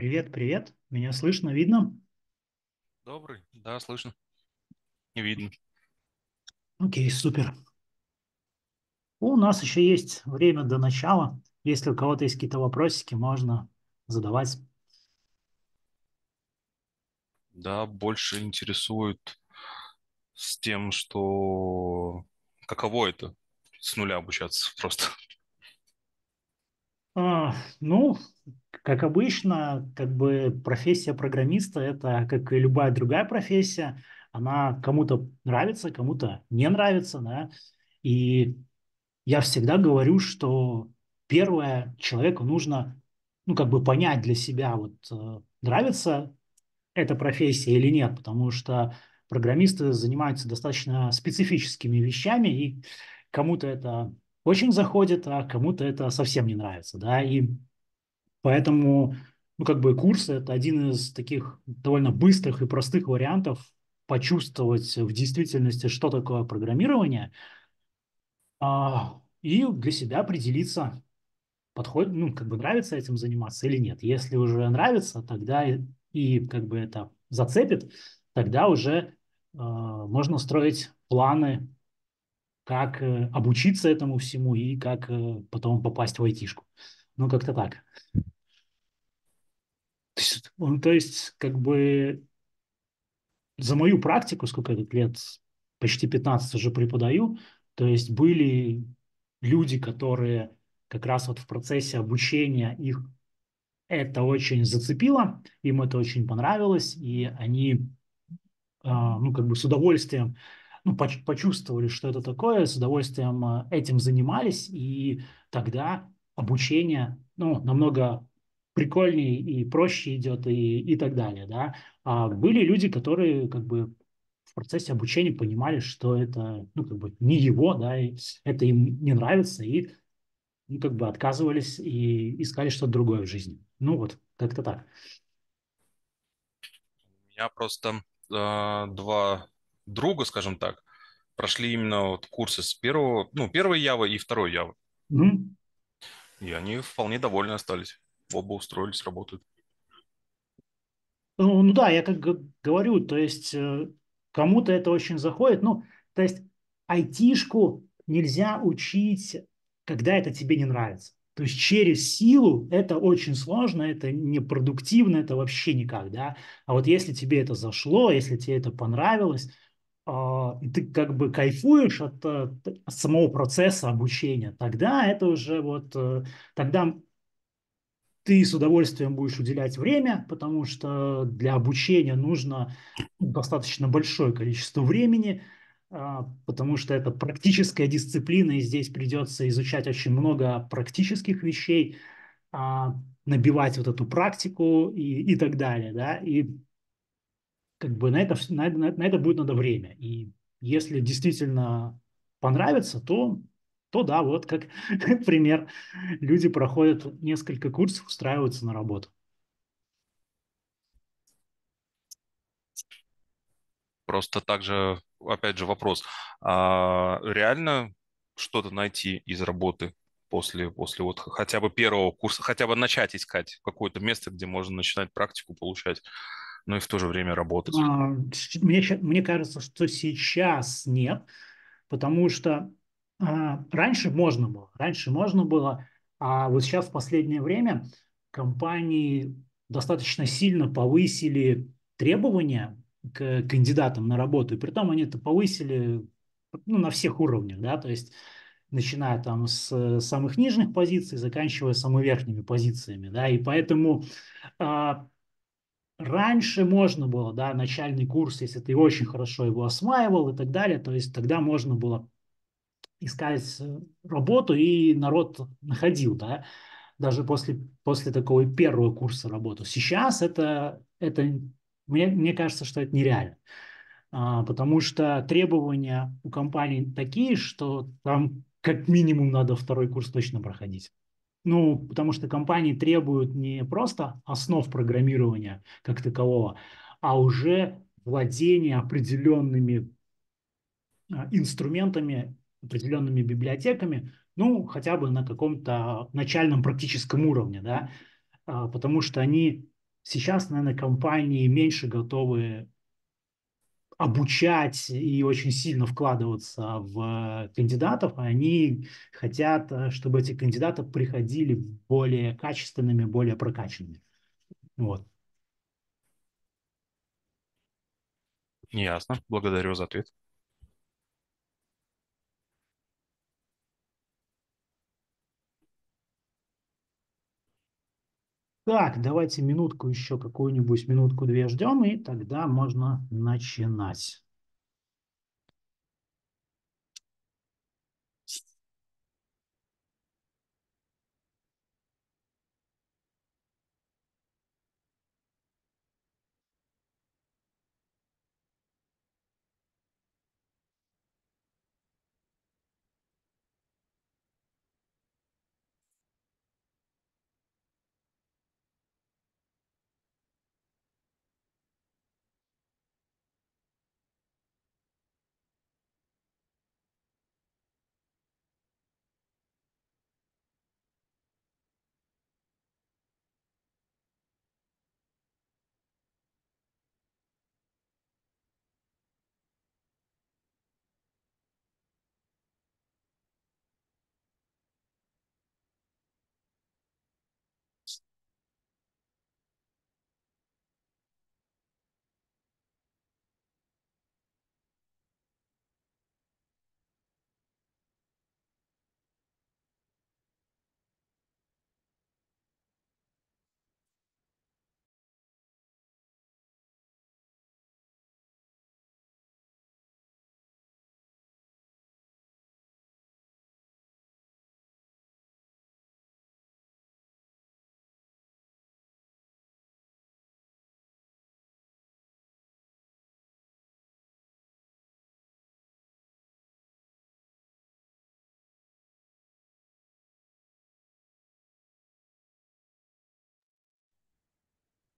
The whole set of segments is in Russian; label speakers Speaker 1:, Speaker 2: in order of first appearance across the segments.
Speaker 1: Привет, привет. Меня слышно, видно?
Speaker 2: Добрый, да, слышно, не видно.
Speaker 1: Окей, супер. У нас еще есть время до начала. Если у кого-то есть какие-то вопросики, можно задавать.
Speaker 2: Да, больше интересует с тем, что каково это с нуля обучаться просто.
Speaker 1: А, ну, как обычно, как бы профессия программиста– это, как и любая другая профессия, она кому-то нравится, кому-то не нравится, да. И я всегда говорю, что первое, человеку нужно, ну, как бы понять для себя, вот э, нравится эта профессия или нет, потому что программисты занимаются достаточно специфическими вещами, и кому-то это очень заходит, а кому-то это совсем не нравится, да, и поэтому, ну, как бы курсы – это один из таких довольно быстрых и простых вариантов почувствовать в действительности, что такое программирование, а, и для себя определиться, подходит, ну, как бы нравится этим заниматься или нет. Если уже нравится, тогда и, и как бы это зацепит, тогда уже э, можно строить планы, как э, обучиться этому всему и как э, потом попасть в айтишку. Ну, как-то так. То есть, ну, то есть, как бы за мою практику, сколько это лет, почти 15 уже преподаю, то есть были люди, которые как раз вот в процессе обучения их это очень зацепило, им это очень понравилось, и они, а, ну, как бы с удовольствием, ну, почувствовали, что это такое, с удовольствием а, этим занимались, и тогда обучение, ну, намного прикольнее и проще идет, и, и так далее, да. А были люди, которые, как бы, в процессе обучения понимали, что это, ну, как бы не его, да, и это им не нравится, и ну, как бы отказывались и искали что-то другое в жизни. Ну вот, как-то так.
Speaker 2: У меня просто э, два друга, скажем так, прошли именно вот курсы с первого, ну, первой Явы и второй Явы.
Speaker 1: Mm-hmm.
Speaker 2: И они вполне довольны остались. Оба устроились, работают.
Speaker 1: Ну, ну да, я как говорю, то есть э, кому-то это очень заходит. Ну, то есть айтишку нельзя учить когда это тебе не нравится. То есть через силу это очень сложно, это непродуктивно, это вообще никак, да. А вот если тебе это зашло, если тебе это понравилось, э, и ты как бы кайфуешь от, от самого процесса обучения, тогда это уже вот, э, тогда ты с удовольствием будешь уделять время, потому что для обучения нужно достаточно большое количество времени, а, потому что это практическая дисциплина, и здесь придется изучать очень много практических вещей, а, набивать вот эту практику и, и так далее, да, и как бы на это, на, на, на это будет надо время, и если действительно понравится, то, то да, вот как пример, люди проходят несколько курсов, устраиваются на работу.
Speaker 2: Просто также, опять же, вопрос. А реально что-то найти из работы после, после вот хотя бы первого курса, хотя бы начать искать какое-то место, где можно начинать практику получать, но и в то же время работать?
Speaker 1: А, мне, мне кажется, что сейчас нет, потому что раньше можно было, раньше можно было, а вот сейчас в последнее время компании достаточно сильно повысили требования к кандидатам на работу, и при том они это повысили ну, на всех уровнях, да, то есть начиная там с самых нижних позиций, заканчивая самыми верхними позициями, да, и поэтому а, раньше можно было, да, начальный курс, если ты очень хорошо его осваивал и так далее, то есть тогда можно было искать работу, и народ находил, да, даже после, после такого первого курса работы. Сейчас это, это мне, мне кажется, что это нереально. А, потому что требования у компаний такие, что там как минимум надо второй курс точно проходить. Ну, потому что компании требуют не просто основ программирования как такового, а уже владение определенными а, инструментами, определенными библиотеками, ну, хотя бы на каком-то начальном практическом уровне, да, а, потому что они сейчас, наверное, компании меньше готовы обучать и очень сильно вкладываться в кандидатов, они хотят, э, чтобы эти кандидаты приходили более качественными, более прокачанными. Вот.
Speaker 2: Ясно. Благодарю за ответ.
Speaker 1: Так, давайте минутку еще какую-нибудь минутку-две ждем, и тогда можно начинать.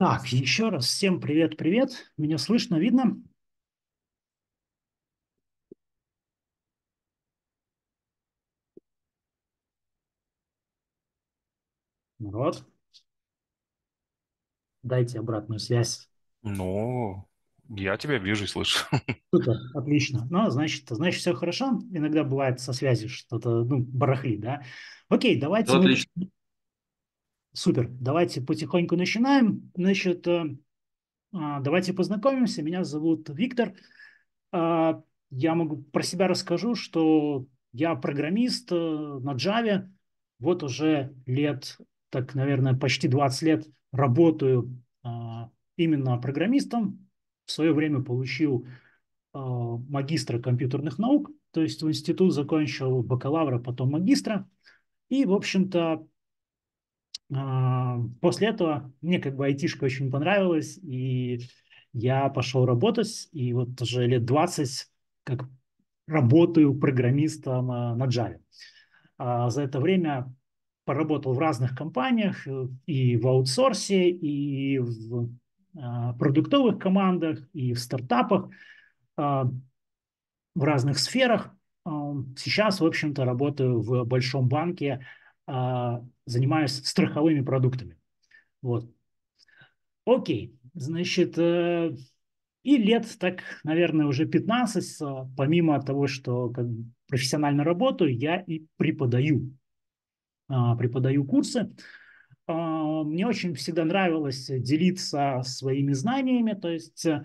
Speaker 1: Так, еще раз всем привет-привет. Меня слышно, видно? Народ. Дайте обратную связь.
Speaker 2: Ну, я тебя вижу и слышу.
Speaker 1: Супер, отлично. Ну, значит, значит, все хорошо. Иногда бывает со связью что-то, ну, барахли, да? Окей, давайте...
Speaker 3: Ну, отлично.
Speaker 1: Мы... Супер, давайте потихоньку начинаем. Значит, э, а, давайте познакомимся. Меня зовут Виктор. А, я могу про себя расскажу, что я программист э, на Java. Вот уже лет, так, наверное, почти 20 лет работаю а, именно программистом. В свое время получил магистра компьютерных наук, то есть в институт закончил бакалавра, потом магистра. И, в общем-то, после этого мне как бы айтишка очень понравилась, и я пошел работать, и вот уже лет 20 как работаю программистом на Java. А за это время поработал в разных компаниях, э, и в аутсорсе, и в продуктовых командах, и в стартапах, в разных сферах. Сейчас, в общем-то, работаю в большом банке, занимаюсь страховыми продуктами. Вот. Окей, значит, э, и лет так, наверное, уже 15, помимо того, что как профессионально работаю, я и преподаю. Преподаю курсы. Мне очень всегда нравилось делиться своими знаниями, то есть э,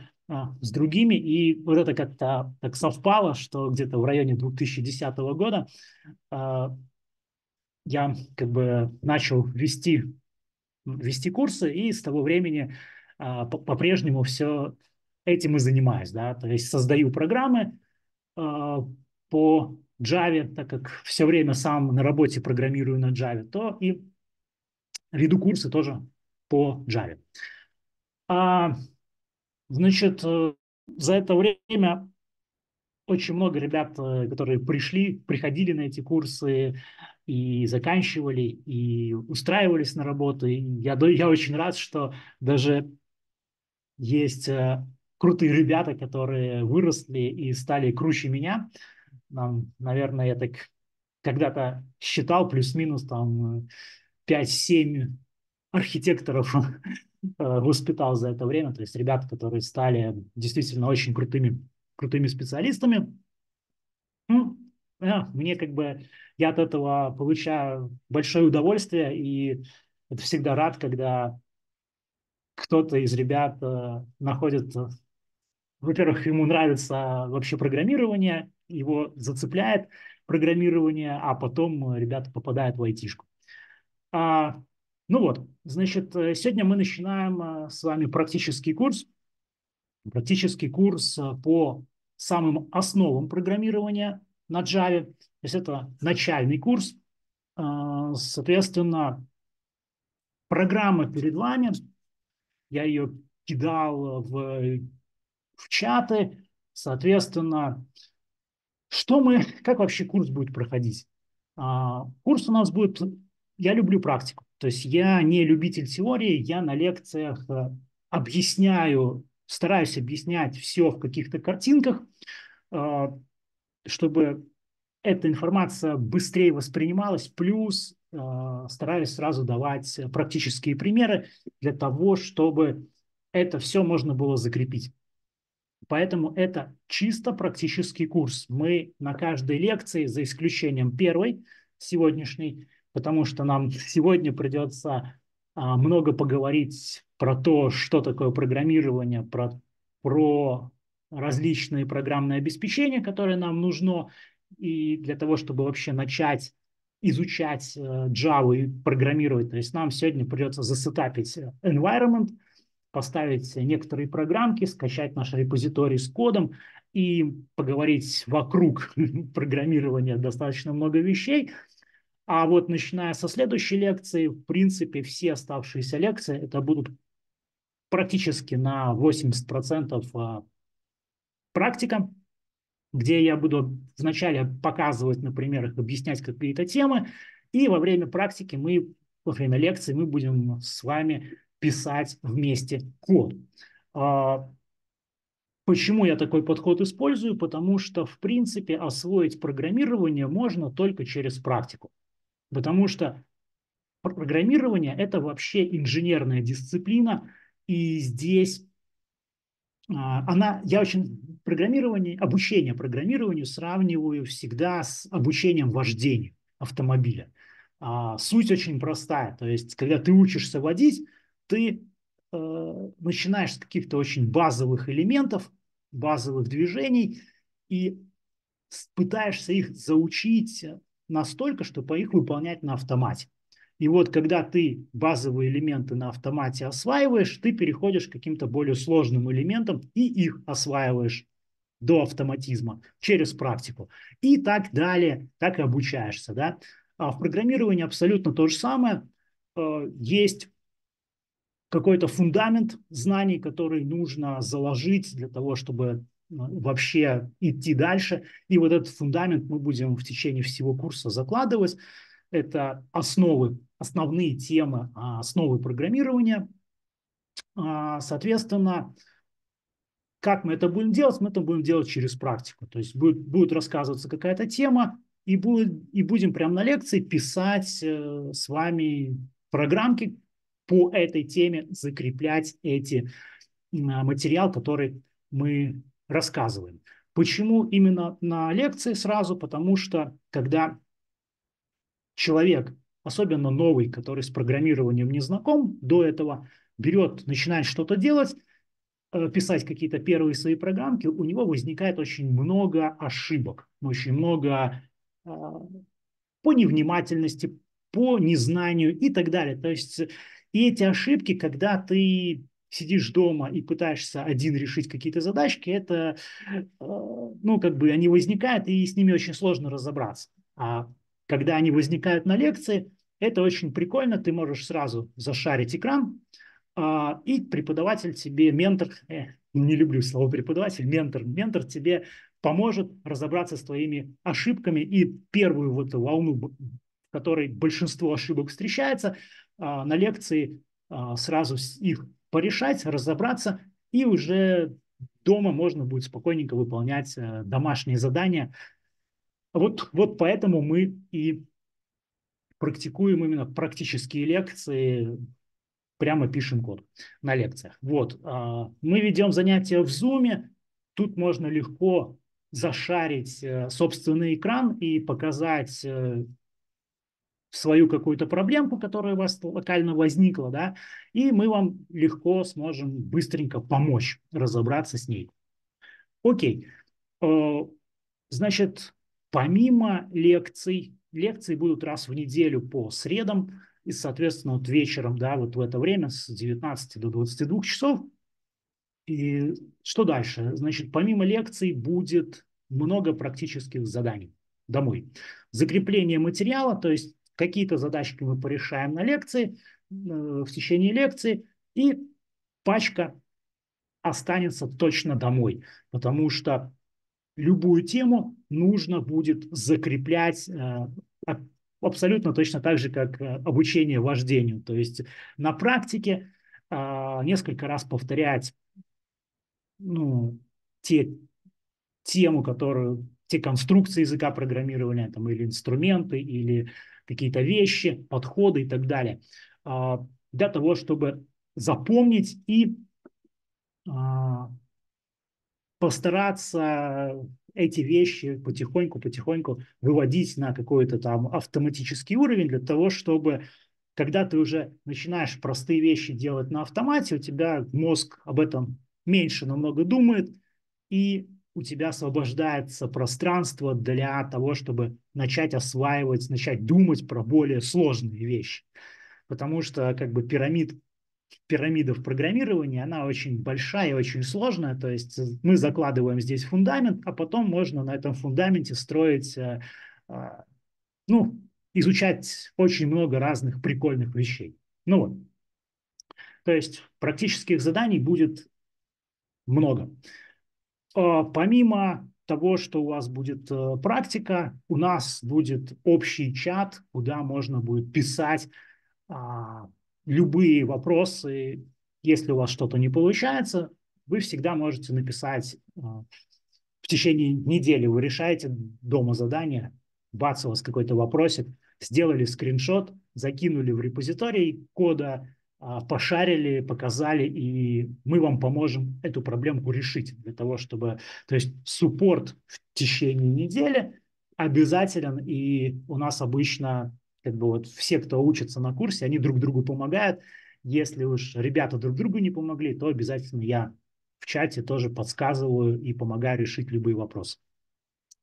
Speaker 1: с другими, и вот это как-то так совпало, что где-то в районе 2010 года я как бы начал вести, вести курсы, и с того времени а, по-прежнему все этим и занимаюсь. Да? То есть создаю программы а, по Java, так как все время сам на работе программирую на Java, то и веду курсы тоже по Java. А, значит, э, за это время очень много ребят, э, которые пришли, приходили на эти курсы, и заканчивали, и устраивались на работу. И я, я очень рад, что даже есть э, крутые ребята, которые выросли и стали круче меня. Нам, наверное, я так когда-то считал плюс-минус там 5-7 архитекторов воспитал за это время, то есть ребята, которые стали действительно очень крутыми, крутыми специалистами. Ну, мне как бы, я от этого получаю большое удовольствие, и это всегда рад, когда кто-то из ребят находит во-первых, ему нравится вообще программирование, его зацепляет программирование, а потом ребята попадают в айтишку. А, ну вот, значит, сегодня мы начинаем с вами практический курс. Практический курс по самым основам программирования на Java. То есть это начальный курс. Соответственно, программа перед вами. Я ее кидал в в чаты. Соответственно, что мы, как вообще курс будет проходить? А, курс у нас будет, я люблю практику. То есть я не любитель теории, я на лекциях э, объясняю, стараюсь объяснять все в каких-то картинках, э, чтобы эта информация быстрее воспринималась, плюс э, стараюсь сразу давать практические примеры для того, чтобы это все можно было закрепить. Поэтому это чисто практический курс. Мы на каждой лекции, за исключением первой сегодняшней, потому что нам сегодня придется а, много поговорить про то, что такое программирование, про, про различные программные обеспечения, которые нам нужно, и для того, чтобы вообще начать изучать э, Java и программировать. То есть нам сегодня придется засетапить environment – поставить некоторые программки, скачать наш репозиторий с кодом и поговорить вокруг программирования достаточно много вещей. А вот начиная со следующей лекции, в принципе, все оставшиеся лекции, это будут практически на 80% а, практика, где я буду вначале показывать на примерах, объяснять какие-то темы, и во время практики мы, во время лекции мы будем с вами писать вместе код. А, почему я такой подход использую? Потому что, в принципе, освоить программирование можно только через практику. Потому что программирование – это вообще инженерная дисциплина, и здесь она, я очень программирование, обучение программированию сравниваю всегда с обучением вождению автомобиля. А, суть очень простая, то есть, когда ты учишься водить, ты э, начинаешь с каких-то очень базовых элементов, базовых движений и пытаешься их заучить настолько, чтобы их выполнять на автомате. И вот когда ты базовые элементы на автомате осваиваешь, ты переходишь к каким-то более сложным элементам и их осваиваешь до автоматизма через практику. И так далее, так и обучаешься. Да? А в программировании абсолютно то же самое. Э, есть какой-то фундамент знаний, который нужно заложить для того, чтобы ну, вообще идти дальше. И вот этот фундамент мы будем в течение всего курса закладывать. Это основы, основные темы, а, основы программирования. А, соответственно, как мы это будем делать? Мы это будем делать через практику. То есть будет, будет рассказываться какая-то тема, и, будет, и будем прямо на лекции писать э, с вами программки, по этой теме закреплять эти материал, который мы рассказываем. Почему именно на лекции сразу? Потому что когда человек, особенно новый, который с программированием не знаком, до этого берет, начинает что-то делать, э, писать какие-то первые свои программки, у него возникает очень много ошибок, очень много э, по невнимательности, по незнанию и так далее. То есть и эти ошибки, когда ты сидишь дома и пытаешься один решить какие-то задачки, это, э, ну, как бы они возникают, и с ними очень сложно разобраться. А когда они возникают на лекции, это очень прикольно, ты можешь сразу зашарить экран, а, и преподаватель тебе, ментор, э, не люблю слово преподаватель, ментор, ментор тебе поможет разобраться с твоими ошибками и первую вот волну, в которой большинство ошибок встречается, а, на лекции а, сразу их порешать, разобраться, и уже дома можно будет спокойненько выполнять э, домашние задания. Вот, вот поэтому мы и практикуем именно практические лекции прямо пишем код на лекциях. Вот, а, мы ведем занятия в Zoom, тут можно легко зашарить э, собственный экран и показать э, свою какую-то проблемку, которая у вас локально возникла, да, и мы вам легко сможем быстренько помочь разобраться с ней. Окей. Э, значит, помимо лекций, лекции будут раз в неделю по средам, и, соответственно, вот вечером, да, вот в это время с 19 до 22 часов. И что дальше? Значит, помимо лекций будет много практических заданий домой. Закрепление материала, то есть какие-то задачки мы порешаем на лекции, э, в течение лекции, и пачка останется точно домой, потому что любую тему нужно будет закреплять э, абсолютно точно так же, как э, обучение вождению. То есть на практике несколько раз повторять ну, те тему, которую, те конструкции языка программирования, там, или инструменты, или какие-то вещи, подходы и так далее, для того, чтобы запомнить и постараться эти вещи потихоньку-потихоньку выводить на какой-то там автоматический уровень для того, чтобы когда ты уже начинаешь простые вещи делать на автомате, у тебя мозг об этом меньше намного думает, и у тебя освобождается пространство для того, чтобы начать осваивать, начать думать про более сложные вещи. Потому что как бы пирамид, пирамида в программировании, она очень большая и очень сложная. То есть мы закладываем здесь фундамент, а потом можно на этом фундаменте строить, э, э, ну, изучать очень много разных прикольных вещей. Ну вот. То есть практических заданий будет много. А, помимо того, что у вас будет э, практика, у нас будет общий чат, куда можно будет писать а, любые вопросы. Если у вас что-то не получается, вы всегда можете написать а, в течение недели. Вы решаете дома задание, бац, у вас какой-то вопросик, сделали скриншот, закинули в репозиторий кода, а, пошарили, показали, и мы вам поможем эту проблемку решить для того, чтобы... То есть суппорт в течение недели обязателен, и у нас обычно как бы вот все, кто учится на курсе, они друг другу помогают. Если уж ребята друг другу не помогли, то обязательно я в чате тоже подсказываю и помогаю решить любые вопросы.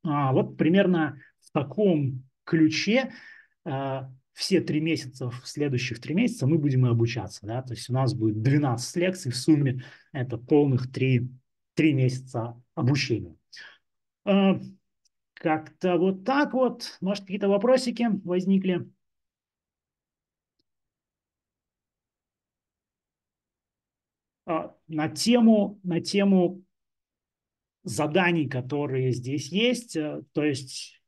Speaker 1: А, вот примерно в таком ключе а, все три месяца, в следующих три месяца мы будем и обучаться. Да? То есть у нас будет 12 лекций в сумме, это полных три, три месяца обучения. Как-то вот так вот. Может, какие-то вопросики возникли? А, на тему, на тему заданий, которые здесь есть, э, то есть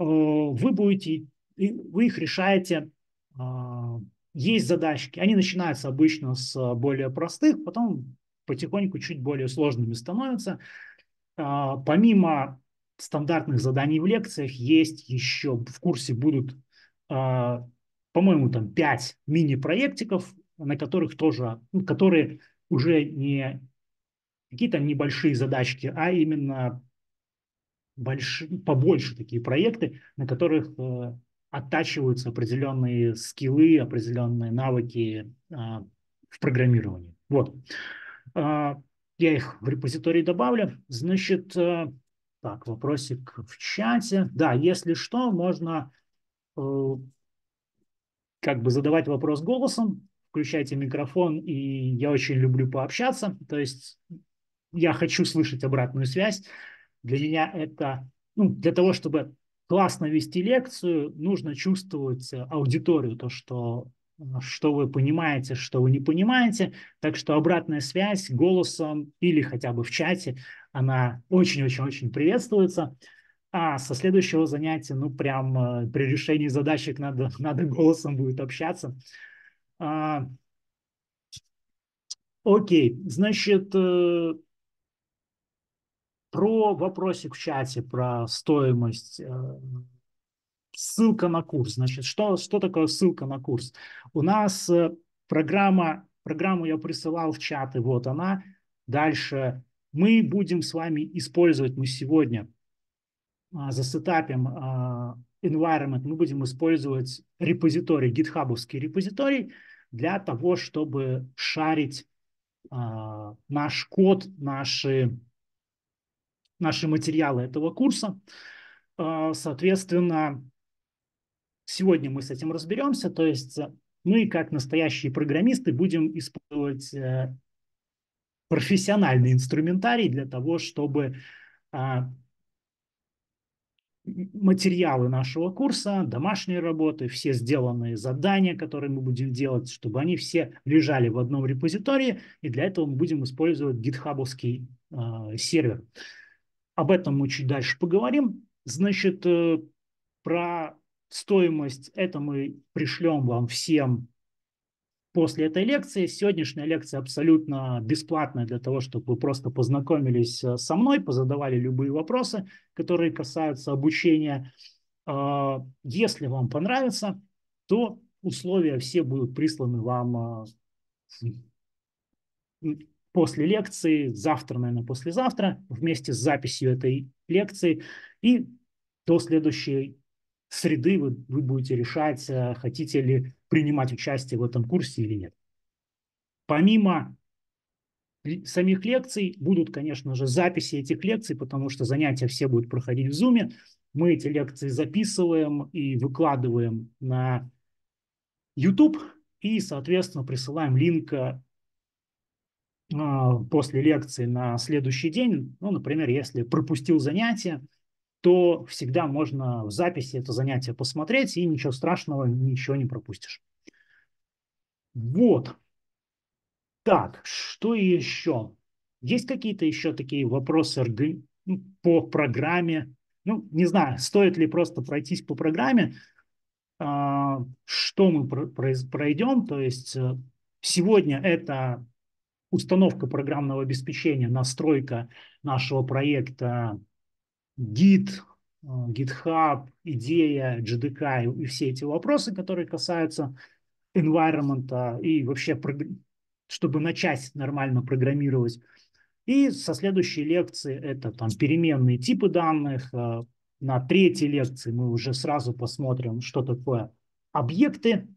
Speaker 1: э, вы будете вы их решаете. А, есть задачки, они начинаются обычно с более простых, потом потихоньку чуть более сложными становятся. А, помимо стандартных заданий в лекциях, есть еще в курсе будут, а, по-моему, там 5 мини-проектиков, на которых тоже, ну, которые уже не какие-то небольшие задачки, а именно больш... побольше такие проекты, на которых э, оттачиваются определенные скиллы, определенные навыки а, в программировании. Вот. А, я их в репозиторий добавлю. Значит, а, так, вопросик в чате. Да, если что, можно э, как бы задавать вопрос голосом, включайте микрофон, и я очень люблю пообщаться. То есть я хочу слышать обратную связь. Для меня это, ну, для того, чтобы классно вести лекцию, нужно чувствовать аудиторию, то, что, что вы понимаете, что вы не понимаете. Так что обратная связь голосом или хотя бы в чате, она очень-очень-очень приветствуется. А со следующего занятия, ну, прям э, при решении задачек надо, надо голосом будет общаться. А, окей, значит, э, про вопросик в чате, про стоимость. Э, ссылка на курс. Значит, что, что такое ссылка на курс? У нас программа, программу я присылал в чаты, вот она. Дальше мы будем с вами использовать, мы сегодня а, засетапим а, environment, мы будем использовать репозиторий, гитхабовский репозиторий для того, чтобы шарить а, наш код, наши, наши материалы этого курса. Соответственно, сегодня мы с этим разберемся. То есть мы, как настоящие программисты, будем использовать э, профессиональный инструментарий для того, чтобы а, материалы нашего курса, домашние работы, все сделанные задания, которые мы будем делать, чтобы они все лежали в одном репозитории, и для этого мы будем использовать гитхабовский э, сервер. Об этом мы чуть дальше поговорим. Значит, э, про стоимость это мы пришлем вам всем после этой лекции. Сегодняшняя лекция абсолютно бесплатная для того, чтобы вы просто познакомились э, со мной, позадавали любые вопросы, которые касаются обучения. А, если вам понравится, то условия все будут присланы вам а, после лекции, завтра, наверное, послезавтра, вместе с записью этой лекции. И до следующей среды вы, вы будете решать, э, хотите ли принимать участие в этом курсе или нет. Помимо самих лекций будут, конечно же, записи этих лекций, потому что занятия все будут проходить в Zoom. Мы эти лекции записываем и выкладываем на YouTube и, соответственно, присылаем линк э, после лекции на следующий день. Ну, например, если пропустил занятие, то всегда можно в записи это занятие посмотреть, и ничего страшного, ничего не пропустишь. Вот. Так, что еще? Есть какие-то еще такие вопросы ну, по программе? Ну, не знаю, стоит ли просто пройтись по программе, а, что мы пройдем. То есть э, сегодня это установка программного обеспечения, настройка нашего проекта Git, э, GitHub, идея, JDK и все эти вопросы, которые касаются environment и вообще, чтобы начать нормально программировать. И со следующей лекции это там переменные типы данных. Э, на третьей лекции мы уже сразу посмотрим, что такое объекты.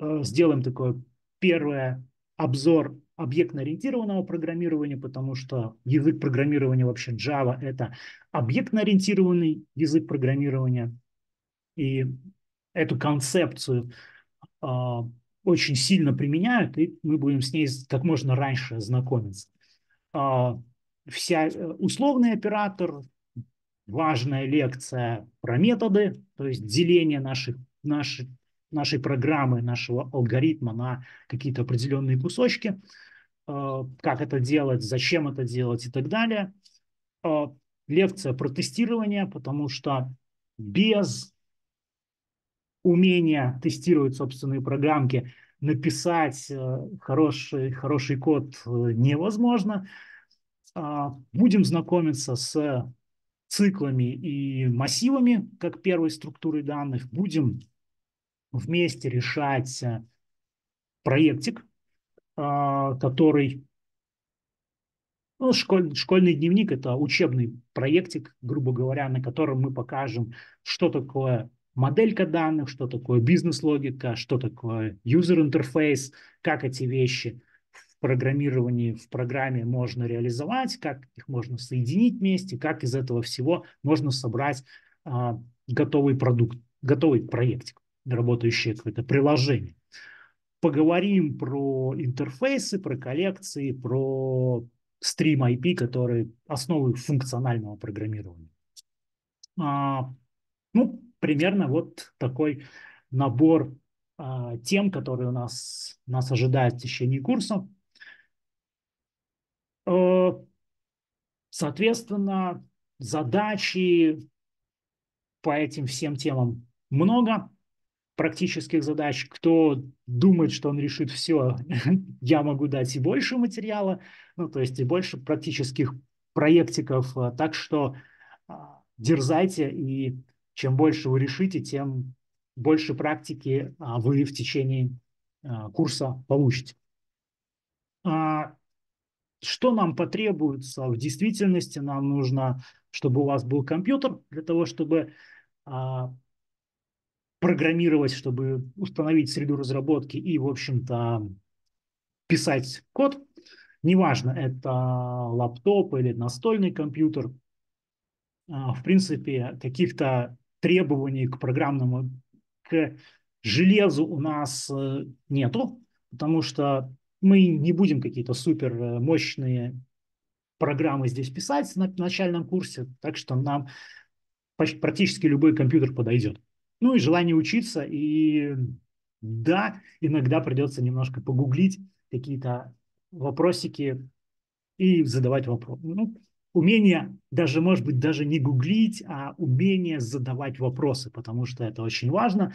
Speaker 1: Э, сделаем такое первое обзор объектно-ориентированного программирования, потому что язык программирования вообще Java – это объектно-ориентированный язык программирования. И эту концепцию э, очень сильно применяют, и мы будем с ней как можно раньше знакомиться. Э, вся условный оператор, важная лекция про методы, то есть деление наших, наших нашей программы, нашего алгоритма на какие-то определенные кусочки, как это делать, зачем это делать и так далее. Э, лекция про тестирование, потому что без умения тестировать собственные программки, написать э, хороший, хороший код невозможно. Будем знакомиться с циклами и массивами, как первой структурой данных. Будем вместе решать э, проектик, который ну, школь, школьный дневник – это учебный проектик, грубо говоря, на котором мы покажем, что такое моделька данных, что такое бизнес-логика, что такое user-интерфейс, как эти вещи в программировании, в программе можно реализовать, как их можно соединить вместе, как из этого всего можно собрать а, готовый продукт, готовый проектик работающее какое-то приложение. Поговорим про интерфейсы, про коллекции, про стрим IP, которые основы функционального программирования. А, ну, примерно вот такой набор а, тем, которые у нас, нас ожидает в течение курса. А, соответственно, задачи по этим всем темам много практических задач. Кто думает, что он решит все, я могу дать и больше материала, ну, то есть и больше практических проектиков. А, так что а, дерзайте, и чем больше вы решите, тем больше практики а, вы в течение курса получите. Что нам потребуется в действительности? Нам нужно, чтобы у вас был компьютер для того, чтобы программировать, чтобы установить среду разработки и, в общем-то, писать код. Неважно, это лаптоп или настольный компьютер. А, в принципе, каких-то требований к программному, к железу у нас э, нету, потому что мы не будем какие-то супер мощные программы здесь писать на начальном курсе, так что нам практически любой компьютер подойдет. Ну и желание учиться, и да, иногда придется немножко погуглить какие-то вопросики и задавать вопросы. Ну, умение даже, может быть, даже не гуглить, а умение задавать вопросы, потому что это очень важно,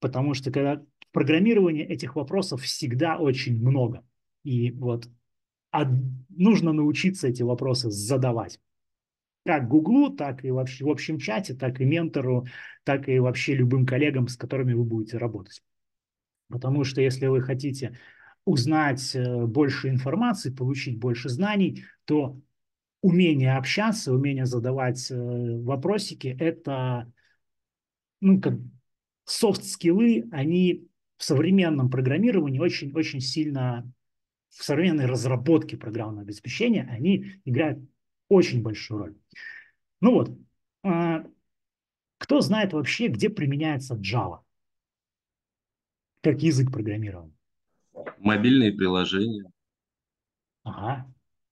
Speaker 1: потому что когда программирования этих вопросов всегда очень много. И вот а нужно научиться эти вопросы задавать. Как Гуглу, так и вообще в общем чате, так и ментору, так и вообще любым коллегам, с которыми вы будете работать. Потому что если вы хотите узнать э, больше информации, получить больше знаний, то умение общаться, умение задавать э, вопросики – это ну, как софт-скиллы, они в современном программировании очень-очень сильно, в современной разработке программного обеспечения, они играют очень большую роль. Ну вот, а, кто знает вообще, где применяется Java как язык программирования?
Speaker 3: Мобильные приложения.
Speaker 1: Ага,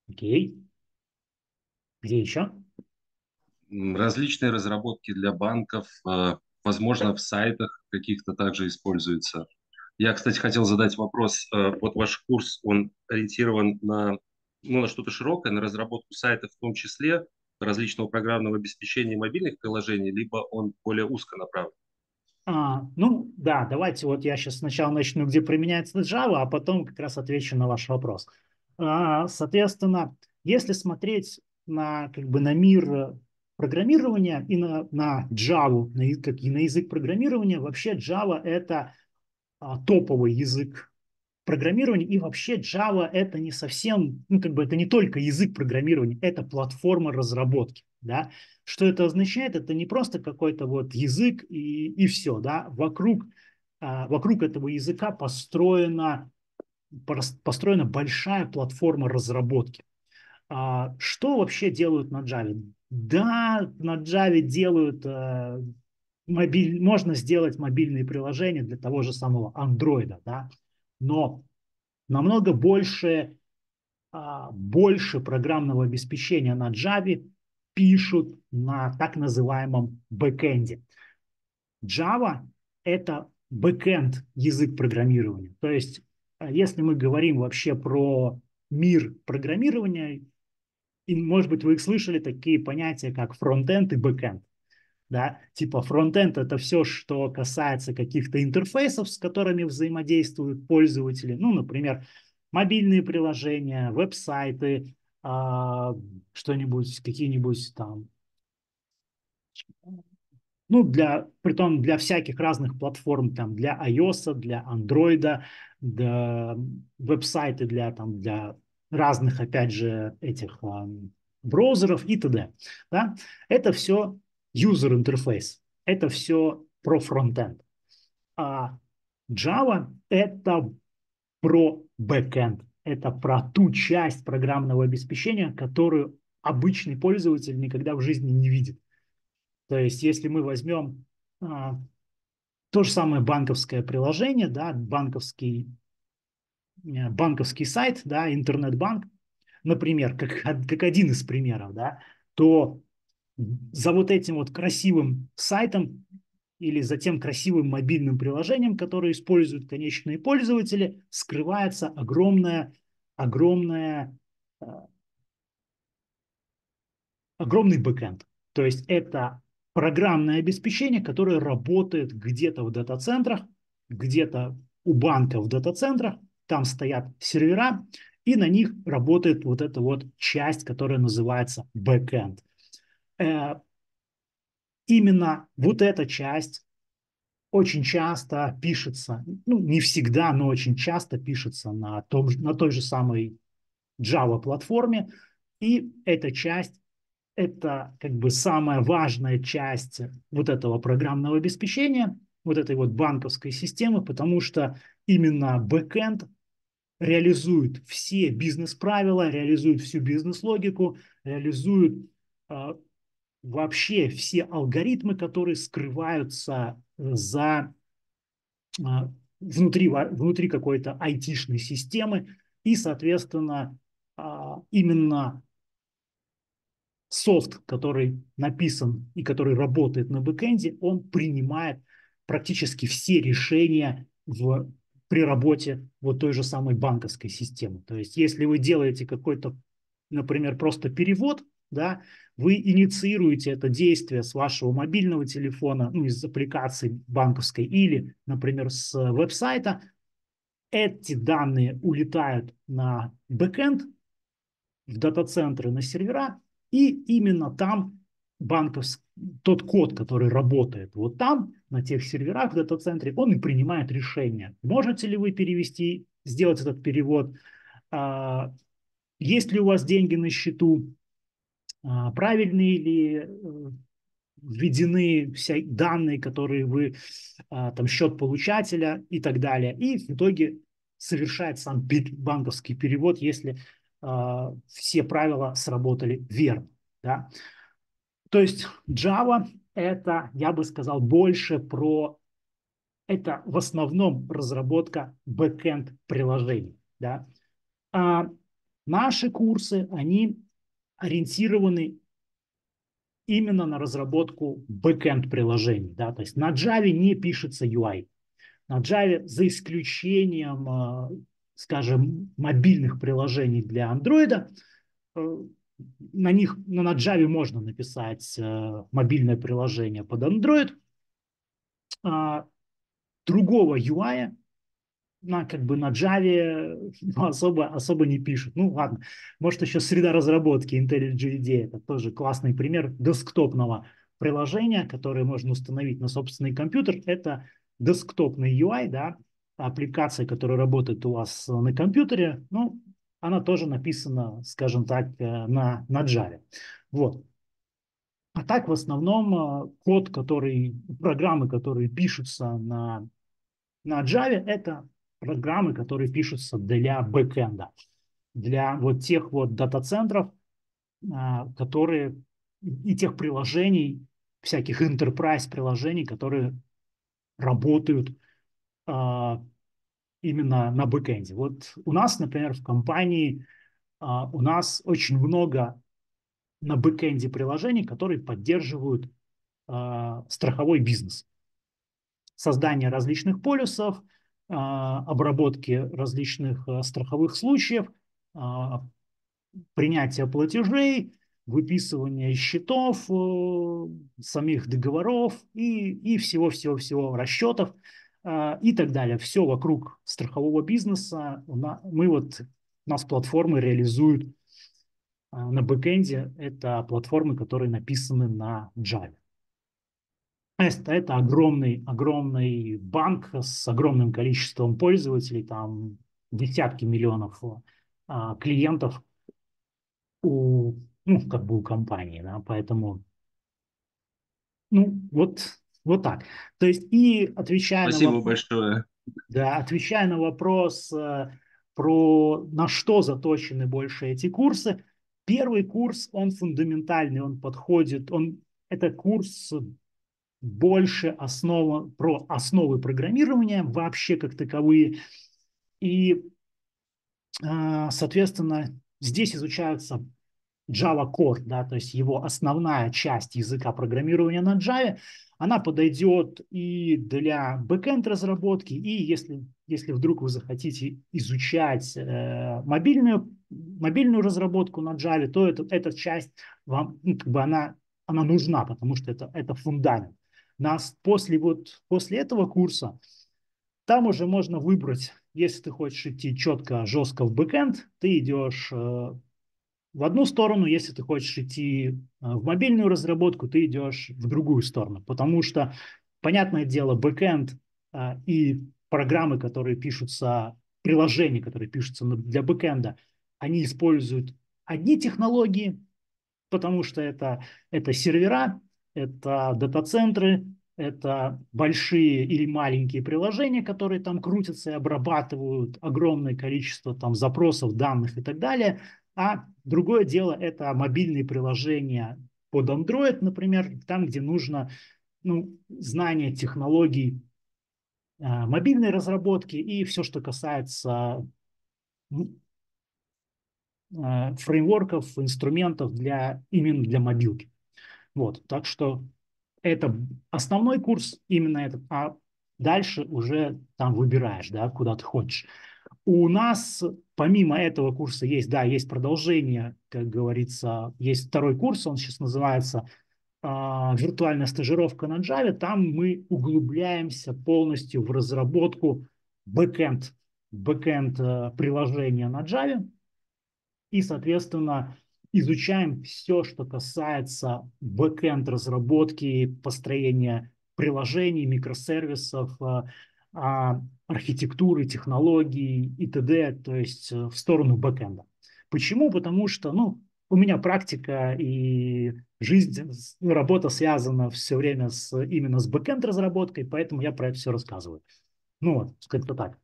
Speaker 1: окей. Где еще?
Speaker 3: Различные разработки для банков, а, возможно, в сайтах каких-то также используется. Я, кстати, хотел задать вопрос. Э, вот ваш курс, он ориентирован на, ну, на что-то широкое, на разработку сайтов в том числе, различного программного обеспечения мобильных приложений, либо он более узко направлен?
Speaker 1: А, ну, да, давайте вот я сейчас сначала начну, где применяется Java, а потом как раз отвечу на ваш вопрос. А, соответственно, если смотреть на, как бы, на мир программирования и на, на Java, на, как и на язык программирования, вообще Java это а, топовый язык программирования, и вообще Java это не совсем, ну как бы это не только язык программирования, это платформа разработки, да. Что это означает? Это не просто какой-то вот язык и, и все, да. Вокруг, а, вокруг этого языка построена, построена большая платформа разработки. А, что вообще делают на Java? Да, на Java делают э, мобиль, можно сделать мобильные приложения для того же самого Android, да, но намного больше, а, больше программного обеспечения на Java пишут на так называемом бэкэнде. Java – это бэкэнд язык программирования. То есть, э, если мы говорим вообще про мир программирования, и, может быть, вы слышали такие понятия, как фронтенд и бэкенд. Да? Типа фронтенд – это все, что касается каких-то интерфейсов, с которыми взаимодействуют пользователи. Ну, например, мобильные приложения, веб-сайты, а, что-нибудь, какие-нибудь там ну, для, притом для всяких разных платформ, там, для iOS, для Android, для веб-сайты для, там, для разных, опять же, этих браузеров и т.д. Да? Это все user interface, это все про фронтенд. А Java это про backend, это про ту часть программного обеспечения, которую обычный пользователь никогда в жизни не видит. То есть, если мы возьмем а, то же самое банковское приложение, да, банковский Э, банковский сайт, да, интернет-банк, например, как, как один из примеров, да, то за вот этим вот красивым сайтом или за тем красивым мобильным приложением, которое используют конечные пользователи, скрывается огромная, огромная, э, огромный бэкэнд. То есть это программное обеспечение, которое работает где-то в дата-центрах, где-то у банка в дата-центрах, там стоят сервера, и на них работает вот эта вот часть, которая называется backend. Э, именно вот эта часть очень часто пишется, ну, не всегда, но очень часто пишется на, том, на той же самой Java-платформе. И эта часть, это как бы самая важная часть вот этого программного обеспечения, вот этой вот банковской системы, потому что именно бэкэнд реализует все бизнес-правила, реализует всю бизнес-логику, реализует э, вообще все алгоритмы, которые скрываются за а, внутри, внутри какой-то айтишной системы, и, соответственно, а, именно софт, который написан и который работает на бэкэнде, он принимает практически все решения в, при работе вот той же самой банковской системы. То есть, если вы делаете какой-то, например, просто перевод, да, вы инициируете это действие с вашего мобильного телефона, ну, из аппликации банковской или, например, с веб-сайта, эти данные улетают на бэкэнд, в дата-центры, на сервера, и именно там банковский, тот код, который работает вот там, на тех серверах в дата-центре, он и принимает решение. Можете ли вы перевести, сделать этот перевод, а, есть ли у вас деньги на счету, правильные ли э, введены все данные, которые вы, а, там, счет получателя и так далее. И в итоге совершает сам банковский перевод, если а, все правила сработали верно. Да? То есть Java это, я бы сказал, больше про... Это в основном разработка backend приложений. Да? А наши курсы, они ориентированы именно на разработку backend приложений. Да? То есть на Java не пишется UI. На Java за исключением, э, скажем, мобильных приложений для Android, э, на них на Java можно написать э, мобильное приложение под Android. А другого UI на, как бы на Java ну, особо, особо не пишут. Ну ладно, может еще среда разработки IntelliJ IDEA, это тоже классный пример десктопного приложения, которое можно установить на собственный компьютер. Это десктопный UI, да, аппликация, которая работает у вас на компьютере, ну, она тоже написана, скажем так, э, на, на Java. Вот. А так в основном э, код, который, программы, которые пишутся на, на Java, это программы, которые пишутся для бэкэнда, для вот тех вот дата-центров, а, которые и тех приложений, всяких enterprise приложений, которые работают а, именно на бэкэнде. Вот у нас, например, в компании а, у нас очень много на бэкэнде приложений, которые поддерживают страховой бизнес. Создание различных полюсов – а, обработки различных а, страховых случаев, а, принятия платежей, выписывания счетов, э, самих договоров и всего-всего-всего расчетов и так далее. Все вокруг страхового бизнеса. Мы вот, нас платформы реализуют на бэкэнде. Это платформы, которые написаны на Java. Это, это огромный, огромный банк с огромным количеством пользователей, там десятки миллионов а, клиентов у, ну, как бы у компании, да, поэтому, ну, вот, вот так. То есть и отвечая
Speaker 3: Спасибо
Speaker 1: на вопрос,
Speaker 3: большое.
Speaker 1: Да, отвечая на вопрос э, про на что заточены больше эти курсы, первый курс, он фундаментальный, он подходит, он, это курс больше основа, про основы программирования вообще как таковые. И, а, соответственно, здесь изучаются Java Core, да, то есть его основная часть языка программирования на Java, она подойдет и для backend разработки, и если, если вдруг вы захотите изучать э, мобильную, мобильную разработку на Java, то это, эта часть вам, ну, как бы она, она нужна, потому что это, это фундамент нас после, вот, после этого курса там уже можно выбрать, если ты хочешь идти четко, жестко в бэкэнд, ты идешь э, в одну сторону, если ты хочешь идти э, в мобильную разработку, ты идешь в другую сторону, потому что понятное дело, бэкэнд а, и программы, которые пишутся, приложения, которые пишутся для бэкэнда, они используют одни технологии, потому что это, это сервера, это дата-центры, это большие или маленькие приложения, которые там крутятся и обрабатывают огромное количество там запросов, данных и так далее. А другое дело – это мобильные приложения под Android, например, там, где нужно ну, знание технологий э, мобильной разработки и все, что касается э, фреймворков, инструментов для, именно для мобилки. Вот, так что это основной курс, именно этот, а дальше уже там выбираешь, да, куда ты хочешь. У нас помимо этого курса есть, да, есть продолжение, как говорится, есть второй курс, он сейчас называется э, «Виртуальная стажировка на Java». Там мы углубляемся полностью в разработку бэкэнд, бэкэнд э, приложения на Java. И, соответственно, изучаем все, что касается бэкэнд разработки, построения приложений, микросервисов, э, а, архитектуры, технологий и т.д., то есть э, в сторону бэкэнда. Почему? Потому что, ну, у меня практика и жизнь, работа связана все время с, именно с бэкэнд разработкой, поэтому я про это все рассказываю. Ну вот, сказать-то так.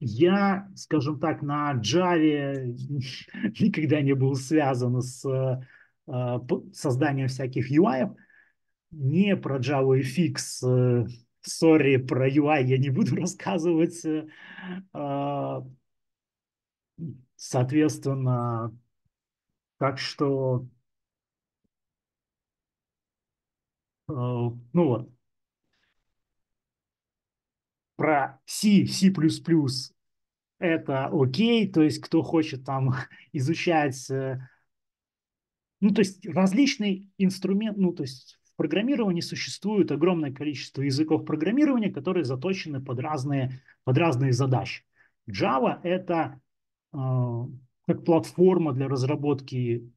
Speaker 1: Я, скажем так, на Java никогда не был связан с э, созданием всяких UI. Не про Java FX, сори, про UI я не буду рассказывать. Э, соответственно, так что, э, ну вот, про C, C++, это окей, то есть кто хочет там изучать, э, ну, то есть различный инструмент, ну, то есть в программировании существует огромное количество языков программирования, которые заточены под разные, под разные задачи. Java – это э, как платформа для разработки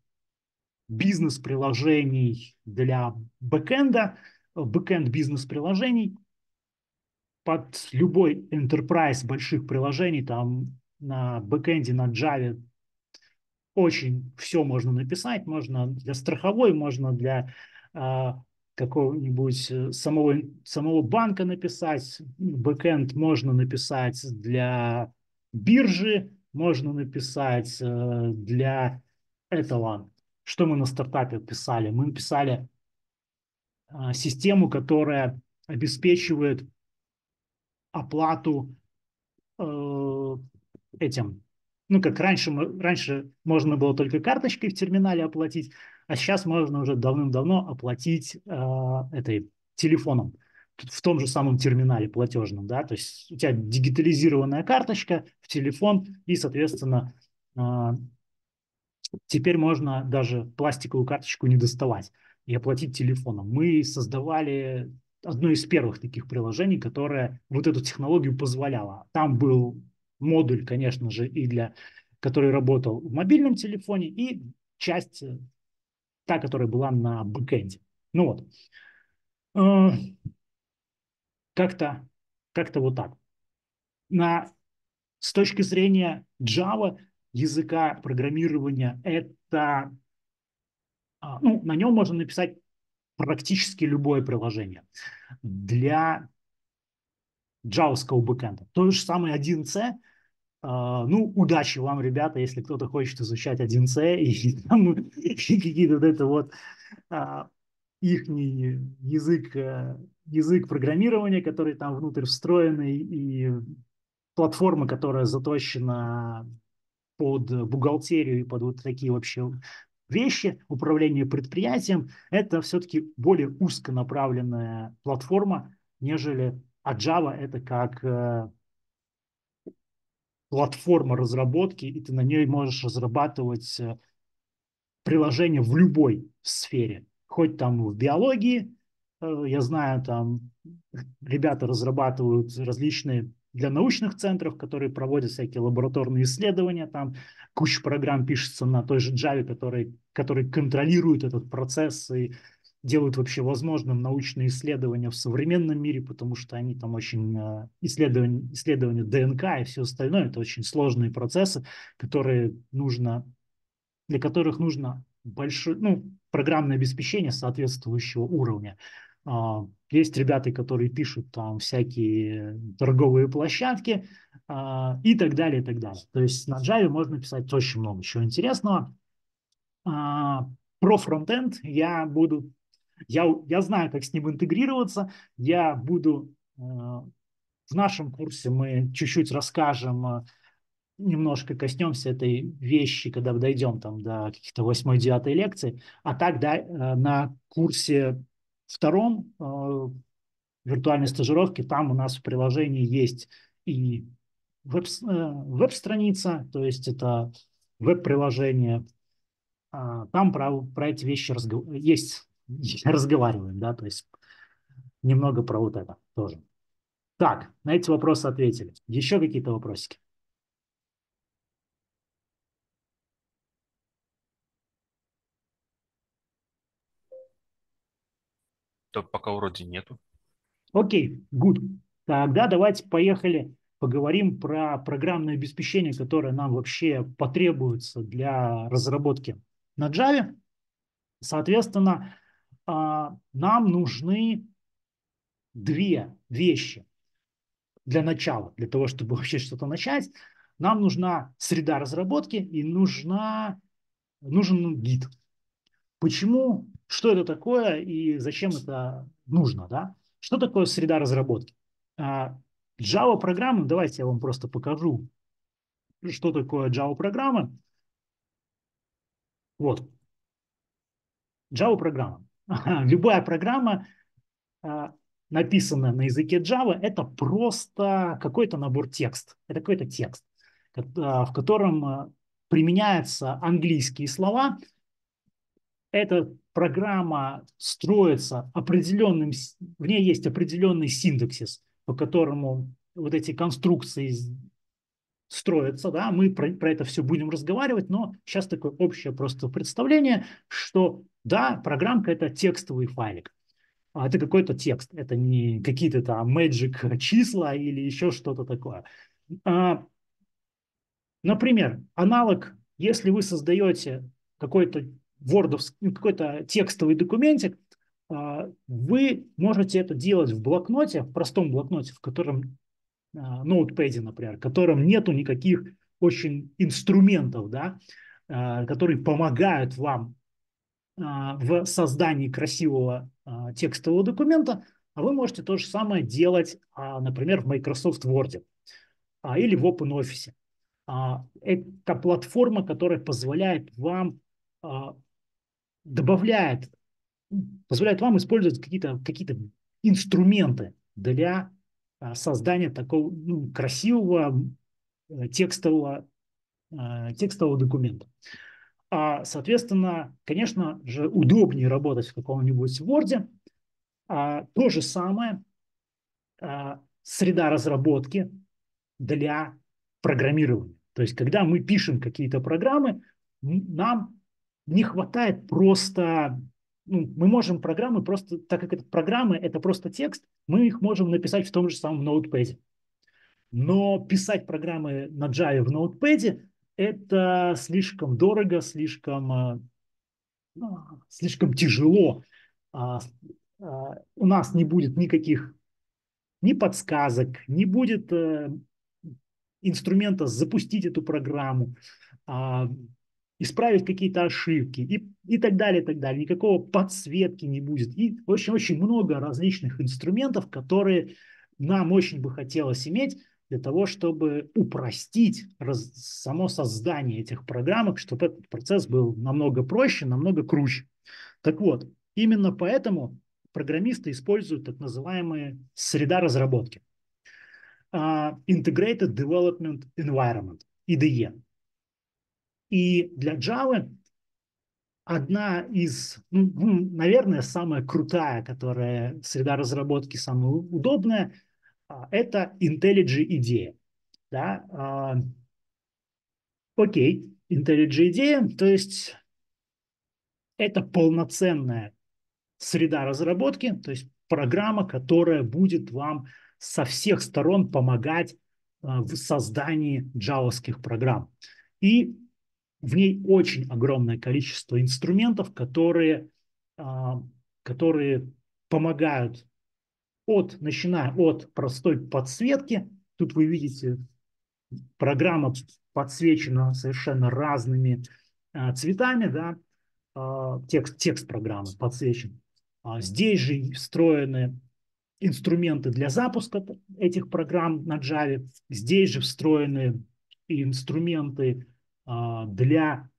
Speaker 1: бизнес-приложений для бэкэнда, бэкэнд бизнес-приложений – под любой enterprise больших приложений, там на бэкэнде, на Java очень все можно написать. Можно для страховой, можно для э, какого-нибудь э, самого, самого банка написать. Бэкэнд можно написать для биржи, можно написать э, для этого. Что мы на стартапе писали? Мы написали э, систему, которая обеспечивает оплату э, этим. Ну, как раньше, раньше можно было только карточкой в терминале оплатить, а сейчас можно уже давным-давно оплатить э, этой телефоном в том же самом терминале платежном, да, то есть у тебя дигитализированная карточка в телефон, и, соответственно, э, теперь можно даже пластиковую карточку не доставать и оплатить телефоном. Мы создавали одно из первых таких приложений, которое вот эту технологию позволяло. Там был модуль, конечно же, и для, который работал в мобильном телефоне, и часть, э, та, которая была на бэкэнде. Ну вот. Э, как-то как вот так. На, с точки зрения Java, языка программирования, это а, ну, на нем можно написать практически любое приложение для джавского бэкэнда. То же самое 1C. Uh, ну, удачи вам, ребята, если кто-то хочет изучать 1C и, и какие-то вот это вот uh, их язык, uh, язык программирования, который там внутрь встроенный, и платформа, которая заточена под бухгалтерию и под вот такие вообще вещи, управление предприятием, это все-таки более узконаправленная платформа, нежели а Java это как э, платформа разработки, и ты на ней можешь разрабатывать э, приложение в любой сфере, хоть там в биологии, э, я знаю, там ребята разрабатывают различные для научных центров, которые проводят всякие лабораторные исследования, там куча программ пишется на той же Java, который, который контролирует этот процесс и делают вообще возможным научные исследования в современном мире, потому что они там очень исследования, исследования ДНК и все остальное, это очень сложные процессы, которые нужно, для которых нужно большое, ну, программное обеспечение соответствующего уровня. А, есть ребята, которые пишут там всякие торговые площадки а, и так далее, и так далее. То есть на Java можно писать очень много чего интересного. А, про фронтенд я буду, я, я знаю, как с ним интегрироваться, я буду в нашем курсе мы чуть-чуть расскажем, немножко коснемся этой вещи, когда дойдем там до каких-то 8-9 лекции, а так да, на курсе втором э, виртуальной стажировки, там у нас в приложении есть и веб, э, веб-страница, то есть это веб-приложение, а там про, про эти вещи разгов... есть, разговариваем, да, то есть немного про вот это тоже. Так, на эти вопросы ответили. Еще какие-то вопросики?
Speaker 2: Да пока вроде нету.
Speaker 1: Окей, good. Тогда давайте поехали поговорим про программное обеспечение, которое нам вообще потребуется для разработки на Java. Соответственно, а, нам нужны две вещи для начала, для того, чтобы вообще что-то начать. Нам нужна среда разработки и нужна, нужен гид. Почему что это такое и зачем это нужно, да? Что такое среда разработки? А, Java программы, давайте я вам просто покажу, что такое Java программы. Вот. Java программа. Любая программа, а, написанная на языке Java, это просто какой-то набор текст. Это какой-то текст, а, в котором применяются английские слова. Это программа строится определенным, в ней есть определенный синтаксис, по которому вот эти конструкции строятся, да, мы про, про это все будем разговаривать, но сейчас такое общее просто представление, что да, программка это текстовый файлик, а это какой-то текст, это не какие-то там magic числа или еще что-то такое. А, например, аналог, если вы создаете какой-то Word, ну, какой-то текстовый документик, а, вы можете это делать в блокноте, в простом блокноте, в котором ноутпэде, например, в котором нету никаких очень инструментов, да, а, которые помогают вам а, в создании красивого текстового документа, а вы можете то же самое делать, например, в Microsoft Word или в OpenOffice. Это платформа, которая позволяет вам добавляет, позволяет вам использовать какие-то какие инструменты для а, создания такого ну, красивого э, текстового, э, текстового документа. А, соответственно, конечно же, удобнее работать в каком-нибудь Word. А, то же самое а, среда разработки для программирования. То есть, когда мы пишем какие-то программы, нам не хватает просто... Ну, мы можем программы просто, так как это программы, это просто текст, мы их можем написать в том же самом Notepad. Но писать программы на Java в Notepad это слишком дорого, слишком, а, ну, слишком тяжело. А, а, у нас не будет никаких ни подсказок, не будет э, инструмента запустить эту программу исправить какие-то ошибки и, и так далее, и так далее. Никакого подсветки не будет. И очень-очень много различных инструментов, которые нам очень бы хотелось иметь для того, чтобы упростить раз, само создание этих программок, чтобы этот процесс был намного проще, намного круче. Так вот, именно поэтому программисты используют так называемые среда разработки. Uh, Integrated Development Environment, IDE. И для Java одна из, ну, ну, наверное, самая крутая, которая среда разработки самая удобная, а, это IntelliJ идея. Да? А, окей, IntelliJ идея, то есть это полноценная среда разработки, то есть программа, которая будет вам со всех сторон помогать в создании джавовских программ. И в ней очень огромное количество инструментов, которые, которые помогают от, начиная от простой подсветки. Тут вы видите, программа подсвечена совершенно разными а, цветами, да, а, текст, текст программы подсвечен. А здесь же встроены инструменты для запуска этих программ на Java. Здесь же встроены инструменты а, для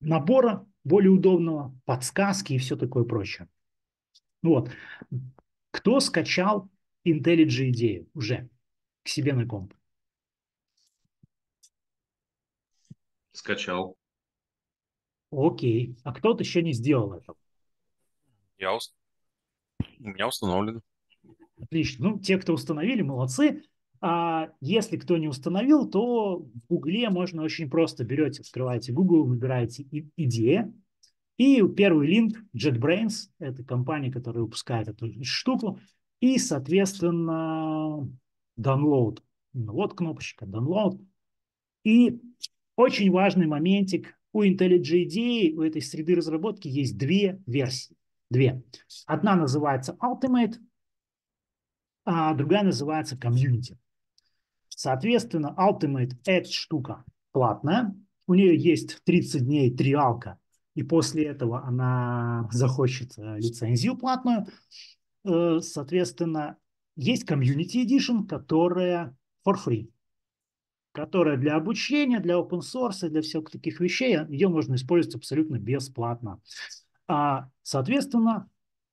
Speaker 1: набора более удобного, подсказки и все такое прочее. Вот. Кто скачал IntelliJ идею уже к себе на комп?
Speaker 3: Скачал.
Speaker 1: Окей. А кто-то еще не сделал это?
Speaker 2: Я ус... У меня установлено.
Speaker 1: Отлично. Ну, те, кто установили, молодцы. А если кто не установил, то в Гугле можно очень просто берете, открываете Google, выбираете идея, и первый линк JetBrains, это компания, которая выпускает эту штуку, и, соответственно, download. Вот кнопочка download. И очень важный моментик. У IntelliJ у этой среды разработки есть две версии. Две. Одна называется Ultimate, а другая называется Community. Соответственно, Ultimate – это штука платная. У нее есть 30 дней триалка и после этого она захочет э, лицензию платную, э, соответственно, есть Community Edition, которая for free, которая для обучения, для open source, для всех таких вещей, ее можно использовать абсолютно бесплатно. А, соответственно,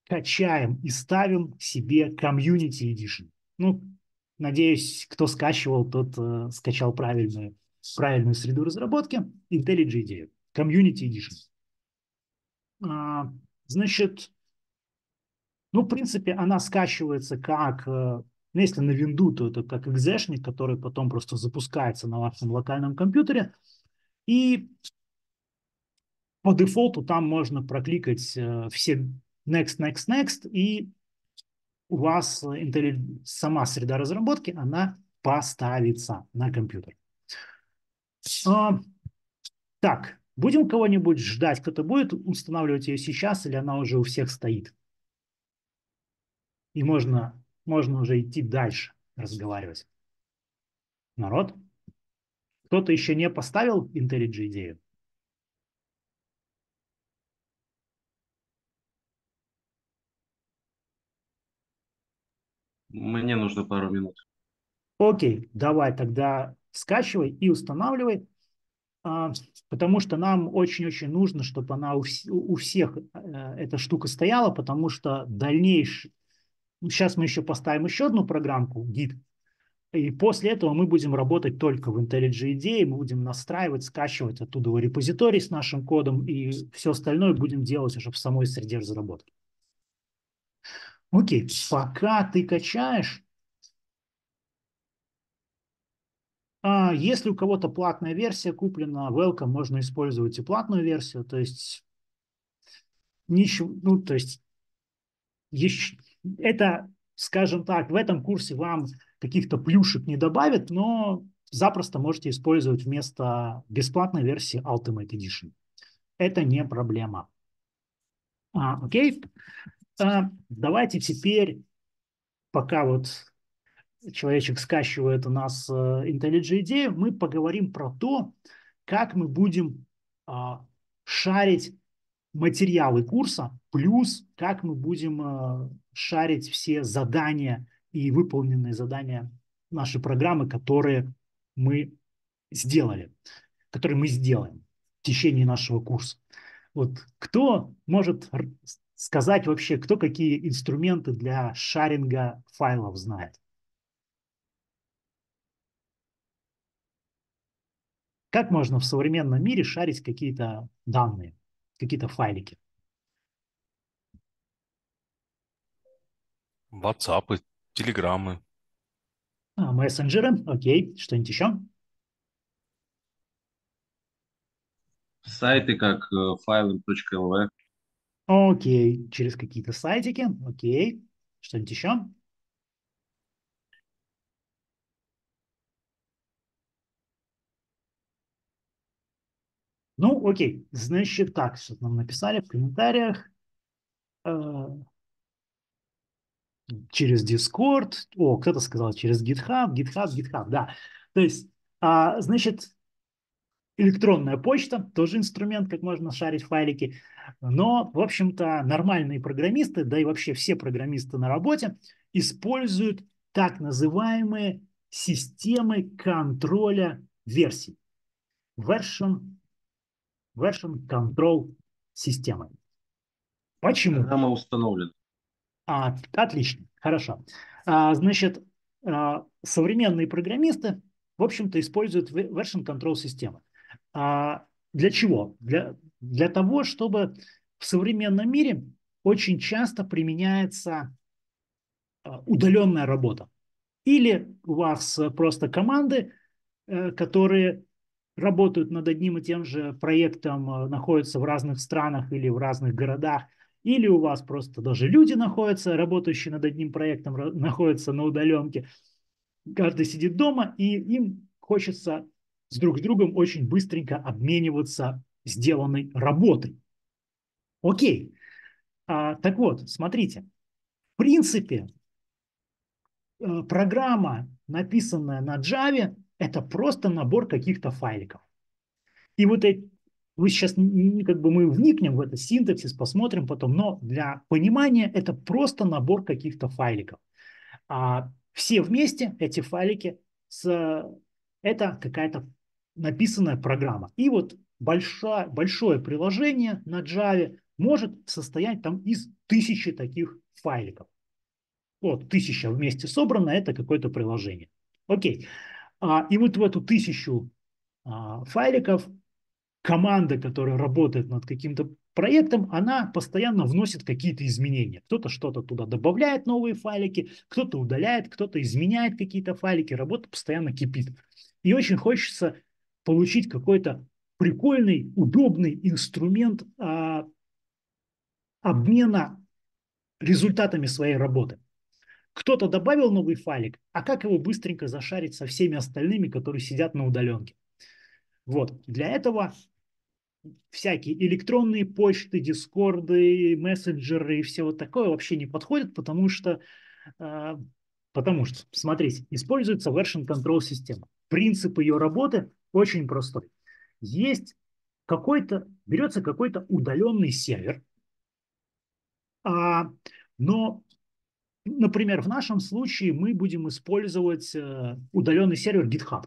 Speaker 1: качаем и ставим себе Community Edition. Ну, надеюсь, кто скачивал, тот э, скачал правильную, правильную среду разработки. IntelliJ IDEA. Community Edition. А, значит, ну, в принципе, она скачивается как, э, ну, если на винду, то это как экзешник, который потом просто запускается на вашем локальном компьютере. И по дефолту там можно прокликать э, все next, next, next, и у вас сама среда разработки, она поставится на компьютер. А, так, Будем кого-нибудь ждать, кто-то будет устанавливать ее сейчас, или она уже у всех стоит? И можно, можно уже идти дальше разговаривать. Народ? Кто-то еще не поставил IntelliJ идею?
Speaker 3: Мне нужно пару минут.
Speaker 1: Окей, давай тогда скачивай и устанавливай. А, потому что нам очень-очень нужно, чтобы она у, у всех э, эта штука стояла, потому что дальнейший... Сейчас мы еще поставим еще одну программку, гид, и после этого мы будем работать только в IntelliJ IDEA, мы будем настраивать, скачивать оттуда репозиторий с нашим кодом, и все остальное будем делать уже в самой среде разработки. Окей, пока ты качаешь, А если у кого-то платная версия куплена, welcome, можно использовать и платную версию, то есть ничего, ну, то есть еще, это, скажем так, в этом курсе вам каких-то плюшек не добавит, но запросто можете использовать вместо бесплатной версии Ultimate Edition. Это не проблема. А, окей. А, давайте теперь, пока вот человечек скачивает у нас э, IntelliJ идею, мы поговорим про то, как мы будем а, шарить материалы курса, плюс как мы будем а, шарить все задания и выполненные задания нашей программы, которые мы сделали, которые мы сделаем в течение нашего курса. Вот кто может сказать вообще, кто какие инструменты для шаринга файлов знает? Как можно в современном мире шарить какие-то данные, какие-то файлики?
Speaker 2: WhatsApp, телеграммы.
Speaker 1: А, мессенджеры, окей. Что-нибудь еще?
Speaker 3: Сайты как э, файлы.lv.
Speaker 1: Окей, через какие-то сайтики. Окей. Что-нибудь еще? Ну, окей. Значит, так, что нам написали в комментариях. Э, через Discord. О, кто-то сказал через GitHub, GitHub, GitHub, да. То есть, а, значит, электронная почта, тоже инструмент, как можно шарить файлики. Но, в общем-то, нормальные программисты, да и вообще все программисты на работе используют так называемые системы контроля версий. Version, version control системы. Почему?
Speaker 3: Программа установлена.
Speaker 1: А, отлично, хорошо. А, значит, а, современные программисты, в общем-то, используют version control системы. А, для чего? Для, для того, чтобы в современном мире очень часто применяется а, удаленная работа. Или у вас просто команды, э, которые работают над одним и тем же проектом, э, находятся в разных странах или в разных городах, или у вас просто даже люди находятся, работающие над одним проектом, находятся на удаленке. Каждый сидит дома, и им хочется с друг другом очень быстренько обмениваться сделанной работой. Окей. А, так вот, смотрите. В принципе, э, программа, написанная на Java, это просто набор каких-то файликов. И вот эти, вы сейчас, как бы мы вникнем в этот синтаксис, посмотрим потом, но для понимания это просто набор каких-то файликов. А все вместе эти файлики, с, это какая-то написанная программа. И вот большое, большое приложение на Java может состоять там из тысячи таких файликов. Вот, тысяча вместе собрано, это какое-то приложение. Окей. А, и вот в эту тысячу а, файликов команда, которая работает над каким-то проектом, она постоянно вносит какие-то изменения. Кто-то что-то туда добавляет, новые файлики, кто-то удаляет, кто-то изменяет какие-то файлики, работа постоянно кипит. И очень хочется получить какой-то прикольный, удобный инструмент а, обмена результатами своей работы. Кто-то добавил новый файлик, а как его быстренько зашарить со всеми остальными, которые сидят на удаленке? Вот. Для этого всякие электронные почты, дискорды, мессенджеры и все вот такое вообще не подходят, потому что, э, потому что, смотрите, используется version control система. Принцип ее работы очень простой. Есть какой-то, берется какой-то удаленный сервер, а, но, например, в нашем случае мы будем использовать э, удаленный сервер GitHub.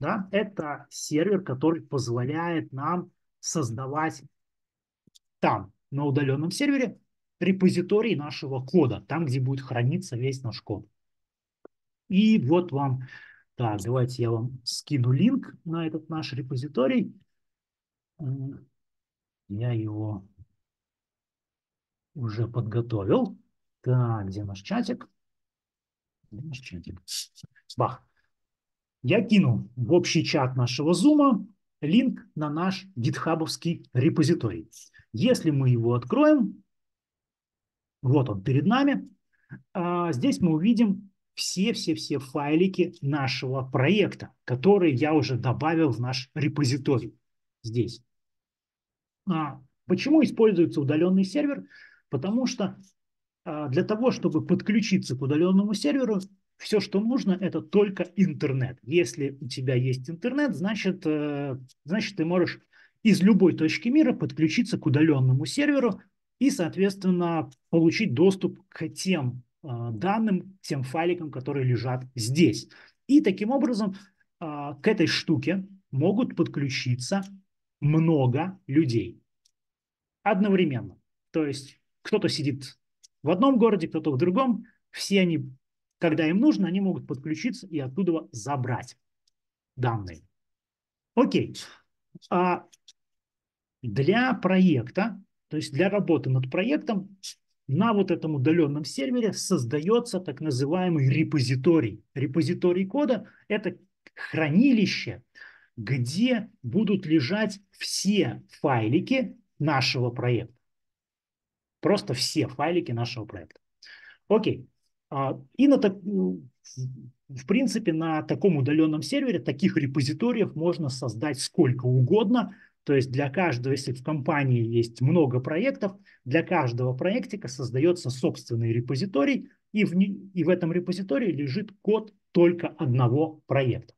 Speaker 1: Да? Это сервер, который позволяет нам создавать там, на удаленном сервере, репозиторий нашего кода, там, где будет храниться весь наш код. И вот вам, так, давайте я вам скину линк на этот наш репозиторий. Я его уже подготовил. Так, где наш чатик? Где наш чатик? Бах я кинул в общий чат нашего зума линк на наш гитхабовский репозиторий. Если мы его откроем, вот он перед нами, а здесь мы увидим все-все-все файлики нашего проекта, которые я уже добавил в наш репозиторий здесь. А почему используется удаленный сервер? Потому что а, для того, чтобы подключиться к удаленному серверу, все, что нужно, это только интернет. Если у тебя есть интернет, значит, э, значит ты можешь из любой точки мира подключиться к удаленному серверу и, соответственно, получить доступ к тем данным, тем файликам, которые лежат здесь. И таким образом э, к этой штуке могут подключиться много людей одновременно. То есть кто-то сидит в одном городе, кто-то в другом, все они когда им нужно, они могут подключиться и оттуда забрать данные. Окей. А для проекта, то есть для работы над проектом, на вот этом удаленном сервере создается так называемый репозиторий. Репозиторий кода – это хранилище, где будут лежать все файлики нашего проекта. Просто все файлики нашего проекта. Окей. А, и на так, в принципе, на таком удаленном сервере таких репозиториев можно создать сколько угодно. То есть для каждого, если в компании есть много проектов, для каждого проектика создается собственный репозиторий, и в, и в этом репозитории лежит код только одного проекта.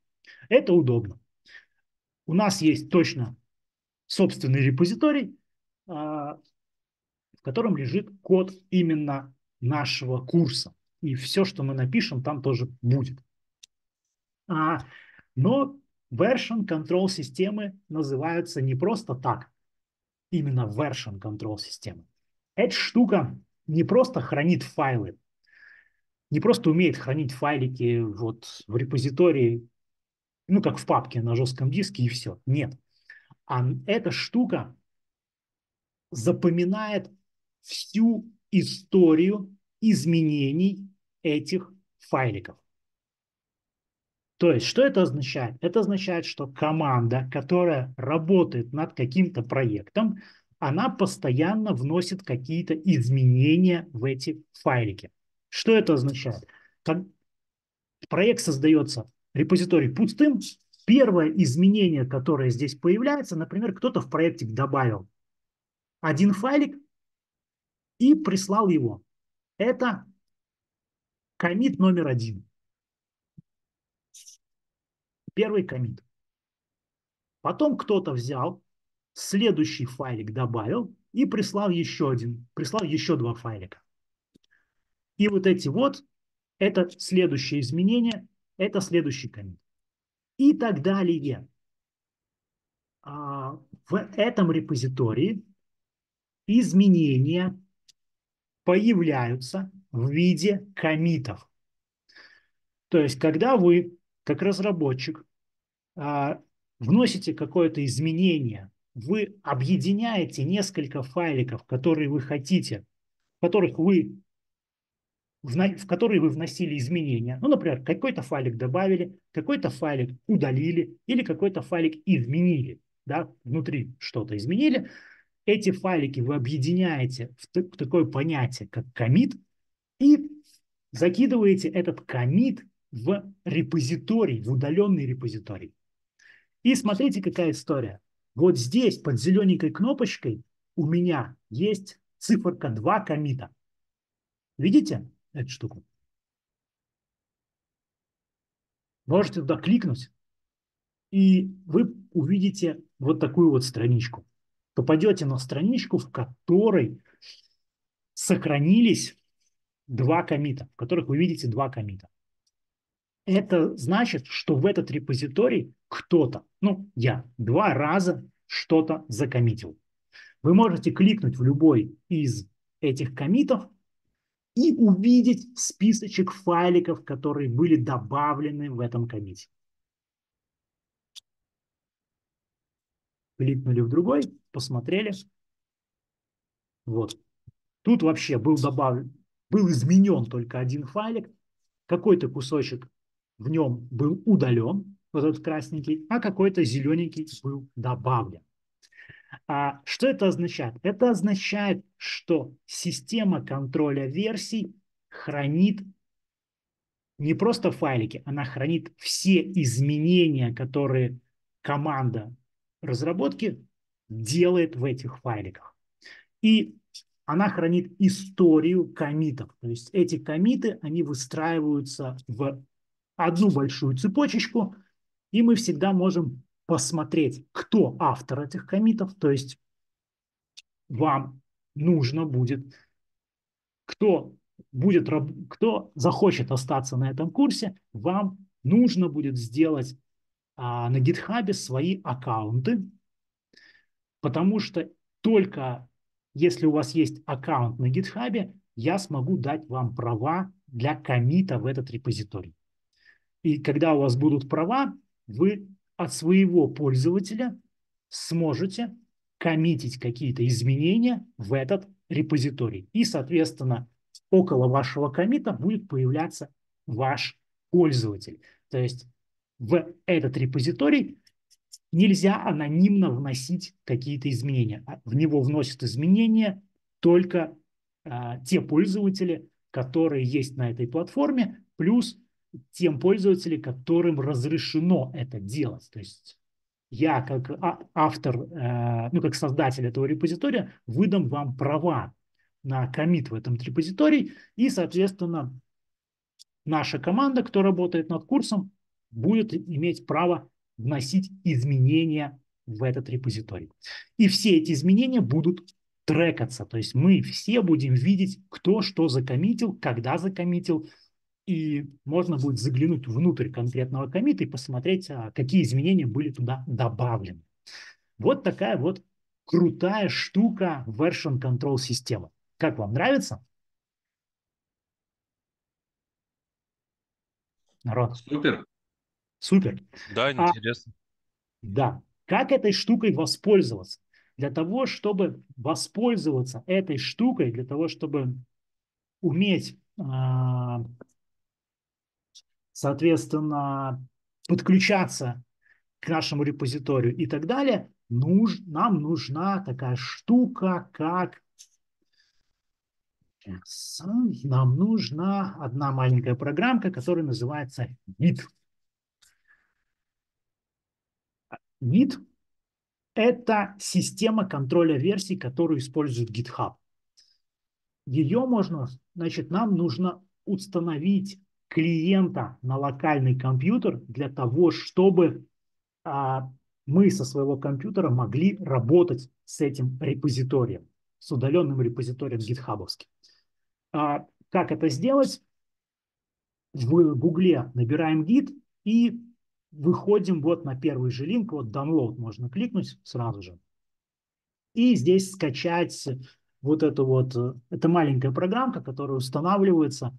Speaker 1: Это удобно. У нас есть точно собственный репозиторий, а, в котором лежит код именно нашего курса. И все, что мы напишем, там тоже будет. А, но version control системы называются не просто так, именно version control системы. Эта штука не просто хранит файлы, не просто умеет хранить файлики вот в репозитории, ну, как в папке на жестком диске и все. Нет. А эта штука запоминает всю историю изменений этих файликов. То есть, что это означает? Это означает, что команда, которая работает над каким-то проектом, она постоянно вносит какие-то изменения в эти файлики. Что это означает? Как проект создается, репозиторий пустым, первое изменение, которое здесь появляется, например, кто-то в проектик добавил один файлик и прислал его. Это комит номер один. Первый комит. Потом кто-то взял, следующий файлик добавил и прислал еще один, прислал еще два файлика. И вот эти вот, это следующее изменение, это следующий комит. И так далее. А, в этом репозитории изменения появляются в виде комитов. То есть, когда вы, как разработчик, а, вносите какое-то изменение, вы объединяете несколько файликов, которые вы хотите, в которых вы в которые вы вносили изменения. Ну, например, какой-то файлик добавили, какой-то файлик удалили или какой-то файлик изменили. Да, внутри что-то изменили. Эти файлики вы объединяете в такое понятие, как комит, и закидываете этот комит в репозиторий, в удаленный репозиторий. И смотрите, какая история. Вот здесь под зелененькой кнопочкой у меня есть циферка 2 комита. Видите эту штуку? Можете туда кликнуть, и вы увидите вот такую вот страничку. Попадете на страничку, в которой сохранились два комита, в которых вы видите два комита. Это значит, что в этот репозиторий кто-то, ну я, два раза что-то закоммитил. Вы можете кликнуть в любой из этих комитов и увидеть списочек файликов, которые были добавлены в этом комите. Кликнули в другой, посмотрели. Вот. Тут вообще был добавлен, был изменен только один файлик, какой-то кусочек в нем был удален, вот этот красненький, а какой-то зелененький был добавлен. А что это означает? Это означает, что система контроля версий хранит не просто файлики, она хранит все изменения, которые команда разработки делает в этих файликах. И она хранит историю комитов. То есть эти комиты, они выстраиваются в одну большую цепочечку, и мы всегда можем посмотреть, кто автор этих комитов. То есть вам нужно будет, кто будет, кто захочет остаться на этом курсе, вам нужно будет сделать а, на GitHub свои аккаунты, потому что только если у вас есть аккаунт на GitHub, я смогу дать вам права для комита в этот репозиторий. И когда у вас будут права, вы от своего пользователя сможете коммитить какие-то изменения в этот репозиторий. И, соответственно, около вашего комита будет появляться ваш пользователь. То есть в этот репозиторий нельзя анонимно вносить какие-то изменения. А в него вносят изменения только а, те пользователи, которые есть на этой платформе, плюс тем пользователям, которым разрешено это делать. То есть я как а, автор, э, ну как создатель этого репозитория выдам вам права на комит в этом репозитории, и, соответственно, наша команда, кто работает над курсом, будет иметь право вносить изменения в этот репозиторий. И все эти изменения будут трекаться, то есть мы все будем видеть, кто что закоммитил, когда закоммитил, и можно будет заглянуть внутрь конкретного комита и посмотреть, а, какие изменения были туда добавлены. Вот такая вот крутая штука version control системы. Как вам нравится?
Speaker 3: Народ. Супер.
Speaker 1: Супер.
Speaker 2: Да, а, интересно. А,
Speaker 1: да. Как этой штукой воспользоваться? Для того, чтобы воспользоваться этой штукой, для того, чтобы уметь, а, соответственно, подключаться к нашему репозиторию и так далее, нуж, нам нужна такая штука, как нам нужна одна маленькая программка, которая называется Git. Git – это система контроля версий, которую использует GitHub. Ее можно, значит, нам нужно установить клиента на локальный компьютер для того, чтобы а, мы со своего компьютера могли работать с этим репозиторием, с удаленным репозиторием гитхабовским. А, как это сделать? В Гугле набираем git и выходим вот на первый же линк, вот download можно кликнуть сразу же. И здесь скачать вот эту вот, это маленькая программка, которая устанавливается,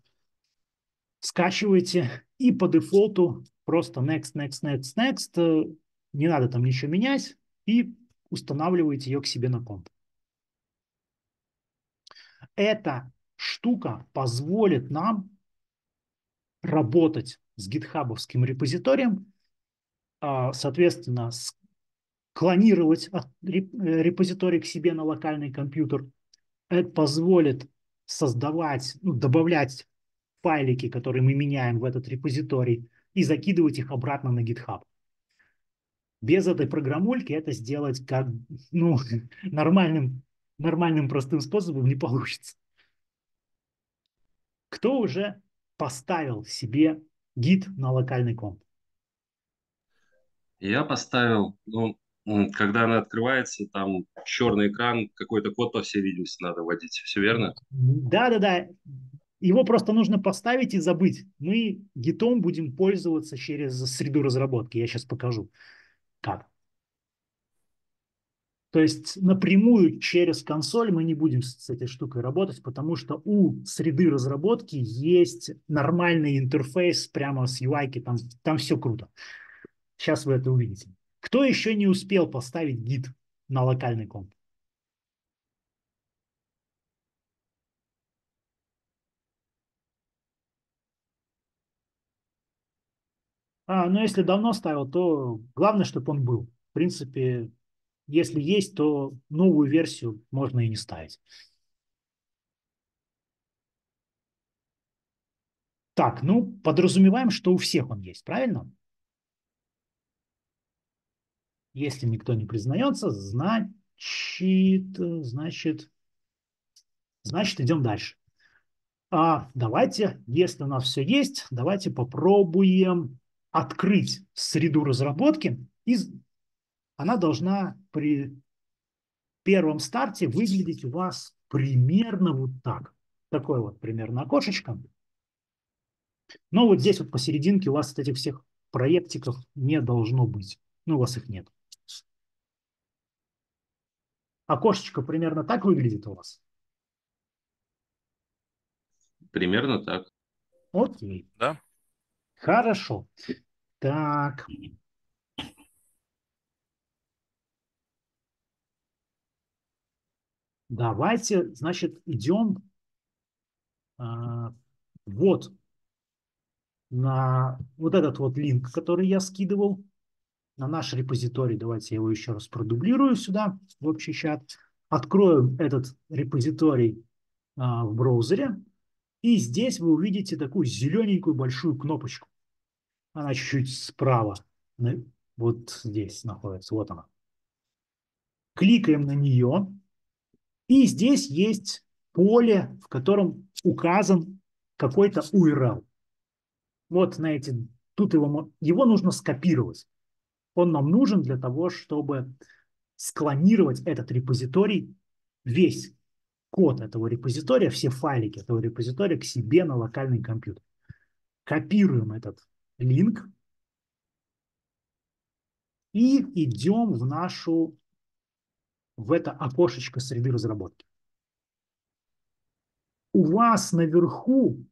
Speaker 1: скачиваете и по дефолту просто next, next, next, next, не надо там ничего менять и устанавливаете ее к себе на комп. Эта штука позволит нам работать с гитхабовским репозиторием а, соответственно, клонировать э, репозиторий к себе на локальный компьютер. Это позволит создавать, ну, добавлять файлики, которые мы меняем в этот репозиторий, и закидывать их обратно на GitHub. Без этой программульки это сделать как ну, нормальным, нормальным простым способом не получится. Кто уже поставил себе гид на локальный комп?
Speaker 3: Я поставил, ну, когда она открывается, там черный экран, какой-то код, по всей видимости, надо вводить. Все верно?
Speaker 1: Да-да-да. Его просто нужно поставить и забыть. Мы гитом будем пользоваться через среду разработки. Я сейчас покажу, как. То есть напрямую через консоль мы не будем с этой штукой работать, потому что у среды разработки есть нормальный интерфейс прямо с UI, там, там все круто. Сейчас вы это увидите. Кто еще не успел поставить гид на локальный комп? А, ну если давно ставил, то главное, чтобы он был. В принципе, если есть, то новую версию можно и не ставить. Так, ну, подразумеваем, что у всех он есть, правильно? Если никто не признается, значит, значит, значит идем дальше. А давайте, если у нас все есть, давайте попробуем открыть среду разработки. И она должна при первом старте выглядеть у вас примерно вот так. Такое вот примерно окошечко. Но вот здесь вот посерединке у вас этих всех проектиков не должно быть. Ну, у вас их нет. Окошечко примерно так выглядит у вас?
Speaker 3: Примерно так.
Speaker 1: Окей.
Speaker 2: Да.
Speaker 1: Хорошо. Так. Давайте, значит, идем а, вот на вот этот вот линк, который я скидывал на наш репозиторий. Давайте я его еще раз продублирую сюда, в общий чат. Открою этот репозиторий а, в браузере. И здесь вы увидите такую зелененькую большую кнопочку. Она чуть-чуть справа. Вот здесь находится. Вот она. Кликаем на нее. И здесь есть поле, в котором указан какой-то URL. Вот на эти, тут его, его нужно скопировать. Он нам нужен для того, чтобы склонировать этот репозиторий, весь код этого репозитория, все файлики этого репозитория к себе на локальный компьютер. Копируем этот линк и идем в нашу, в это окошечко среды разработки. У вас наверху,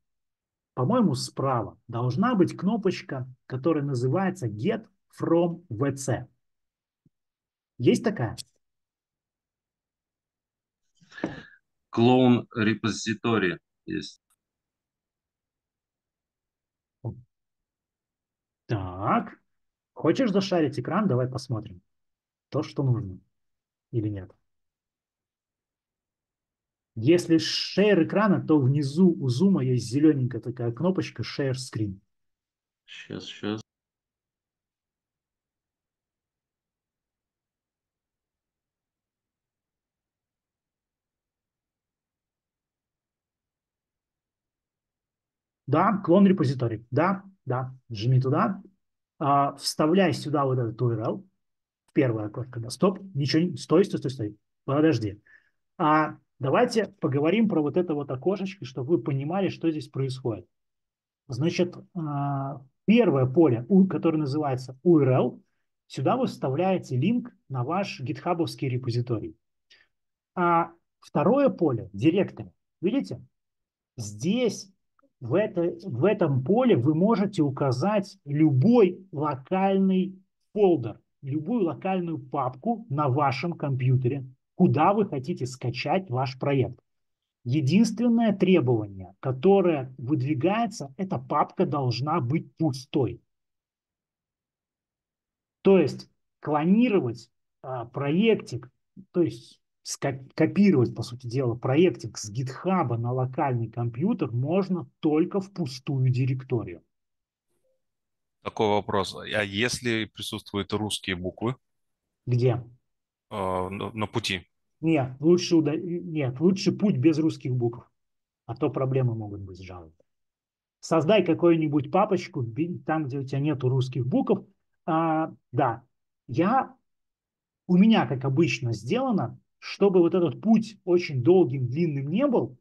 Speaker 1: по-моему, справа, должна быть кнопочка, которая называется Get from VC. Есть такая?
Speaker 3: Клоун репозиторий есть.
Speaker 1: Так. Хочешь зашарить экран? Давай посмотрим. То, что нужно. Или нет. Если share экрана, то внизу у зума есть зелененькая такая кнопочка Share Screen.
Speaker 3: Сейчас, сейчас.
Speaker 1: Да, клон репозиторий. Да, да. Жми туда. А, вставляй сюда вот этот URL. Первое окошко. Да. Стоп. Ничего. Стой, стой, стой, стой. Подожди. А давайте поговорим про вот это вот окошечко, чтобы вы понимали, что здесь происходит. Значит, а, первое поле, которое называется URL, сюда вы вставляете линк на ваш гитхабовский репозиторий. А второе поле, директор, видите, здесь в, это, в этом поле вы можете указать любой локальный фолдер, любую локальную папку на вашем компьютере, куда вы хотите скачать ваш проект. Единственное требование, которое выдвигается, эта папка должна быть пустой. То есть клонировать а, проектик, то есть скопировать, по сути дела, проектик с GitHub на локальный компьютер можно только в пустую директорию.
Speaker 2: Такой вопрос. А если присутствуют русские буквы?
Speaker 1: Где?
Speaker 2: Э, на, на пути.
Speaker 1: Нет, лучше, удал... Нет, лучше путь без русских букв. А то проблемы могут быть с жалобой. Создай какую-нибудь папочку там, где у тебя нету русских букв. А, да, я, у меня, как обычно, сделано, чтобы вот этот путь очень долгим, длинным не был,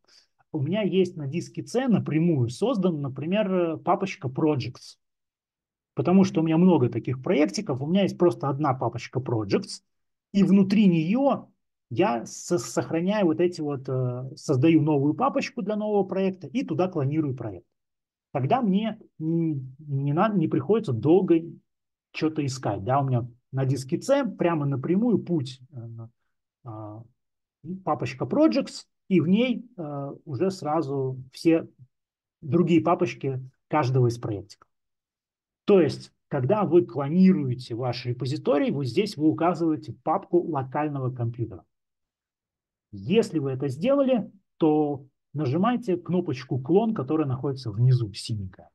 Speaker 1: у меня есть на диске C напрямую создан, например, папочка Projects. Потому что у меня много таких проектиков, у меня есть просто одна папочка Projects, и внутри нее я сохраняю вот эти вот, э, создаю новую папочку для нового проекта и туда клонирую проект. Тогда мне не, надо, не приходится долго что-то искать. Да, у меня на диске C прямо напрямую путь э, папочка Projects, и в ней а, уже сразу все другие папочки каждого из проектиков. То есть, когда вы клонируете ваш репозиторий, вот здесь вы указываете папку локального компьютера. Если вы это сделали, то нажимайте кнопочку «Клон», которая находится внизу, синенькая.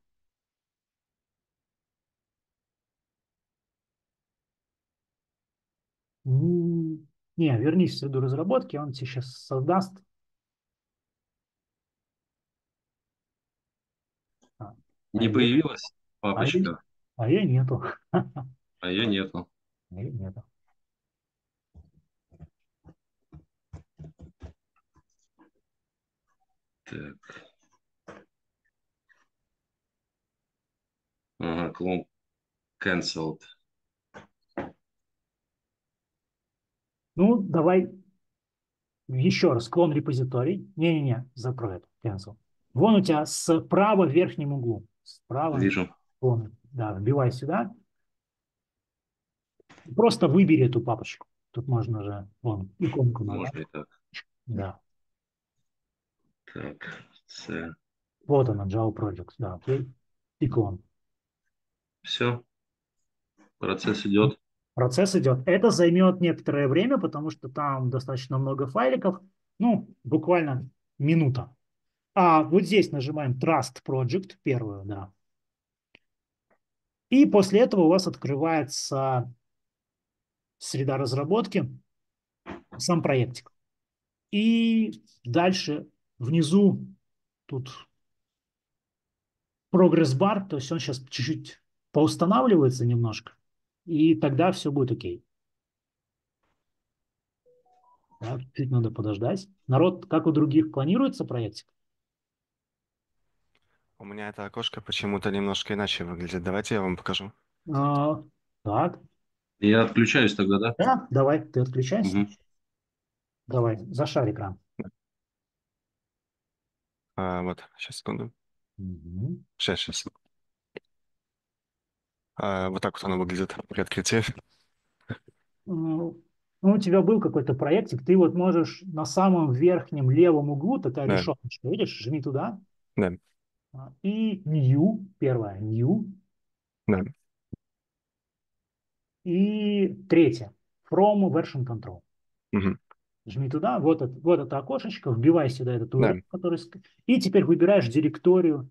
Speaker 1: Не, вернись в среду разработки, он тебе сейчас создаст.
Speaker 3: А, Не а появилась папочка?
Speaker 1: А, ее нету.
Speaker 3: А ее нету.
Speaker 1: А ее нету.
Speaker 3: Так. Ага, клон cancelled.
Speaker 1: Ну, давай еще раз, клон репозиторий. Не-не-не, закрой это, cancel. Вон у тебя справа в верхнем углу. Справа.
Speaker 3: Вижу.
Speaker 1: Вон, да, вбивай сюда. Просто выбери эту папочку. Тут можно же, вон, иконку
Speaker 3: надо. Можно и так.
Speaker 1: Да.
Speaker 3: Так, C.
Speaker 1: Вот она, Java Projects, да, окей. И клон.
Speaker 3: Все. Процесс идет
Speaker 1: процесс идет. Это займет некоторое время, потому что там достаточно много файликов. Ну, буквально минута. А вот здесь нажимаем Trust Project, первую, да. И после этого у вас открывается среда разработки, сам проектик. И дальше внизу тут прогресс-бар, то есть он сейчас чуть-чуть поустанавливается немножко, и тогда все будет окей. Да, чуть надо подождать. Народ, как у других, планируется проектик?
Speaker 4: У меня это окошко почему-то немножко иначе выглядит. Давайте я вам покажу.
Speaker 1: А, так.
Speaker 3: Я отключаюсь тогда, да?
Speaker 1: Да, давай, ты отключайся.
Speaker 3: Мгм.
Speaker 1: Давай, зашарь экран.
Speaker 4: А, вот, сейчас, секунду.
Speaker 1: Мгм.
Speaker 4: Сейчас, сейчас. А, вот так вот оно выглядит при открытии.
Speaker 1: Ну, ну, у тебя был какой-то проектик, ты вот можешь на самом верхнем левом углу такая
Speaker 4: Да.
Speaker 1: решеточка, видишь, жми туда.
Speaker 4: Да,
Speaker 1: А, И new, первое, new.
Speaker 4: да.
Speaker 1: И третье, from version control.
Speaker 4: Мгм.
Speaker 1: Жми туда, вот это, вот это окошечко, вбивай сюда этот
Speaker 4: Да.
Speaker 1: URL, который... ск- И теперь выбираешь директорию.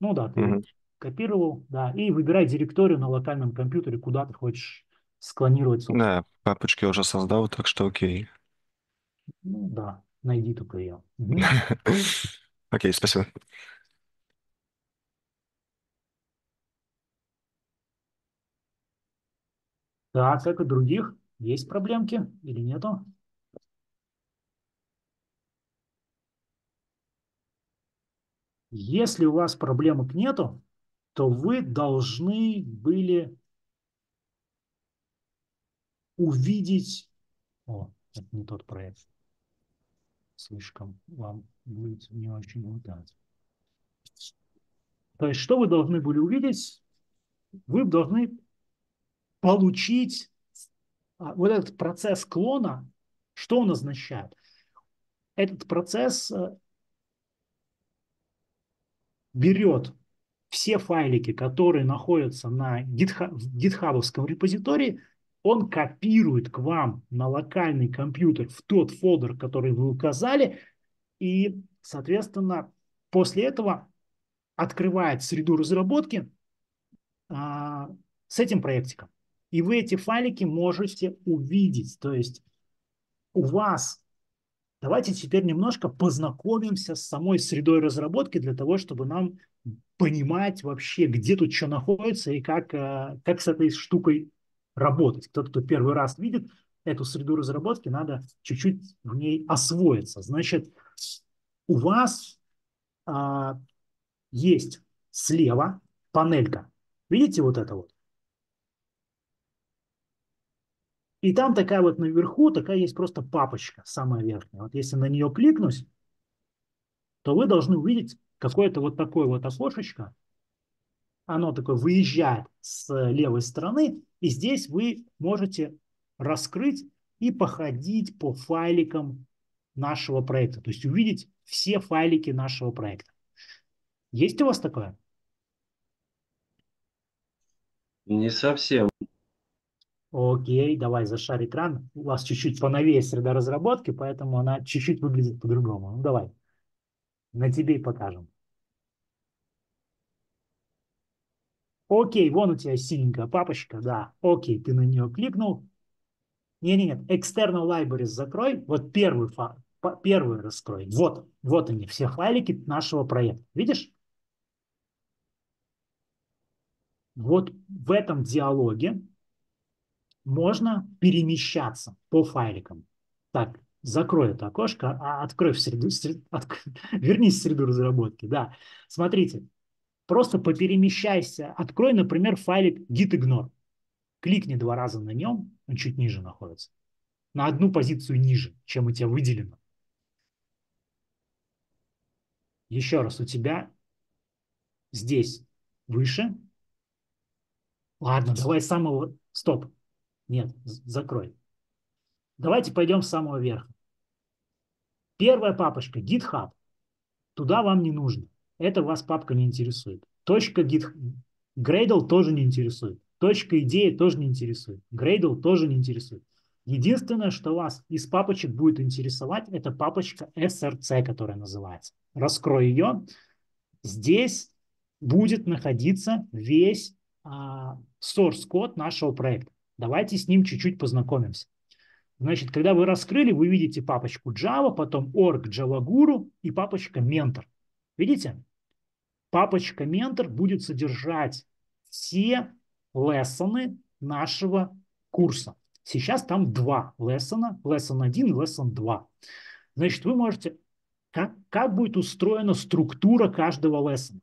Speaker 1: Ну да, ты
Speaker 4: Мгм.
Speaker 1: Копировал, да, и выбирай директорию на локальном компьютере, куда ты хочешь склонировать, собственно.
Speaker 4: Да, папочки уже создал, так что окей.
Speaker 1: Ну да, найди только ее.
Speaker 4: Окей, спасибо.
Speaker 1: Так, как и других, есть проблемки или нету? Если у вас проблемок нету, то вы должны были увидеть... О, это не тот проект. Слишком вам будет не очень удать. То есть, что вы должны были увидеть? Вы должны получить а, вот этот процесс клона. Что он означает? Этот процесс э, берет все файлики, которые находятся на гитхабовском репозитории, он копирует к вам на локальный компьютер в тот фолдер, который вы указали, и, соответственно, после этого открывает среду разработки а, с этим проектиком. И вы эти файлики можете увидеть. То есть у вас... Давайте теперь немножко познакомимся с самой средой разработки для того, чтобы нам понимать вообще, где тут что находится и как, э, как с этой штукой работать. Тот, кто первый раз видит эту среду разработки, надо чуть-чуть в ней освоиться. Значит, у вас а, есть слева панелька. Видите вот это вот? И там такая вот наверху, такая есть просто папочка, самая верхняя. Вот если на нее кликнуть, то вы должны увидеть какое-то вот такое вот окошечко. Оно такое выезжает с левой стороны, и здесь вы можете раскрыть и походить по файликам нашего проекта. То есть увидеть все файлики нашего проекта. Есть у вас такое?
Speaker 3: Не совсем.
Speaker 1: Окей, давай зашарь экран. У вас чуть-чуть поновее среда разработки, поэтому она чуть-чуть выглядит по-другому. Ну давай, на тебе и покажем. Окей, вон у тебя синенькая папочка, да. Окей, ты на нее кликнул. Не-не-нет, External Libraries закрой. Вот первый, фа- первый раскрой. Вот, вот они, все файлики нашего проекта. Видишь? Вот в этом диалоге можно перемещаться по файликам. Так, закрой это окошко, а открой в среду, сред- отк- вернись в среду разработки. Да, смотрите, просто поперемещайся. Открой, например, файлик gitignore. Кликни два раза на нем, он чуть ниже находится. На одну позицию ниже, чем у тебя выделено. Еще раз, у тебя здесь выше. Ладно, давай самого... Стоп. Нет, закрой. Давайте пойдем с самого верха. Первая папочка GitHub. Туда вам не нужно. Это вас папка не интересует. Точка git... Gradle тоже не интересует. Точка идеи тоже не интересует. Gradle тоже не интересует. Единственное, что вас из папочек будет интересовать, это папочка SRC, которая называется. Раскрою ее. Здесь будет находиться весь а, source код нашего проекта. Давайте с ним чуть-чуть познакомимся. Значит, когда вы раскрыли, вы видите папочку Java, потом org Java Guru и папочка Mentor. Видите? Папочка Mentor будет содержать все лессоны нашего курса. Сейчас там два лессона, lesson 1 и lesson 2. Значит, вы можете... Как, как будет устроена структура каждого лессона?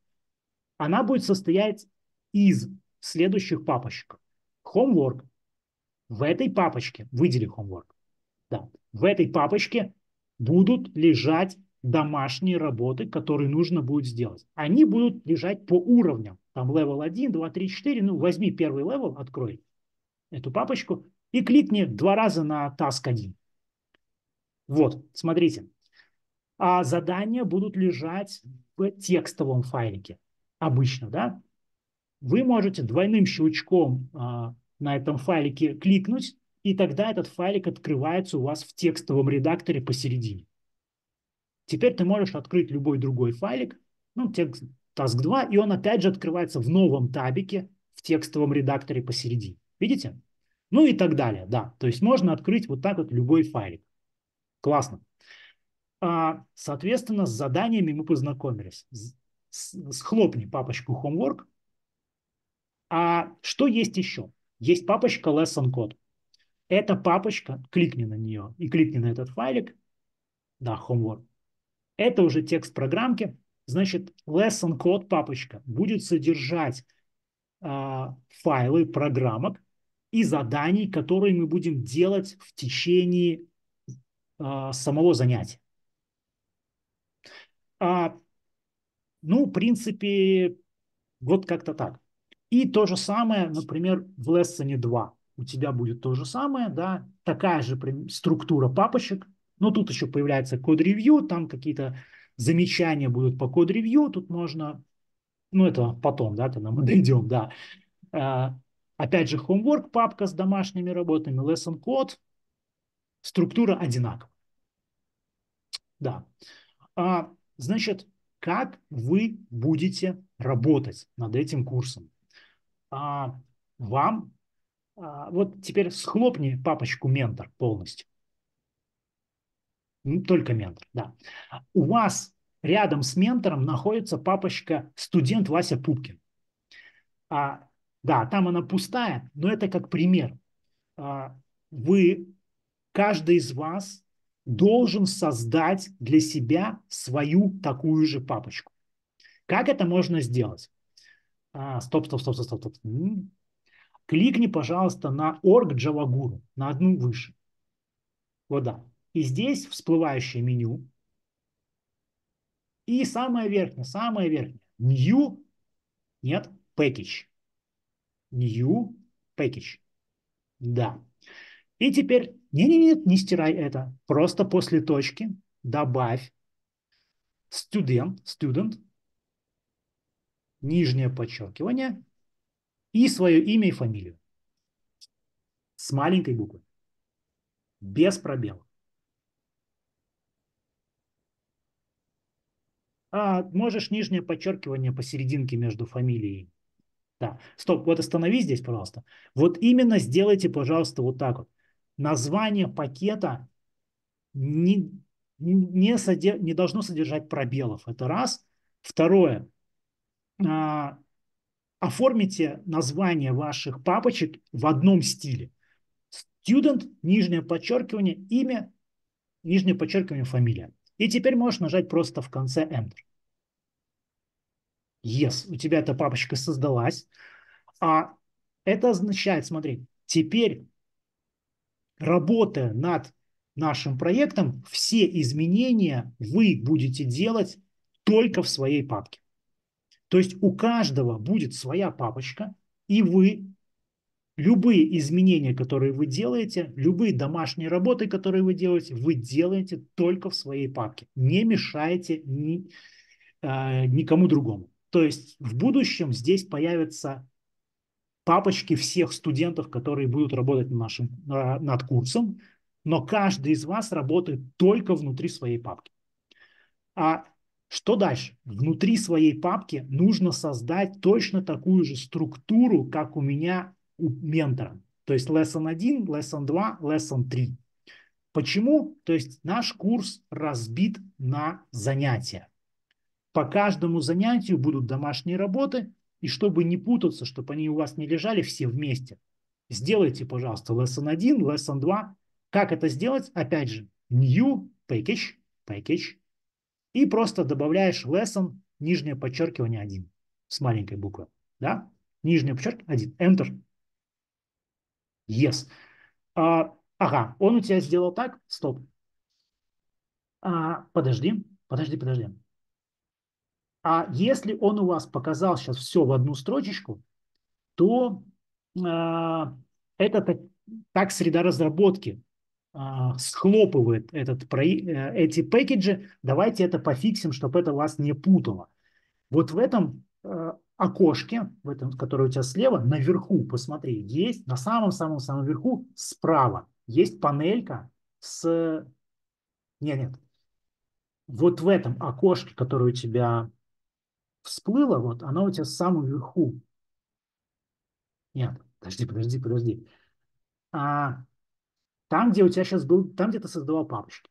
Speaker 1: Она будет состоять из следующих папочек. Homework. В этой папочке, выдели homework. Да, в этой папочке будут лежать домашние работы, которые нужно будет сделать. Они будут лежать по уровням. Там level 1, 2, 3, 4. Ну, возьми первый level, открой эту папочку и кликни два раза на task 1. Вот, смотрите. А задания будут лежать в текстовом файлике. Обычно, да? Вы можете двойным щелчком а, на этом файлике кликнуть, и тогда этот файлик открывается у вас в текстовом редакторе посередине. Теперь ты можешь открыть любой другой файлик, ну, текст task 2, и он опять же открывается в новом табике в текстовом редакторе посередине. Видите? Ну и так далее, да. То есть можно открыть вот так вот любой файлик. Классно. А, соответственно, с заданиями мы познакомились. Схлопни папочку homework. А что есть еще? Есть папочка lesson code. Эта папочка, кликни на нее и кликни на этот файлик, да, homework. Это уже текст программки. Значит, lesson code папочка будет содержать э, файлы программок и заданий, которые мы будем делать в течение э, самого занятия. А, ну, в принципе, вот как-то так. И то же самое, например, в Lesson 2. У тебя будет то же самое, да, такая же структура папочек, но тут еще появляется код-ревью, там какие-то замечания будут по код-ревью, тут можно, ну это потом, да, когда мы дойдем, да. А, опять же, homework папка с домашними работами, lesson код, структура одинаковая. Да. А, значит, как вы будете работать над этим курсом? А, вам, а, вот теперь схлопни папочку ментор полностью. Только ментор, да. У вас рядом с ментором находится папочка студент Вася Пупкин. А, да, там она пустая, но это как пример. А, вы, каждый из вас должен создать для себя свою такую же папочку. Как это можно сделать? А, стоп, стоп, стоп, стоп, стоп, стоп. Кликни, пожалуйста, на org Javaguru, на одну выше. Вот да. И здесь всплывающее меню. И самое верхнее, самое верхнее. New, нет, package. New package. Да. И теперь, не-не-не, не стирай это. Просто после точки добавь student, student нижнее подчеркивание и свое имя и фамилию. С маленькой буквы. Без пробела. А можешь нижнее подчеркивание посерединке между фамилией. Да. Стоп, вот останови здесь, пожалуйста. Вот именно сделайте, пожалуйста, вот так вот. Название пакета не, не, содер, не должно содержать пробелов. Это раз. Второе. А, оформите название ваших папочек в одном стиле. Student, нижнее подчеркивание, имя, нижнее подчеркивание, фамилия. И теперь можешь нажать просто в конце Enter. Yes, у тебя эта папочка создалась. А это означает, смотри, теперь работая над нашим проектом, все изменения вы будете делать только в своей папке. То есть у каждого будет своя папочка, и вы любые изменения, которые вы делаете, любые домашние работы, которые вы делаете, вы делаете только в своей папке. Не мешаете ни, э, никому другому. То есть в будущем здесь появится папочки всех студентов, которые будут работать над, нашим, над курсом, но каждый из вас работает только внутри своей папки. А что дальше? Внутри своей папки нужно создать точно такую же структуру, как у меня у ментора. То есть lesson 1, lesson 2, lesson 3. Почему? То есть наш курс разбит на занятия. По каждому занятию будут домашние работы, и чтобы не путаться, чтобы они у вас не лежали все вместе, сделайте, пожалуйста, lesson 1, lesson 2. Как это сделать? Опять же, new package, package, и просто добавляешь lesson, нижнее подчеркивание 1 с маленькой буквы. Да? Нижнее подчеркивание 1, enter. Yes. А, ага, он у тебя сделал так, стоп. А, подожди, подожди, подожди. А если он у вас показал сейчас все в одну строчечку, то а, это так, так среда разработки схлопывает этот, э, эти пэкэджи. Давайте это пофиксим, чтобы это вас не путало. Вот в этом а, окошке, в этом, которое у тебя слева, наверху, посмотри, есть на самом-самом-самом верху справа есть панелька с... Нет, нет. Вот в этом окошке, которое у тебя всплыло, вот оно у тебя в самом верху. Нет, подожди, подожди, подожди. А, там, где у тебя сейчас был, там, где ты создавал папочки.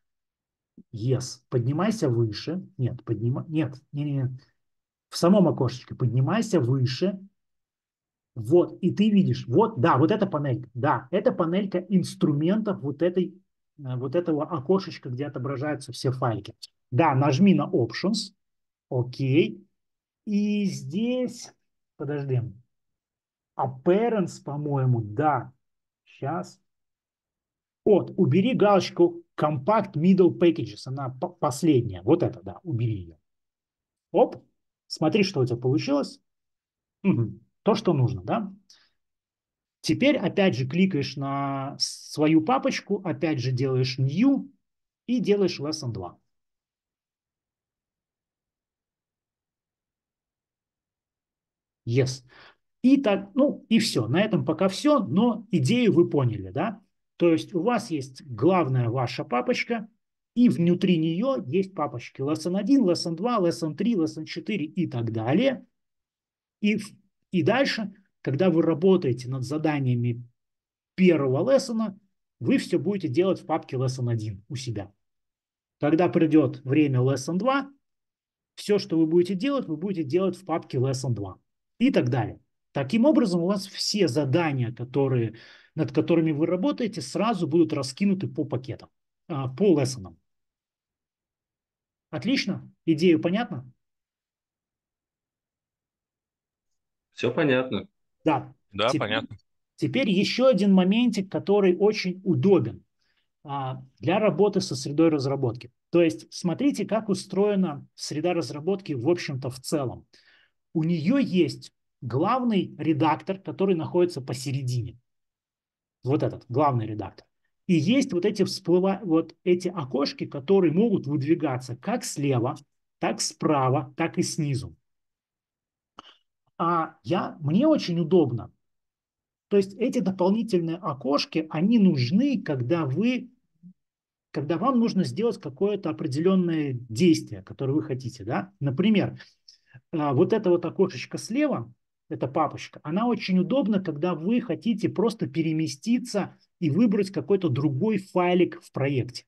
Speaker 1: Yes. Поднимайся выше. Нет, поднимай. Нет, не, не, не в самом окошечке, поднимайся выше, вот, и ты видишь, вот, да, вот эта панелька, да, это панелька инструментов вот, этой, э, вот этого окошечка, где отображаются все файлики. Да, нажми на Options, окей, и здесь, подожди, Appearance, по-моему, да, сейчас. Вот, убери галочку Compact Middle Packages, она последняя, вот это, да, убери ее. Оп, Смотри, что у тебя получилось. Угу. То, что нужно, да? Теперь опять же кликаешь на свою папочку, опять же делаешь New и делаешь Lesson 2. Yes. И так, ну и все. На этом пока все, но идею вы поняли, да? То есть у вас есть главная ваша папочка, и внутри нее есть папочки lesson 1, lesson 2, lesson 3, lesson 4 и так далее. И, и дальше, когда вы работаете над заданиями первого лессона, вы все будете делать в папке lesson 1 у себя. Когда придет время lesson 2, все, что вы будете делать, вы будете делать в папке lesson 2 и так далее. Таким образом, у вас все задания, которые, над которыми вы работаете, сразу будут раскинуты по пакетам, а, по лессонам. Отлично? Идею понятно?
Speaker 3: Все понятно.
Speaker 1: Да.
Speaker 2: Да,
Speaker 1: теперь,
Speaker 2: понятно.
Speaker 1: Теперь еще один моментик, который очень удобен а, для работы со средой разработки. То есть смотрите, как устроена среда разработки в общем-то в целом. У нее есть главный редактор, который находится посередине. Вот этот главный редактор. И есть вот эти всплыва, вот эти окошки, которые могут выдвигаться как слева, так справа, так и снизу. А я, мне очень удобно. То есть эти дополнительные окошки, они нужны, когда вы, когда вам нужно сделать какое-то определенное действие, которое вы хотите. Да? Например, а, вот это вот окошечко слева, эта папочка, она очень удобна, когда вы хотите просто переместиться и выбрать какой-то другой файлик в проекте,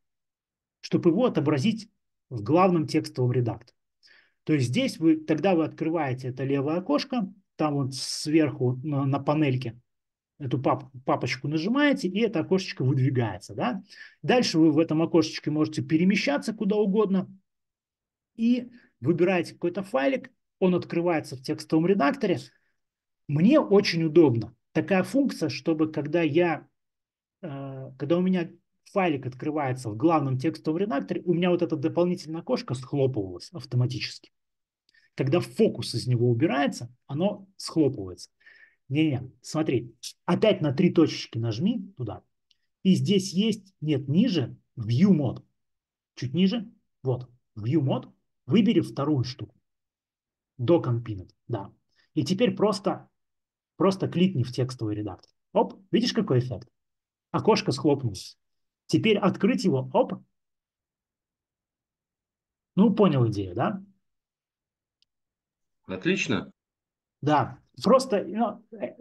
Speaker 1: чтобы его отобразить в главном текстовом редакторе. То есть здесь вы, тогда вы открываете это левое окошко, там вот сверху на, на панельке эту пап, папочку нажимаете, и это окошечко выдвигается. Да? Дальше вы в этом окошечке можете перемещаться куда угодно и выбираете какой-то файлик, он открывается в текстовом редакторе. Мне очень удобно такая функция, чтобы когда я Э, когда у меня файлик открывается в главном текстовом редакторе, у меня вот это дополнительное окошко схлопывалось автоматически. Когда фокус из него убирается, оно схлопывается. Не-не, смотри, опять на три точечки нажми туда. И здесь есть, нет, ниже, View Mode. Чуть ниже, вот, View Mode. Выбери вторую штуку. Dock Unpinned, да. И теперь просто Просто кликни в текстовый редактор. Оп, видишь, какой эффект? Окошко схлопнулось. Теперь открыть его, оп. Ну, понял идею, да?
Speaker 3: Отлично.
Speaker 1: Да, просто ну, э,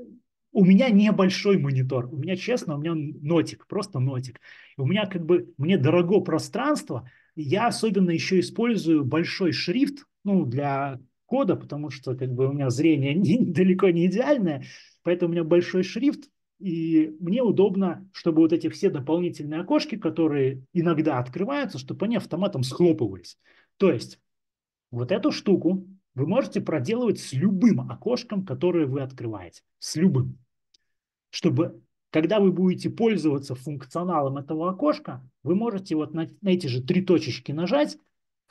Speaker 1: у меня небольшой монитор. У меня, честно, у меня нотик, просто нотик. У меня как бы, мне дорого пространство. Я особенно еще использую большой шрифт, ну, для кода, потому что как бы у меня зрение не, далеко не идеальное, поэтому у меня большой шрифт, и мне удобно, чтобы вот эти все дополнительные окошки, которые иногда открываются, чтобы они автоматом схлопывались. То есть вот эту штуку вы можете проделывать с любым окошком, которое вы открываете. С любым. Чтобы, когда вы будете пользоваться функционалом этого окошка, вы можете вот на, на эти же три точечки нажать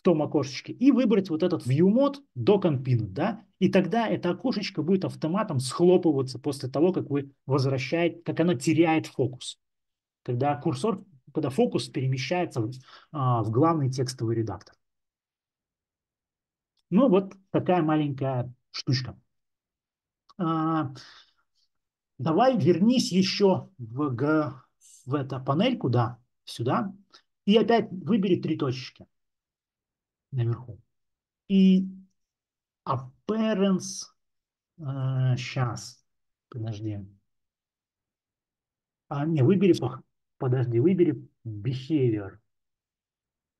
Speaker 1: том окошечке и выбрать вот этот view mode до Unpinned, да, и тогда это окошечко будет автоматом схлопываться после того, как вы возвращаете, как оно теряет фокус. Когда курсор, когда фокус перемещается в, а, в главный текстовый редактор. Ну, вот такая маленькая штучка. А, давай вернись еще в, в эту панельку, да, сюда. И опять выбери три точечки наверху. И appearance, э, сейчас, подожди. А, не, выбери, подожди, выбери behavior.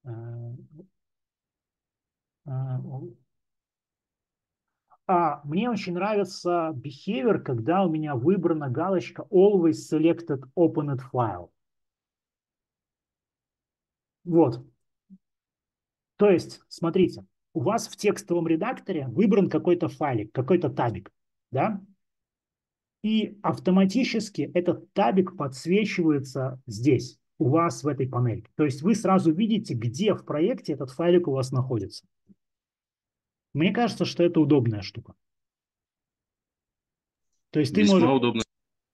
Speaker 1: Э, а, а, мне очень нравится behavior, когда у меня выбрана галочка always selected opened file. Вот. То есть, смотрите, у вас в текстовом редакторе выбран какой-то файлик, какой-то табик, да? И автоматически этот табик подсвечивается здесь, у вас в этой панели. То есть вы сразу видите, где в проекте этот файлик у вас находится. Мне кажется, что это удобная штука. То есть ты
Speaker 3: Весьма
Speaker 1: можешь,
Speaker 3: удобно.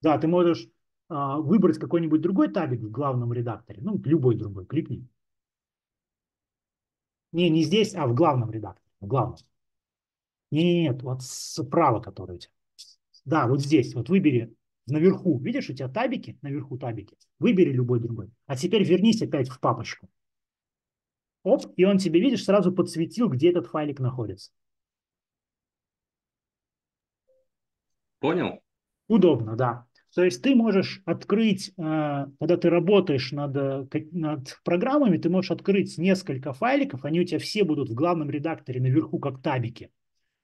Speaker 1: Да, ты можешь а, выбрать какой-нибудь другой табик в главном редакторе. Ну, любой другой, кликни. Не, не здесь, а в главном редакторе. В главном. Не, не, нет, вот справа, который у тебя. Да, вот здесь. Вот выбери наверху. Видишь, у тебя табики, наверху табики. Выбери любой другой. А теперь вернись опять в папочку. Оп, и он тебе, видишь, сразу подсветил, где этот файлик находится.
Speaker 3: Понял?
Speaker 1: Удобно, да. То есть ты можешь открыть, э, когда ты работаешь над, э, над программами, ты можешь открыть несколько файликов, они у тебя все будут в главном редакторе наверху как табики.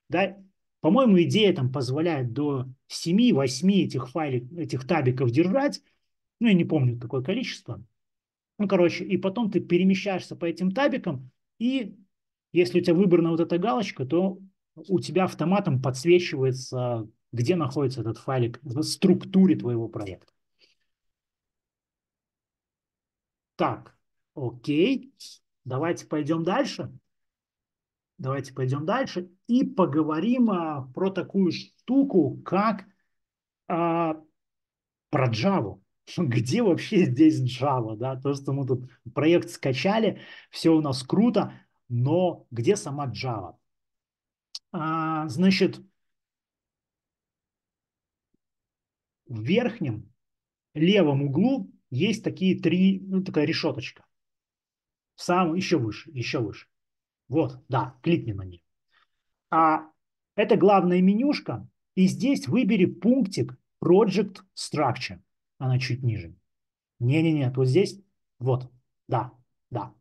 Speaker 1: Да? По-моему, идея там позволяет до 7-8 этих файлик, этих табиков держать. Ну, я не помню какое количество. Ну, короче, и потом ты перемещаешься по этим табикам, и если у тебя выбрана вот эта галочка, то у тебя автоматом подсвечивается, где находится этот файлик в структуре твоего проекта. Так, окей. Давайте пойдем дальше. Давайте пойдем дальше и поговорим а, про такую штуку, как а, про Java. где вообще здесь Java, да, то, что мы тут проект скачали, все у нас круто, но где сама Java? А, значит, в верхнем левом углу есть такие три, ну, такая решеточка. Сам еще выше, еще выше. Вот, да, кликни на нее. А это главная менюшка, и здесь выбери пунктик Project Structure она чуть ниже. Не-не-не, вот здесь, вот, да, да.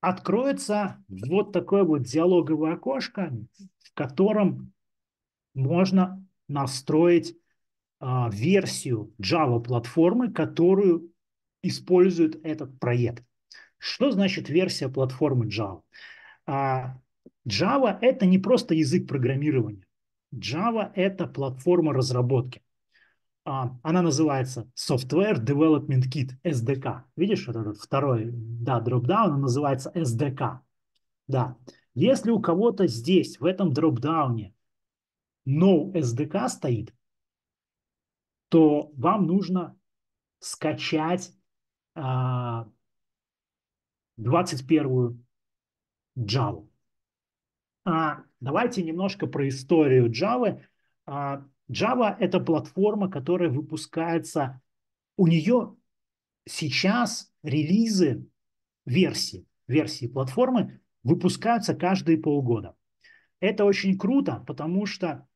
Speaker 1: Откроется вот такое вот диалоговое окошко, в котором можно настроить а, версию Java платформы, которую использует этот проект. Что значит версия платформы Java? А, Java это не просто язык программирования. Java это платформа разработки. А, она называется Software Development Kit, SDK. Видишь, вот этот второй, да, дропдаун, он называется SDK. Да. Если у кого-то здесь, в этом дропдауне, no SDK стоит, то вам нужно скачать а, 21-ю Java. А, давайте немножко про историю Java. А, Java – это платформа, которая выпускается, у нее сейчас релизы версии, версии платформы выпускаются каждые полгода. Это очень круто, потому что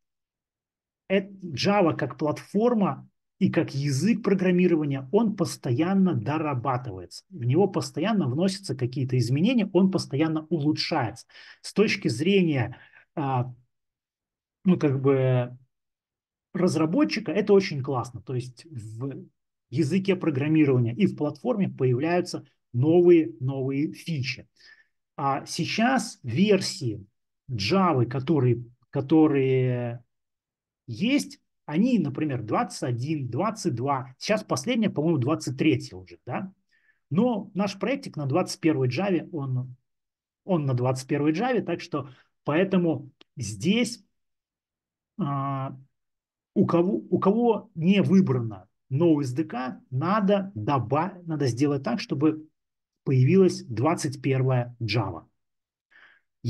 Speaker 1: Java как платформа и как язык программирования, он постоянно дорабатывается. В него постоянно вносятся какие-то изменения, он постоянно улучшается. С точки зрения а, ну, как бы разработчика это очень классно. То есть в языке программирования и в платформе появляются новые, новые фичи. А сейчас версии Java, которые, которые есть, они, например, 21, 22, сейчас последняя, по-моему, 23 уже, да? Но наш проектик на 21 Java, он, он на 21 Java, так что поэтому здесь а, у, кого, у кого не выбрано No SDK, надо, добавить, надо сделать так, чтобы появилась 21 Java.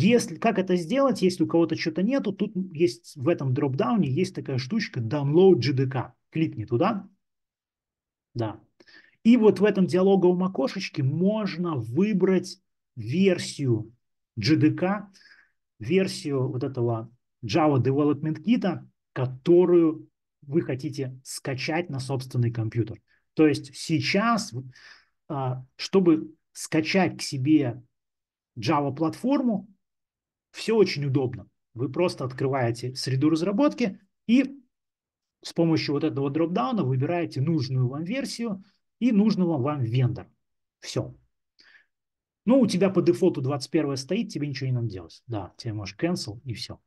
Speaker 1: Если, как это сделать, если у кого-то что-то нету, тут есть в этом дропдауне есть такая штучка Download GDK. Кликни туда. Да. И вот в этом диалоговом окошечке можно выбрать версию GDK, версию вот этого Java Development Kit, которую вы хотите скачать на собственный компьютер. То есть сейчас, а, чтобы скачать к себе Java платформу, все очень удобно. Вы просто открываете среду разработки и с помощью вот этого дропдауна выбираете нужную вам версию и нужного вам вендора. Все. Ну, у тебя по дефолту 21 стоит, тебе ничего не надо делать. Да, тебе можешь cancel и все.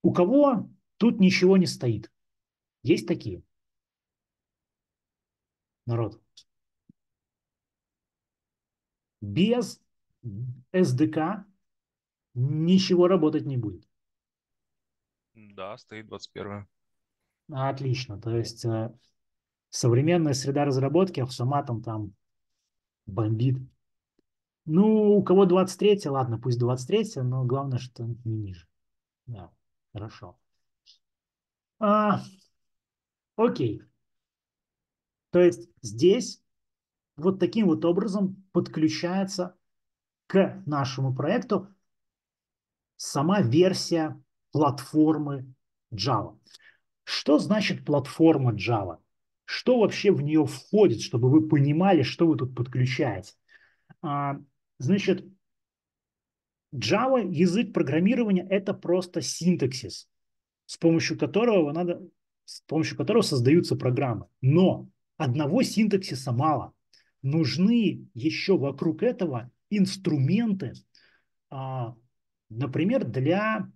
Speaker 1: У кого тут ничего не стоит? Есть такие? Народ. Без SDK ничего работать не будет.
Speaker 2: Да, стоит 21.
Speaker 1: Отлично. То есть э, современная среда разработки автоматом там бомбит. Ну, у кого 23, ладно, пусть 23, но главное, что не ниже. Да, хорошо. А, окей. То есть здесь вот таким вот образом подключается к нашему проекту сама версия платформы Java. Что значит платформа Java? Что вообще в нее входит, чтобы вы понимали, что вы тут подключаете? А, значит, Java, язык программирования, это просто синтаксис, с помощью которого надо, с помощью которого создаются программы. Но одного синтаксиса мало. Нужны еще вокруг этого инструменты, а, например, для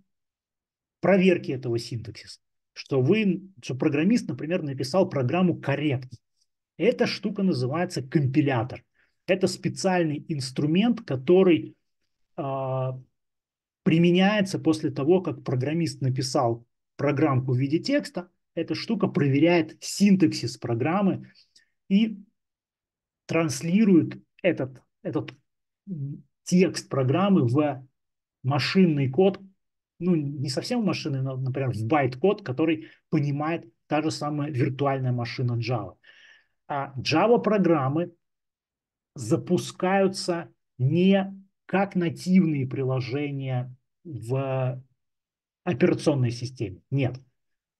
Speaker 1: проверки этого синтаксиса. Что вы, что программист, например, написал программу корректно. Эта штука называется компилятор. Это специальный инструмент, который э, применяется после того, как программист написал программку в виде текста. Эта штука проверяет синтаксис программы и транслирует этот, этот текст программы в машинный код, ну, не совсем машинный, но, например, в байт-код, который понимает та же самая виртуальная машина Java. А Java-программы запускаются не как нативные приложения в операционной системе. Нет.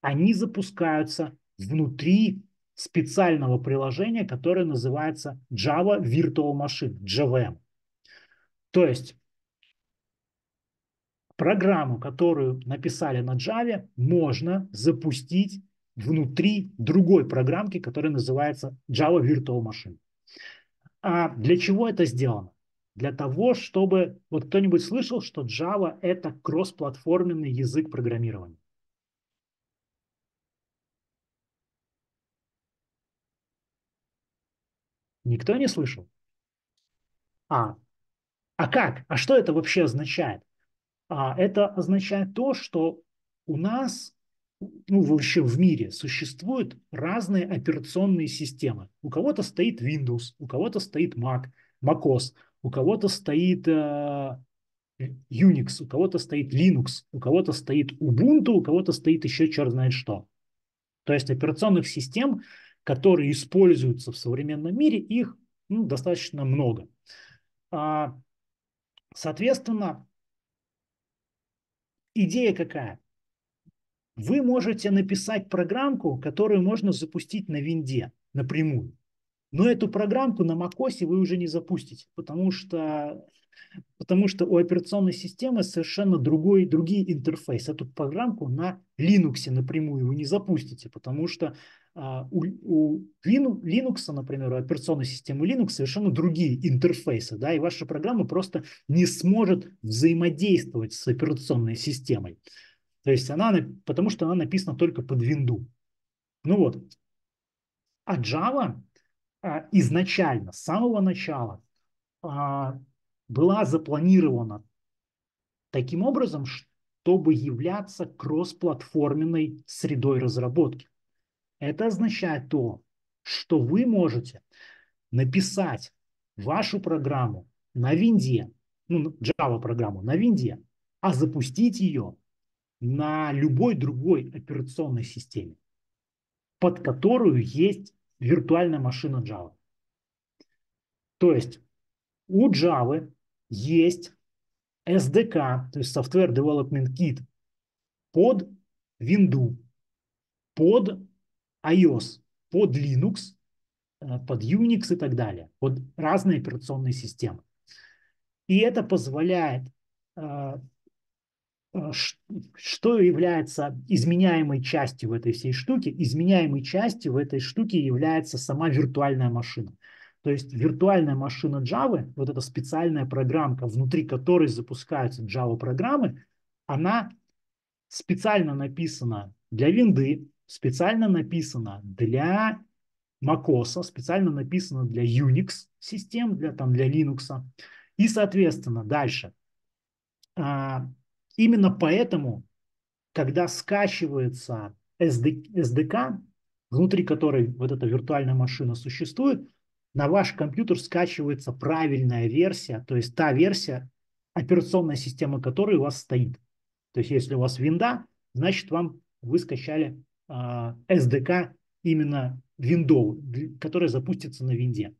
Speaker 1: Они запускаются внутри специального приложения, которое называется Java Virtual Machine, JVM. То есть программу, которую написали на Java, можно запустить внутри другой программки, которая называется Java Virtual Machine. А для чего это сделано? Для того, чтобы... Вот кто-нибудь слышал, что Java – это кроссплатформенный язык программирования? Никто не слышал? А, а как? А что это вообще означает? А это означает то, что у нас, ну вообще в мире существуют разные операционные системы. У кого-то стоит Windows, у кого-то стоит Mac, macOS, у кого-то стоит э, Unix, у кого-то стоит Linux, у кого-то стоит Ubuntu, у кого-то стоит еще черт знает что. То есть операционных систем, которые используются в современном мире, их ну, достаточно много. А, соответственно, идея какая? Вы можете написать программку, которую можно запустить на винде напрямую. Но эту программку на macOS вы уже не запустите, потому что, потому что у операционной системы совершенно другой, другие интерфейс. Эту программку на Linux напрямую вы не запустите, потому что а, у, у Linux, например, у операционной системы Linux совершенно другие интерфейсы, да, и ваша программа просто не сможет взаимодействовать с операционной системой. То есть она, потому что она написана только под винду. Ну вот. А Java а, изначально, с самого начала, а, была запланирована таким образом, чтобы являться кроссплатформенной средой разработки. Это означает то, что вы можете написать вашу программу на винде, ну, Java программу на винде, а запустить ее на любой другой операционной системе, под которую есть виртуальная машина Java. То есть у Java есть SDK, то есть Software Development Kit, под Windows, под iOS, под Linux, э, под Unix и так далее, под разные операционные системы. И это позволяет э, Э, что является изменяемой частью в этой всей штуке? Изменяемой частью в этой штуке является сама виртуальная машина. То есть виртуальная машина Java, вот эта специальная программка, внутри которой запускаются Java программы, она специально написана для винды, специально написана для macOS, специально написана для Unix систем, для, там, для Linux. И, соответственно, дальше а, Именно поэтому, когда скачивается SDK, внутри которой вот эта виртуальная машина существует, на ваш компьютер скачивается правильная версия, то есть та версия, операционная система которой у вас стоит. То есть если у вас винда, значит вам вы скачали э, SDK именно Windows, которая запустится на винде.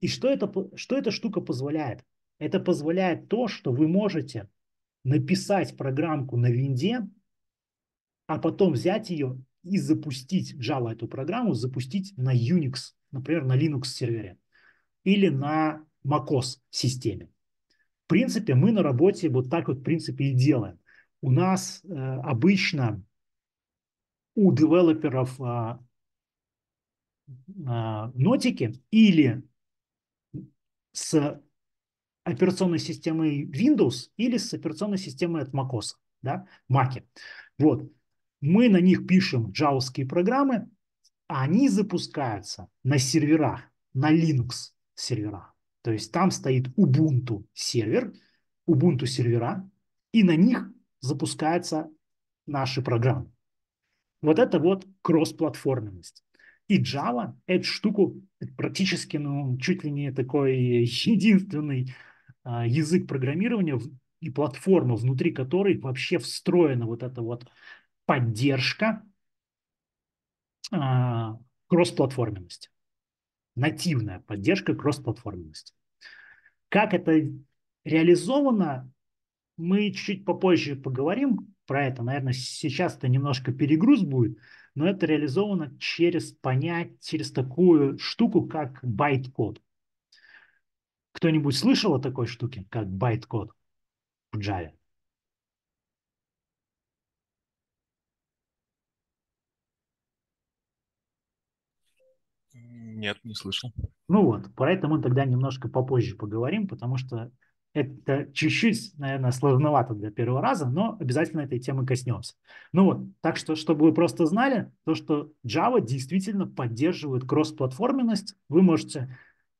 Speaker 1: И что, это, что эта штука позволяет? Это позволяет то, что вы можете написать программку на винде, а потом взять ее и запустить Java эту программу, запустить на Unix, например, на Linux сервере или на macOS системе. В принципе, мы на работе вот так вот в принципе и делаем. У нас э, обычно у девелоперов э, э, нотики или с операционной системой Windows или с операционной системой от macOS, да, Mac. Вот. Мы на них пишем джавовские программы, а они запускаются на серверах, на Linux серверах. То есть там стоит Ubuntu сервер, Ubuntu сервера, и на них запускаются наши программы. Вот это вот кроссплатформенность. И Java эту штуку практически, ну, чуть ли не такой единственный а, язык программирования и платформа, внутри которой вообще встроена вот эта вот поддержка а, кроссплатформенности. Нативная поддержка кроссплатформенности. Как это реализовано, мы чуть попозже поговорим про это. Наверное, сейчас это немножко перегруз будет, но это реализовано через понять, через такую штуку, как байт-код. Кто-нибудь слышал о такой штуке, как байт-код в Java?
Speaker 2: Нет, не слышал.
Speaker 1: Ну вот, про это мы тогда немножко попозже поговорим, потому что это чуть-чуть, наверное, сложновато для первого раза, но обязательно этой темы коснемся. Ну вот, так что, чтобы вы просто знали, то, что Java действительно поддерживает кроссплатформенность, вы можете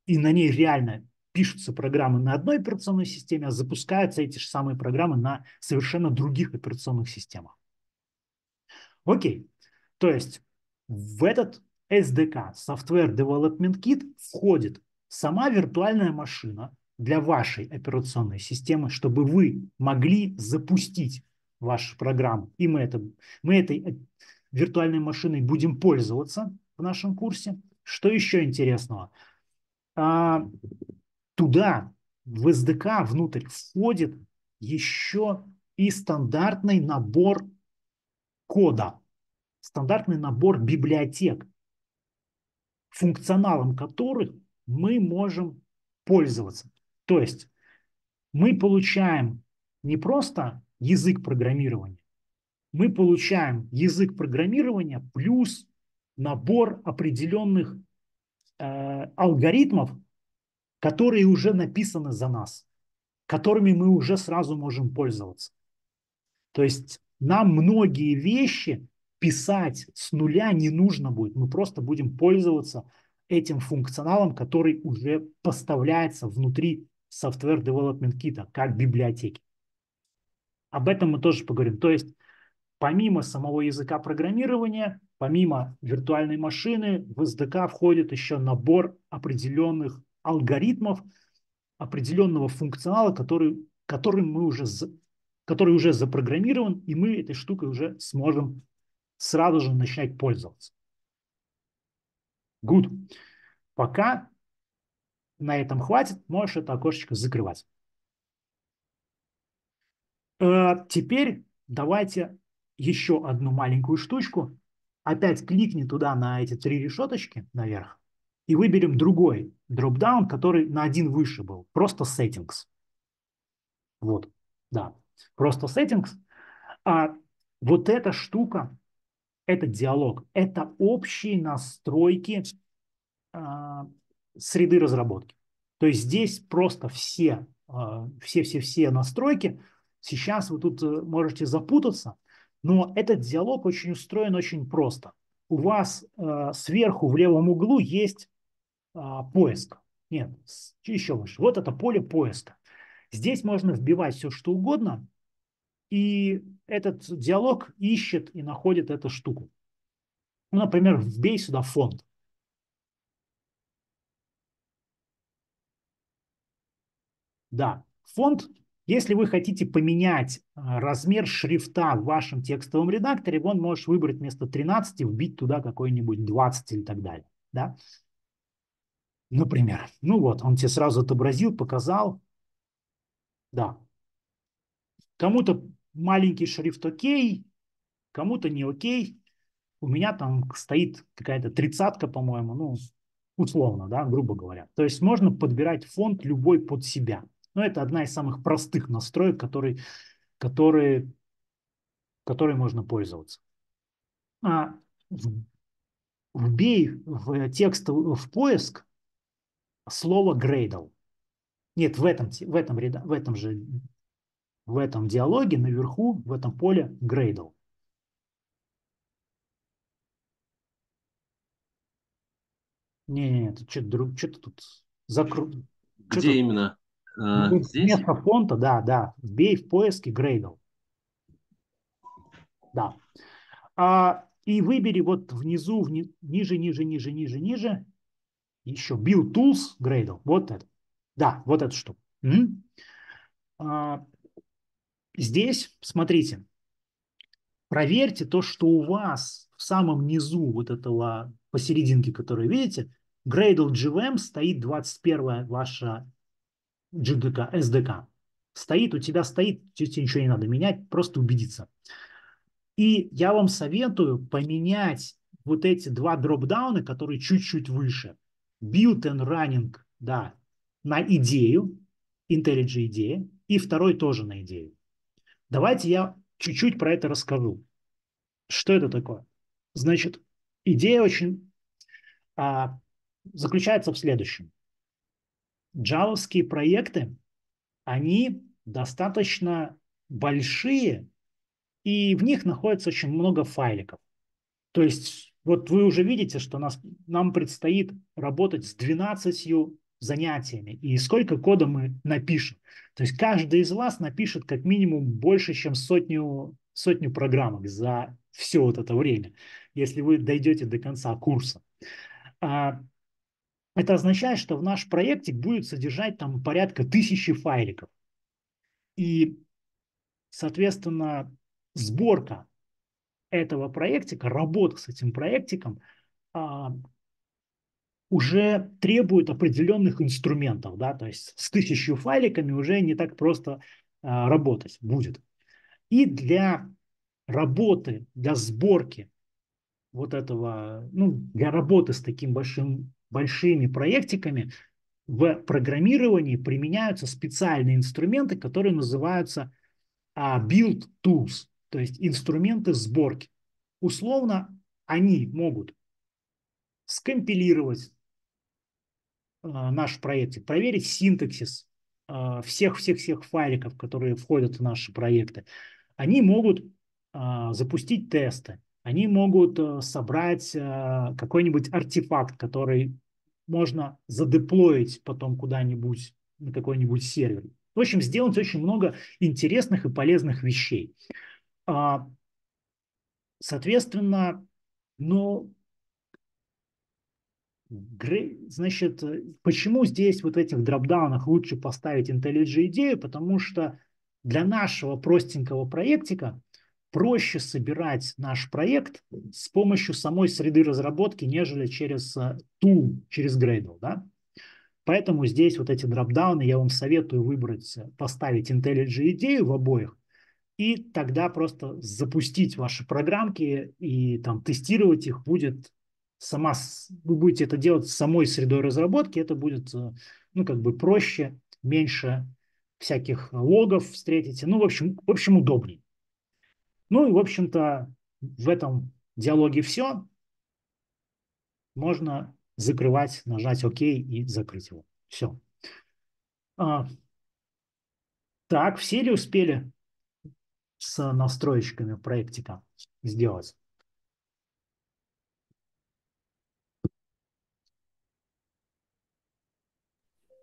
Speaker 1: и на ней реально пишутся программы на одной операционной системе, а запускаются эти же самые программы на совершенно других операционных системах. Окей, то есть в этот SDK, Software Development Kit, входит сама виртуальная машина для вашей операционной системы, чтобы вы могли запустить вашу программу. И мы, это, мы этой виртуальной машиной будем пользоваться в нашем курсе. Что еще интересного? А, туда, в SDK внутрь входит еще и стандартный набор кода, стандартный набор библиотек, функционалом которых мы можем пользоваться. То есть мы получаем не просто язык программирования, мы получаем язык программирования плюс набор определенных э, алгоритмов, которые уже написаны за нас, которыми мы уже сразу можем пользоваться. То есть нам многие вещи писать с нуля не нужно будет. Мы просто будем пользоваться этим функционалом, который уже поставляется внутри Software Development Kit, как библиотеки. Об этом мы тоже поговорим. То есть помимо самого языка программирования, помимо виртуальной машины, в SDK входит еще набор определенных алгоритмов, определенного функционала, который, который, мы уже, который уже запрограммирован, и мы этой штукой уже сможем сразу же начинать пользоваться. Good. Пока на этом хватит, можешь это окошечко закрывать. Э, теперь давайте еще одну маленькую штучку. Опять кликни туда на эти три решеточки наверх и выберем другой дропдаун, который на один выше был. Просто settings. Вот, да, просто settings. А вот эта штука, этот диалог, это общие настройки а, среды разработки. То есть здесь просто все, а, все-все-все настройки. Сейчас вы тут э, можете запутаться, но этот диалог очень устроен очень просто. У вас э, сверху в левом углу есть э, поиск. Нет, еще выше. Вот это поле поиска. Здесь можно вбивать все, что угодно, и этот диалог ищет и находит эту штуку. Ну, например, вбей сюда фонд. Да, фонд если вы хотите поменять а, размер шрифта в вашем текстовом редакторе, он может выбрать вместо 13 вбить туда какой-нибудь 20 или так далее. Да? Например. Ну вот, он тебе сразу отобразил, показал. Да. Кому-то маленький шрифт окей, кому-то не окей. У меня там стоит какая-то тридцатка, по-моему, ну, условно, да, грубо говоря. То есть можно подбирать фонд любой под себя. Но это одна из самых простых настроек, которые, которые, которые можно пользоваться. А вбей в текст в поиск слово Gradle. Нет, в этом, в этом, в этом же в этом диалоге наверху, в этом поле Gradle. Не, не, что-то, что-то тут закру...
Speaker 3: Где именно?
Speaker 1: А, здесь? Вместо фонта, да, да, вбей в поиске Gradle. Да. А, и выбери вот внизу, вни, ниже, ниже, ниже, ниже, ниже, еще Build Tools Gradle. Вот это. Да, вот эту штуку. М? А, здесь, смотрите, проверьте то, что у вас в самом низу вот этого посерединке, который видите, Gradle GVM стоит 21 ваша JDK, SDK. Стоит, у тебя стоит, тебе ничего не надо менять, просто убедиться. И я вам советую поменять вот эти два дропдауна, которые чуть-чуть выше. Build and running, да, на идею, IntelliJ идея, и второй тоже на идею. Давайте я чуть-чуть про это расскажу. Что это такое? Значит, идея очень а, заключается в следующем джавовские проекты, они достаточно большие, и в них находится очень много файликов. То есть вот вы уже видите, что нас, нам предстоит работать с 12 занятиями, и сколько кода мы напишем. То есть каждый из вас напишет как минимум больше, чем сотню, сотню программок за все вот это время, если вы дойдете до конца курса. А это означает, что в наш проектик будет содержать там порядка тысячи файликов. И, соответственно, сборка этого проектика, работа с этим проектиком а, уже требует определенных инструментов, да, то есть с тысячью файликами уже не так просто а, работать будет. И для работы, для сборки вот этого, ну, для работы с таким большим, большими проектиками в программировании применяются специальные инструменты, которые называются а, build tools, то есть инструменты сборки. Условно, они могут скомпилировать а, наш проект, проверить синтаксис всех-всех-всех файликов, которые входят в наши проекты. Они могут а, запустить тесты, они могут а, собрать а, какой-нибудь артефакт, который можно задеплоить потом куда-нибудь на какой-нибудь сервер. В общем, сделать очень много интересных и полезных вещей. Соответственно, ну, значит, почему здесь вот в этих дропдаунах лучше поставить IntelliJ идею? Потому что для нашего простенького проектика проще собирать наш проект с помощью самой среды разработки, нежели через tool, э, через Gradle. Да? Поэтому здесь вот эти дропдауны я вам советую выбрать, э, поставить IntelliJ идею в обоих, и тогда просто запустить ваши программки и там тестировать их будет сама, вы будете это делать самой средой разработки, это будет э, ну, как бы проще, меньше всяких логов встретите. Ну, в общем, в общем, удобнее. Ну и, в общем-то, в этом диалоге все. Можно закрывать, нажать ОК и закрыть его. Все. А, так, все ли успели с настроечками проектика сделать?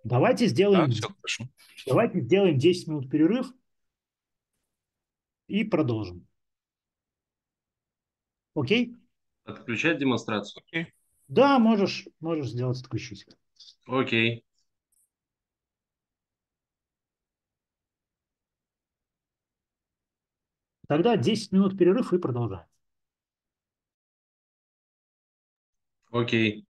Speaker 1: Давайте сделаем, да, давайте сделаем 10 минут перерыв и продолжим. Окей?
Speaker 3: Отключать демонстрацию?
Speaker 1: Окей. Да, можешь, можешь сделать отключить.
Speaker 3: Окей.
Speaker 1: Тогда 10 минут перерыв и продолжаем.
Speaker 3: Окей.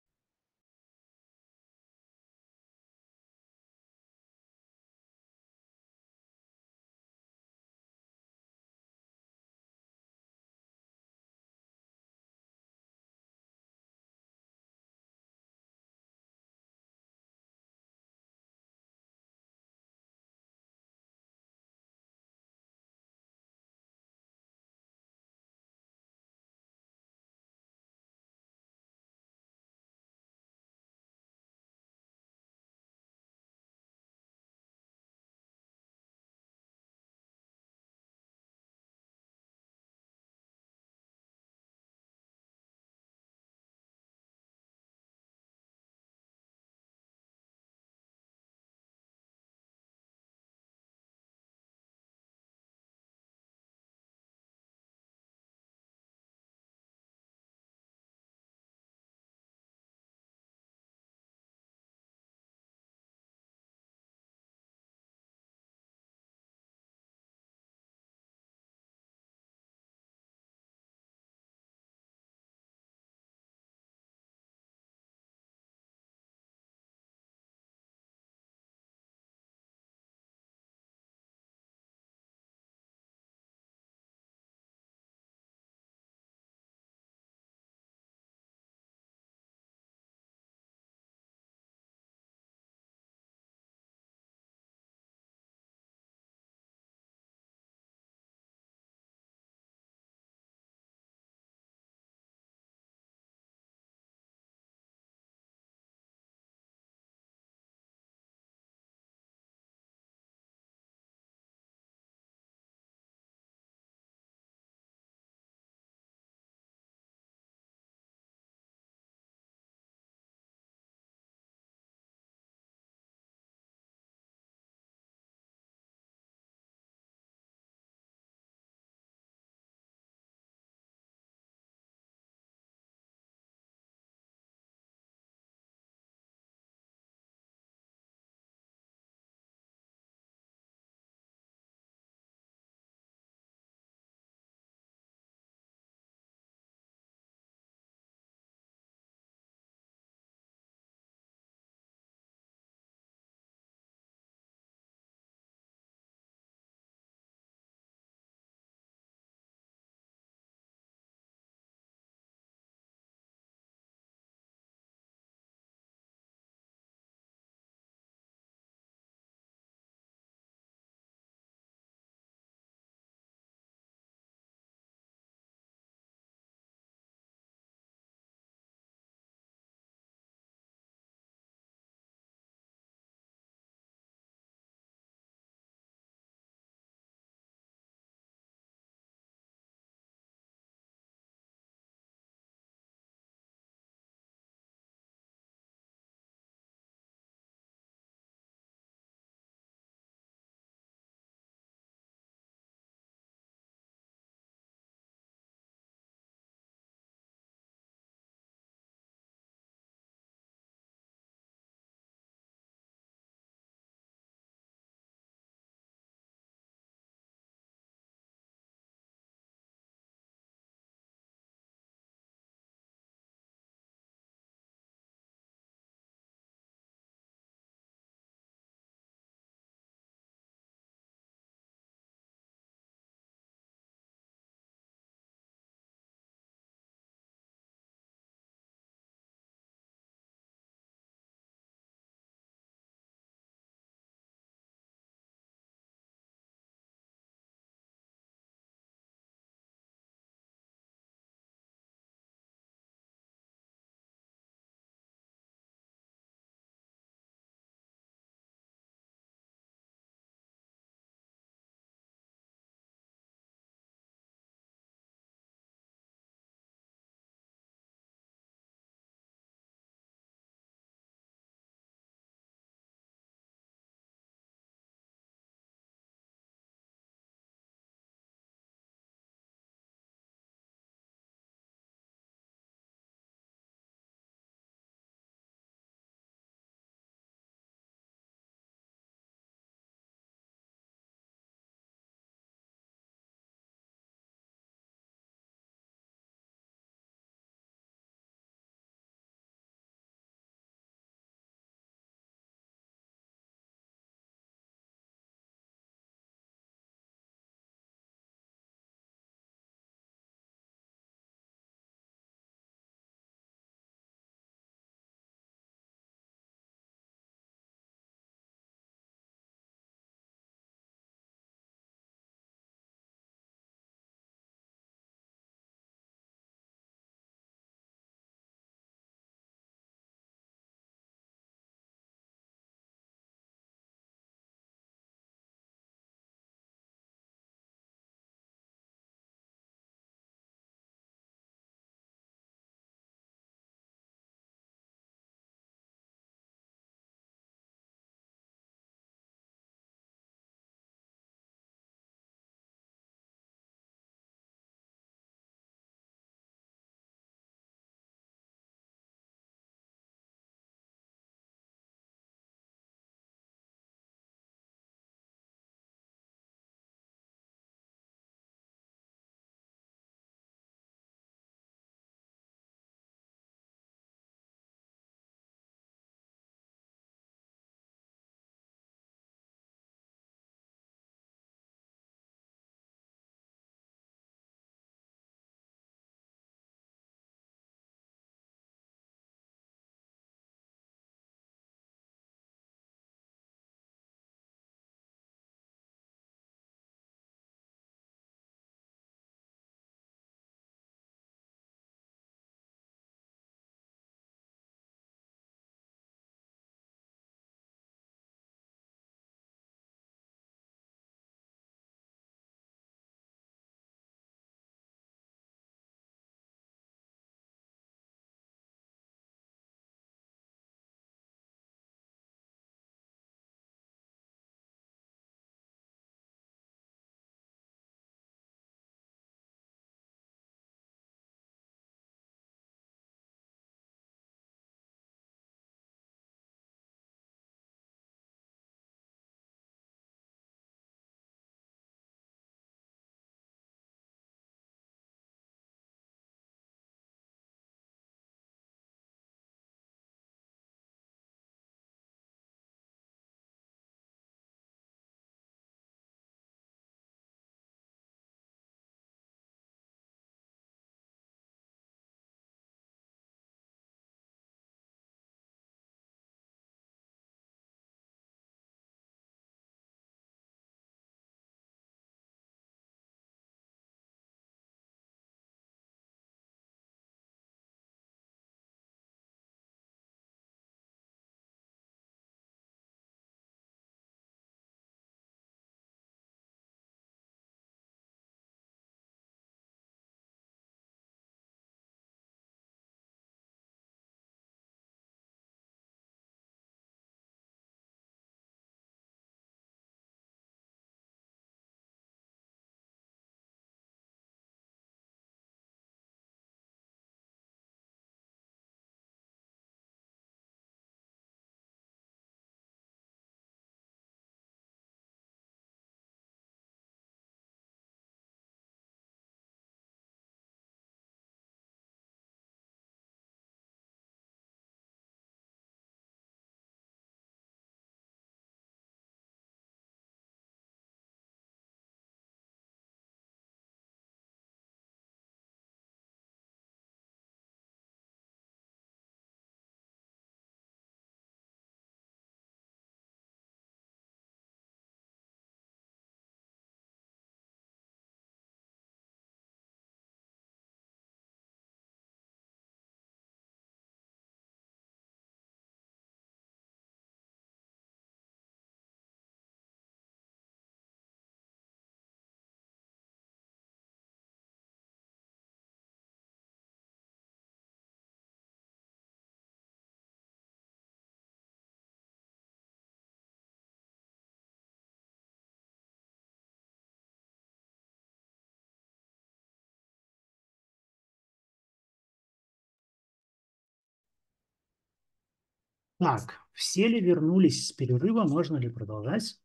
Speaker 1: Так, все ли вернулись с перерыва? Можно ли продолжать?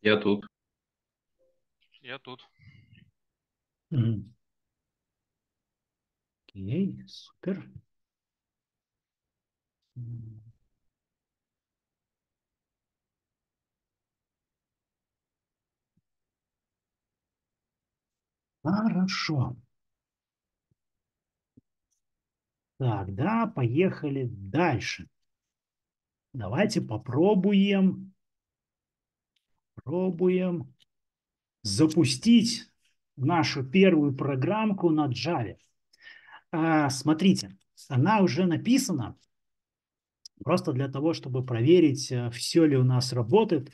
Speaker 3: Я тут.
Speaker 2: Я тут.
Speaker 1: Окей, супер. М. Хорошо. Так, да, поехали дальше. Давайте попробуем, пробуем запустить нашу первую программку на Java. А, смотрите, она уже написана просто для того, чтобы проверить, все ли у нас работает,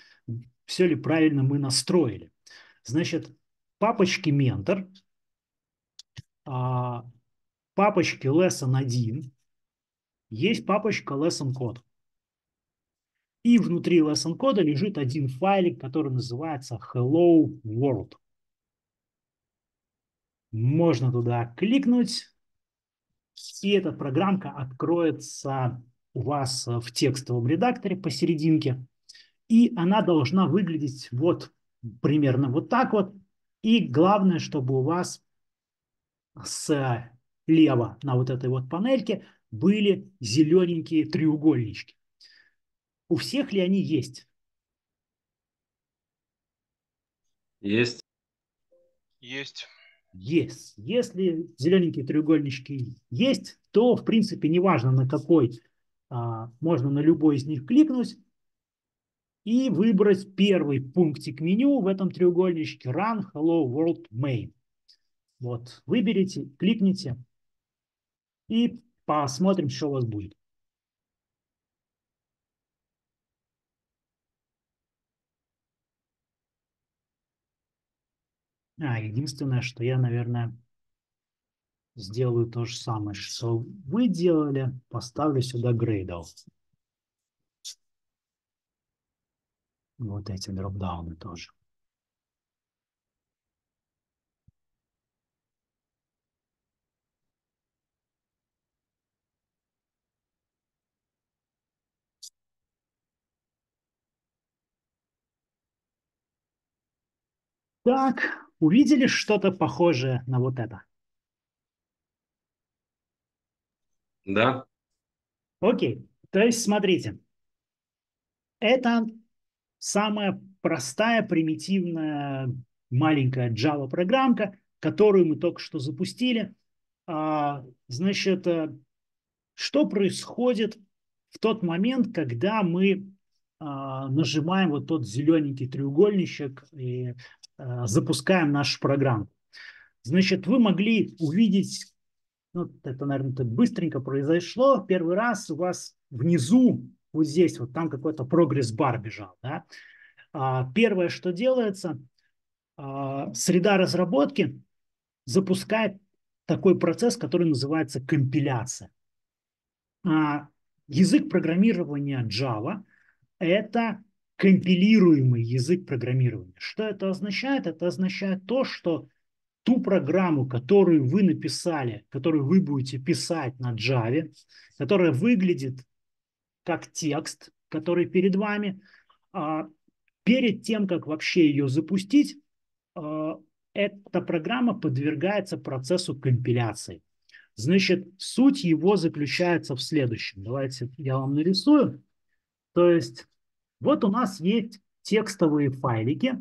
Speaker 1: все ли правильно мы настроили. Значит, папочки ментор, а, папочке lesson 1 есть папочка lesson code. И внутри lesson кода лежит один файлик, который называется hello world. Можно туда кликнуть, и эта программка откроется у вас в текстовом редакторе посерединке. И она должна выглядеть вот примерно вот так вот. И главное, чтобы у вас слева на вот этой вот панельке были зелененькие треугольнички. У всех ли они есть?
Speaker 3: Есть.
Speaker 2: Есть.
Speaker 1: Есть. Если зелененькие треугольнички есть, то, в принципе, неважно на какой, а, можно на любой из них кликнуть и выбрать первый пунктик меню в этом треугольничке Run Hello World Main. Вот, выберите, кликните и посмотрим, что у вас будет. А, единственное, что я, наверное, сделаю то же самое, что вы делали, поставлю сюда Gradle. Вот эти дропдауны тоже. Так, увидели что-то похожее на вот это?
Speaker 3: Да.
Speaker 1: Окей, то есть смотрите, это самая простая, примитивная, маленькая Java программка, которую мы только что запустили. А, значит, что происходит в тот момент, когда мы а, нажимаем вот тот зелененький треугольничек и запускаем нашу программу? Значит, вы могли увидеть ну, это, наверное, так быстренько произошло. Первый раз у вас внизу, вот здесь, вот там какой-то прогресс-бар бежал. Да? А, первое, что делается, а, среда разработки запускает такой процесс, который называется компиляция. А, язык программирования Java – это компилируемый язык программирования. Что это означает? Это означает то, что ту программу, которую вы написали, которую вы будете писать на Java, которая выглядит как текст, который перед вами, а, перед тем, как вообще ее запустить, а, эта программа подвергается процессу компиляции. Значит, суть его заключается в следующем. Давайте я вам нарисую. То есть, вот у нас есть текстовые файлики,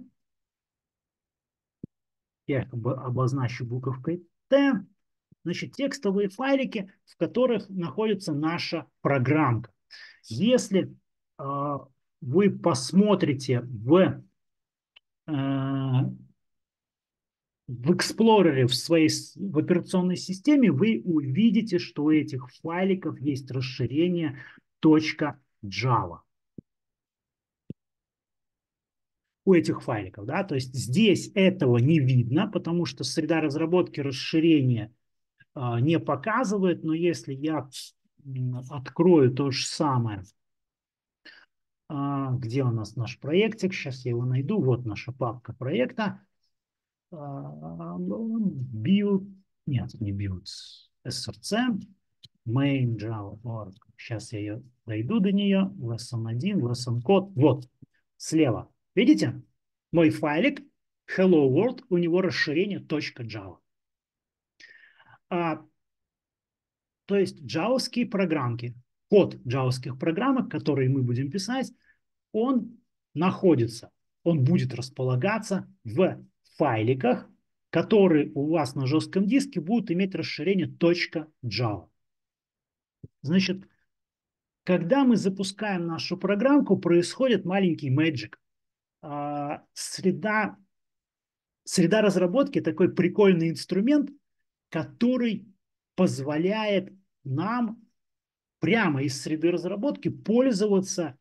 Speaker 1: я их обозначу буковкой Т, значит, текстовые файлики, в которых находится наша программка. Если э, вы посмотрите в, э, в Explorer, в своей в операционной системе, вы увидите, что у этих файликов есть расширение .java. у этих файликов. Да? То есть здесь этого не видно, потому что среда разработки расширения а, не показывает, но если я открою то же самое, а, где у нас наш проектик, сейчас я его найду, вот наша папка проекта, а, build, нет, не build, src, main Java org. Сейчас я ее дойду до нее. Lesson 1, lesson код. Вот, слева. Видите? Мой файлик hello world, у него расширение .java. А, то есть джавовские программки, код джавовских программок, которые мы будем писать, он находится, он будет располагаться в файликах, которые у вас на жестком диске будут иметь расширение .java. Значит, когда мы запускаем нашу программку, происходит маленький magic. А, среда, среда разработки такой прикольный инструмент, который позволяет нам прямо из среды разработки пользоваться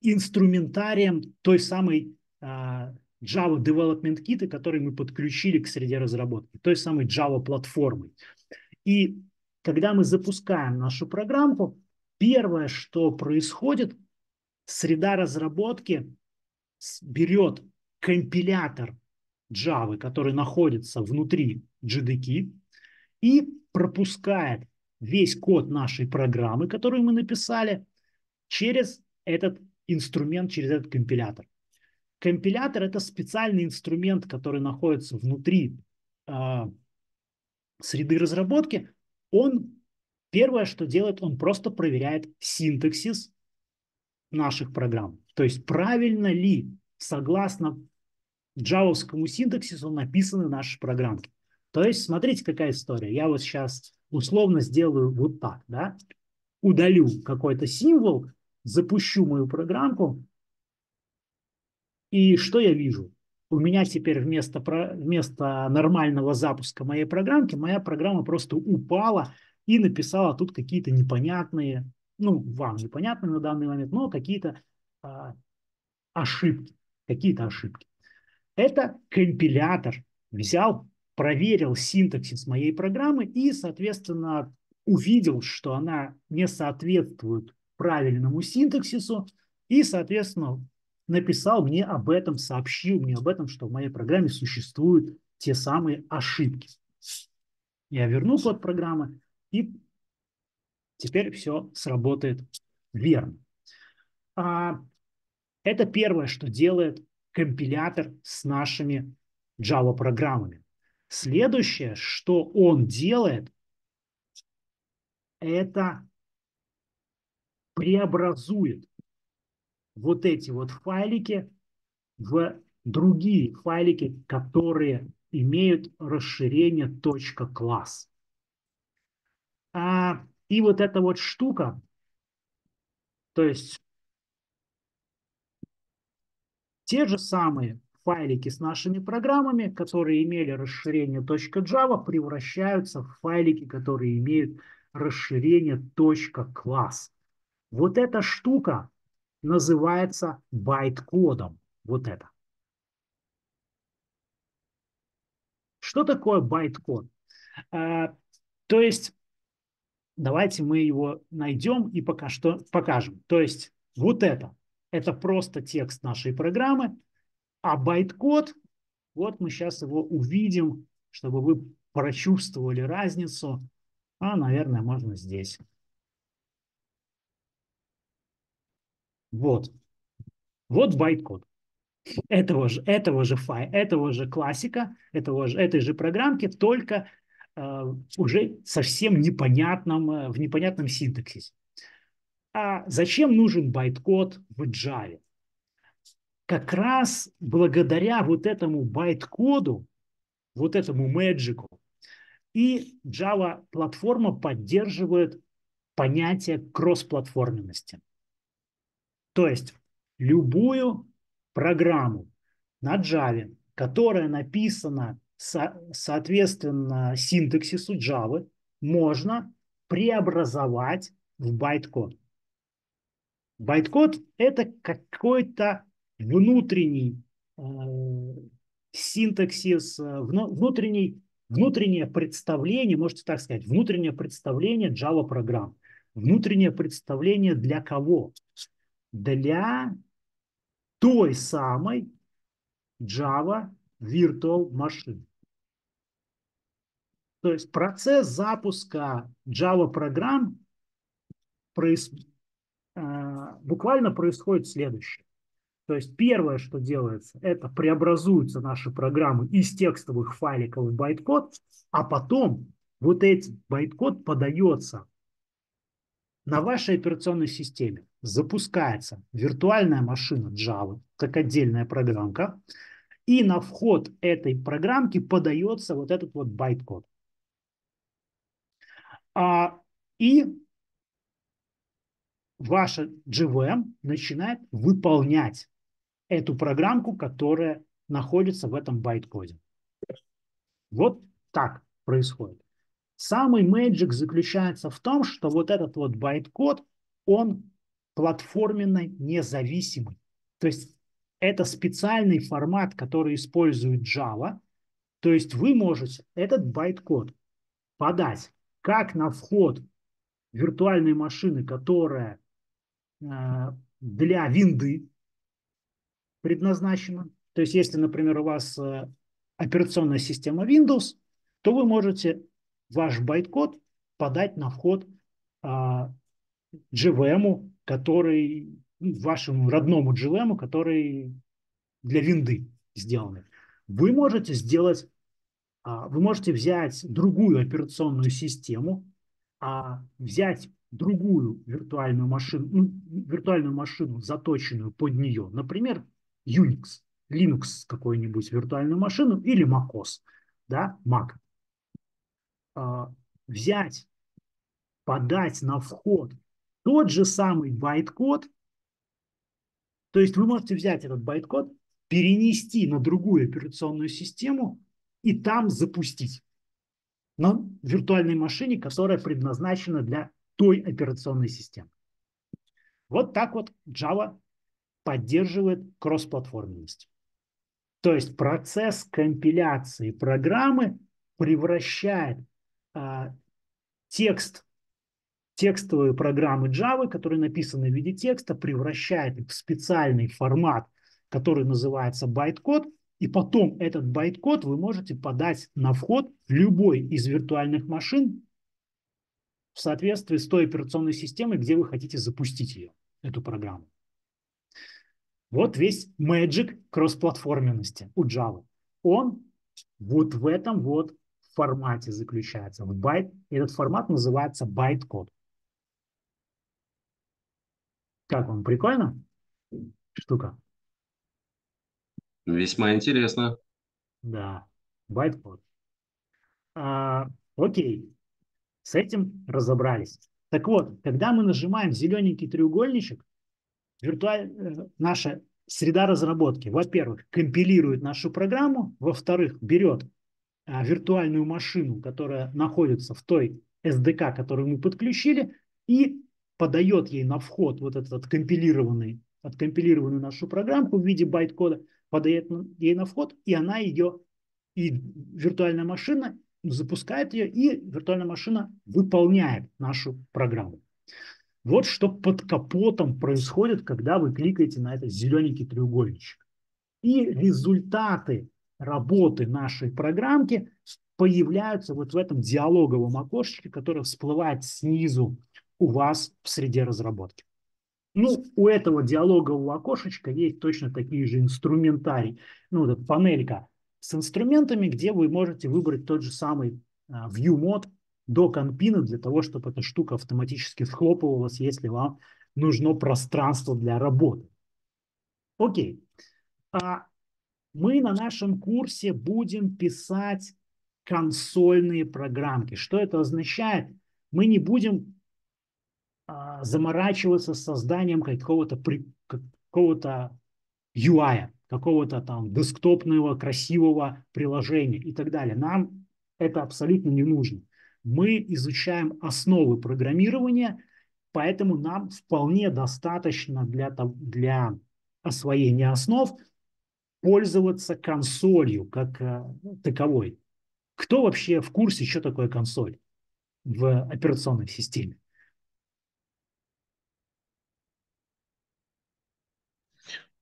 Speaker 1: инструментарием той самой uh, Java Development Kit, который мы подключили к среде разработки, той самой Java платформой. И когда мы запускаем нашу программку, первое, что происходит, среда разработки берет компилятор Java, который находится внутри JDK, и пропускает весь код нашей программы, которую мы написали, через этот инструмент, через этот компилятор. Компилятор – это специальный инструмент, который находится внутри э, среды разработки. Он первое, что делает, он просто проверяет синтаксис наших программ. То есть правильно ли, согласно джавовскому синтаксису, написаны наши программки. То есть смотрите, какая история. Я вот сейчас условно сделаю вот так, да, удалю какой-то символ, запущу мою программку, и что я вижу? У меня теперь вместо, вместо нормального запуска моей программки, моя программа просто упала и написала тут какие-то непонятные, ну, вам непонятные на данный момент, но какие-то ошибки, какие-то ошибки. Это компилятор взял, проверил синтаксис моей программы и, соответственно, увидел, что она не соответствует правильному синтаксису и, соответственно, написал мне об этом, сообщил мне об этом, что в моей программе существуют те самые ошибки. Я верну код программы, и теперь все сработает верно. А, это первое, что делает компилятор с нашими Java-программами. Следующее, что он делает, это преобразует вот эти вот файлики в другие файлики, которые имеют расширение .class. А, и вот эта вот штука, то есть те же самые файлики с нашими программами, которые имели расширение .java, превращаются в файлики, которые имеют расширение .class. Вот эта штука называется байт-кодом. Вот это. Что такое байт-код? А, то есть, давайте мы его найдем и пока что покажем. То есть, вот это. Это просто текст нашей программы. А байт-код, вот мы сейчас его увидим, чтобы вы прочувствовали разницу. А, наверное, можно здесь. Вот. Вот байткод. Этого же, этого же фай, этого же классика, этого же, этой же программки, только э, уже совсем непонятном, э, в непонятном синтаксисе. А зачем нужен байткод в Java? Как раз благодаря вот этому байткоду, вот этому мэджику, и Java платформа поддерживает понятие кроссплатформенности. То есть любую программу на Java, которая написана со, соответственно синтаксису Java, можно преобразовать в байткод. Байткод – это какой-то внутренний э, синтаксис, э, внутренний, внутреннее представление, можете так сказать, внутреннее представление Java программ. Внутреннее представление для кого? для той самой Java Virtual Machine. То есть процесс запуска Java программ проис... буквально происходит следующее. То есть первое, что делается, это преобразуются наши программы из текстовых файликов в байткод, а потом вот этот байткод подается на вашей операционной системе. Запускается виртуальная машина Java, как отдельная программка, и на вход этой программки подается вот этот вот байткод. А, и ваша GVM начинает выполнять эту программку, которая находится в этом байткоде. Вот так происходит. Самый magic заключается в том, что вот этот вот байткод, он платформенно независимый. То есть это специальный формат, который использует Java. То есть вы можете этот байткод подать как на вход виртуальной машины, которая для винды предназначена. То есть если, например, у вас э, операционная система Windows, то вы можете ваш байткод подать на вход а, GVM, который ну, вашему родному GVM, который для винды сделаны. Вы можете сделать, а, вы можете взять другую операционную систему, а взять другую виртуальную машину, ну, виртуальную машину, заточенную под нее, например, Unix, Linux какую-нибудь виртуальную машину или MacOS, да, Mac. А, взять, подать на вход тот же самый байткод, то есть вы можете взять этот байткод, перенести на другую операционную систему и там запустить на виртуальной машине, которая предназначена для той операционной системы. Вот так вот Java поддерживает кроссплатформенность. То есть процесс компиляции программы превращает а, текст, текстовые программы Java, которые написаны в виде текста, превращает их в специальный формат, который называется байткод, и потом этот байткод вы можете подать на вход в любой из виртуальных машин в соответствии с той операционной системой, где вы хотите запустить ее, эту программу. Вот весь magic кроссплатформенности у Java. Он вот в этом вот формате заключается. В байт, этот формат называется байт-код. Как вам, прикольно? Штука.
Speaker 3: Весьма интересно.
Speaker 1: Да, байт-код. А, окей, с этим разобрались. Так вот, когда мы нажимаем зелененький треугольничек, виртуаль... Э, наша среда разработки, во-первых, компилирует нашу программу, во-вторых, берет а, виртуальную машину, которая находится в той SDK, которую мы подключили, и подает ей на вход вот этот откомпилированный, откомпилированную нашу программку в виде байт-кода, подает ей на вход, и она ее, и виртуальная машина запускает ее, и виртуальная машина выполняет нашу программу. Вот что под капотом происходит, когда вы кликаете на этот зелененький треугольничек. И результаты работы нашей программки появляются вот в этом диалоговом окошечке, которое всплывает снизу у вас в среде разработки. Ну, у этого диалогового окошечка есть точно такие же инструментарий. Ну, вот эта панелька с инструментами, где вы можете выбрать тот же самый uh, view мод до конпина для того, чтобы эта штука автоматически схлопывалась, если вам нужно пространство для работы. Окей. А мы на нашем курсе будем писать консольные программки. Что это означает? Мы не будем а, заморачиваться с созданием какого-то какого-то UI, какого-то там десктопного красивого приложения и так далее. Нам это абсолютно не нужно мы изучаем основы программирования, поэтому нам вполне достаточно для, для освоения основ пользоваться консолью как э, таковой. Кто вообще в курсе, что такое консоль в операционной системе?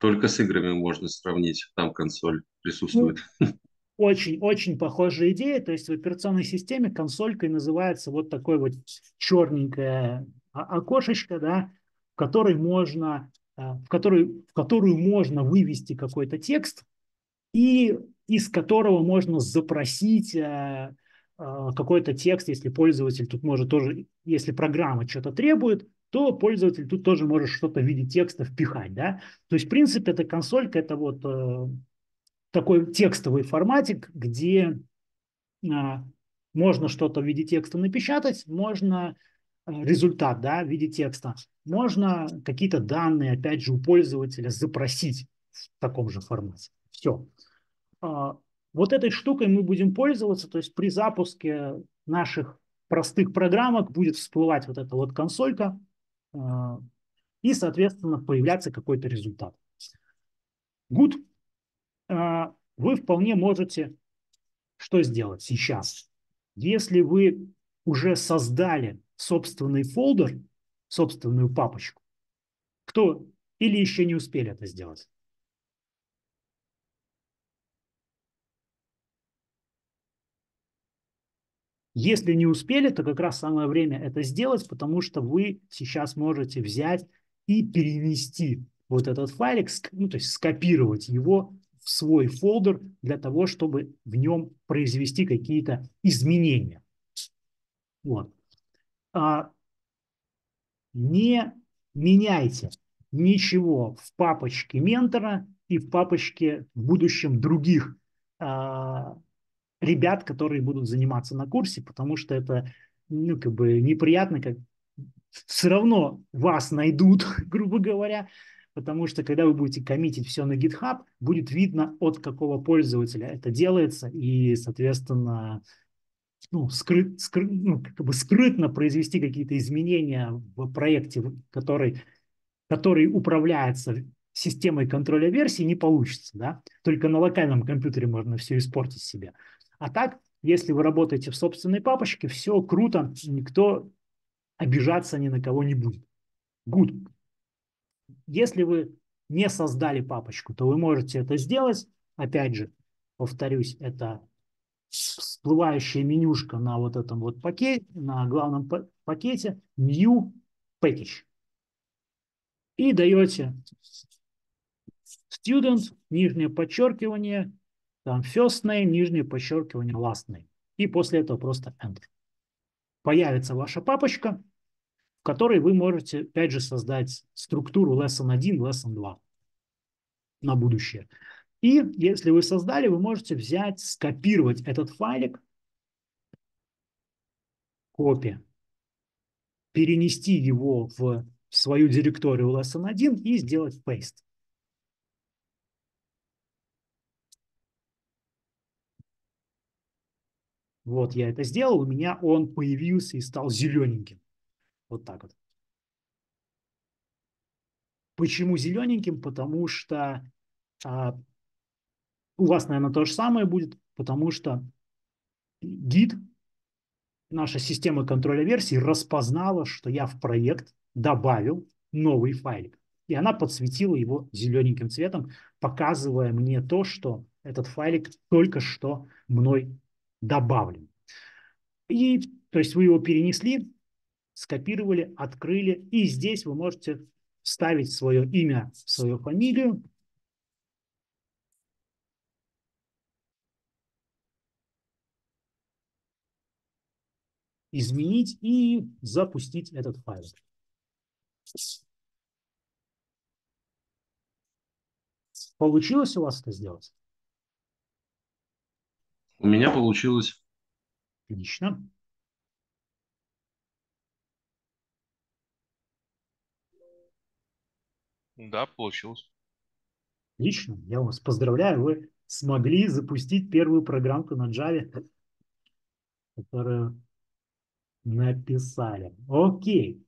Speaker 3: Только с играми можно сравнить, там консоль присутствует.
Speaker 1: Ну, очень-очень похожая идея. То есть в операционной системе консолькой называется вот такой вот черненькое окошечко, да, в которой можно, э, в, которой, в которую можно вывести какой-то текст и из которого можно запросить э, э, какой-то текст, если пользователь тут может тоже, если программа что-то требует, то пользователь тут тоже может что-то в виде текста впихать. Да? То есть, в принципе, эта консолька – это вот э, такой текстовый форматик, где э, можно что-то в виде текста напечатать, можно э, результат да, в виде текста, можно какие-то данные, опять же, у пользователя запросить в таком же формате. Все. Э, вот этой штукой мы будем пользоваться, то есть при запуске наших простых программок будет всплывать вот эта вот консолька, а, и, соответственно, появляться какой-то результат. Good. А, вы вполне можете что сделать сейчас? Если вы уже создали собственный фолдер, собственную папочку, кто или еще не успели это сделать? Если не успели, то как раз самое время это сделать, потому что вы сейчас можете взять и перенести вот этот файлик, ну, то есть скопировать его в свой фолдер для того, чтобы в нем произвести какие-то изменения. Вот. А не меняйте ничего в папочке ментора и в папочке в будущем других а, ребят, которые будут заниматься на курсе, потому что это ну, как бы неприятно, как все равно вас найдут, грубо говоря, потому что когда вы будете коммитить все на GitHub, будет видно, от какого пользователя это делается, и, соответственно, ну, скрыт, скры, ну, как бы скрытно произвести какие-то изменения в проекте, который, который управляется системой контроля версий, не получится. Да? Только на локальном компьютере можно все испортить себе. А так, если вы работаете в собственной папочке, все круто, никто обижаться ни на кого не будет. Good. Если вы не создали папочку, то вы можете это сделать. Опять же, повторюсь, это всплывающая менюшка на вот этом вот пакете, на главном пакете New Package. И даете student, нижнее подчеркивание, там first name, нижнее подчеркивание, last name. И после этого просто enter. Появится ваша папочка, в которой вы можете, опять же, создать структуру lesson 1, lesson 2 на будущее. И если вы создали, вы можете взять, скопировать этот файлик, копия, перенести его в свою директорию lesson 1 и сделать paste. Вот я это сделал, у меня он появился и стал зелененьким. Вот так вот. Почему зелененьким? Потому что а, у вас, наверное, то же самое будет, потому что гид, наша система контроля версий, распознала, что я в проект добавил новый файлик. И она подсветила его зелененьким цветом, показывая мне то, что этот файлик только что мной добавлен. И, то есть вы его перенесли, скопировали, открыли, и здесь вы можете вставить свое имя, свою фамилию, изменить и запустить этот файл. Получилось у вас это сделать?
Speaker 3: У меня получилось.
Speaker 1: Отлично.
Speaker 2: Да, получилось.
Speaker 1: Отлично. Я вас поздравляю. Вы смогли запустить первую программку на Java, которую написали. Окей.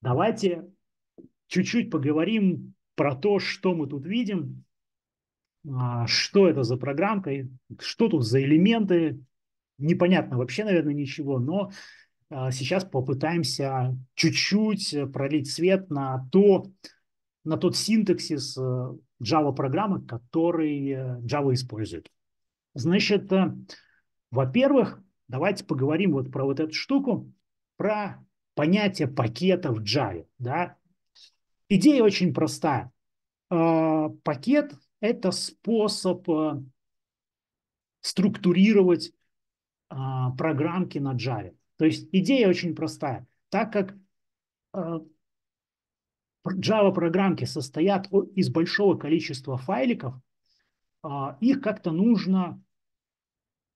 Speaker 1: Давайте чуть-чуть поговорим про то, что мы тут видим. А, что это за программка, что тут за элементы. Непонятно вообще, наверное, ничего, но а, сейчас попытаемся чуть-чуть пролить свет на то, на тот синтаксис э, Java программы, который э, Java использует. Значит, э, во-первых, давайте поговорим вот про вот эту штуку, про понятие пакета в Java. Да? Идея очень простая. Пакет – это способ э, структурировать программки на Java. То есть идея очень простая. Так как Java программки состоят из большого количества файликов, а, их как-то нужно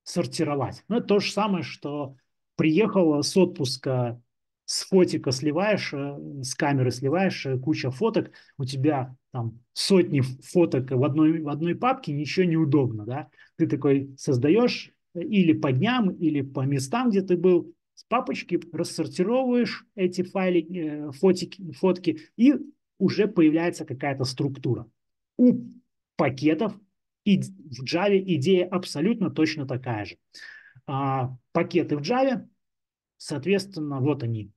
Speaker 1: сортировать. Ну, это то же самое, что приехал с отпуска, с фотика сливаешь, э, с камеры сливаешь э, куча фоток, у тебя там сотни фоток в одной, в одной папке, ничего неудобно, да? Ты такой создаешь или по дням, или по местам, где ты был, с папочки рассортировываешь эти файлики, э, фотики, фотки, и уже появляется какая-то структура. У пакетов и в Java идея абсолютно точно такая же. А, пакеты в Java, соответственно, вот они.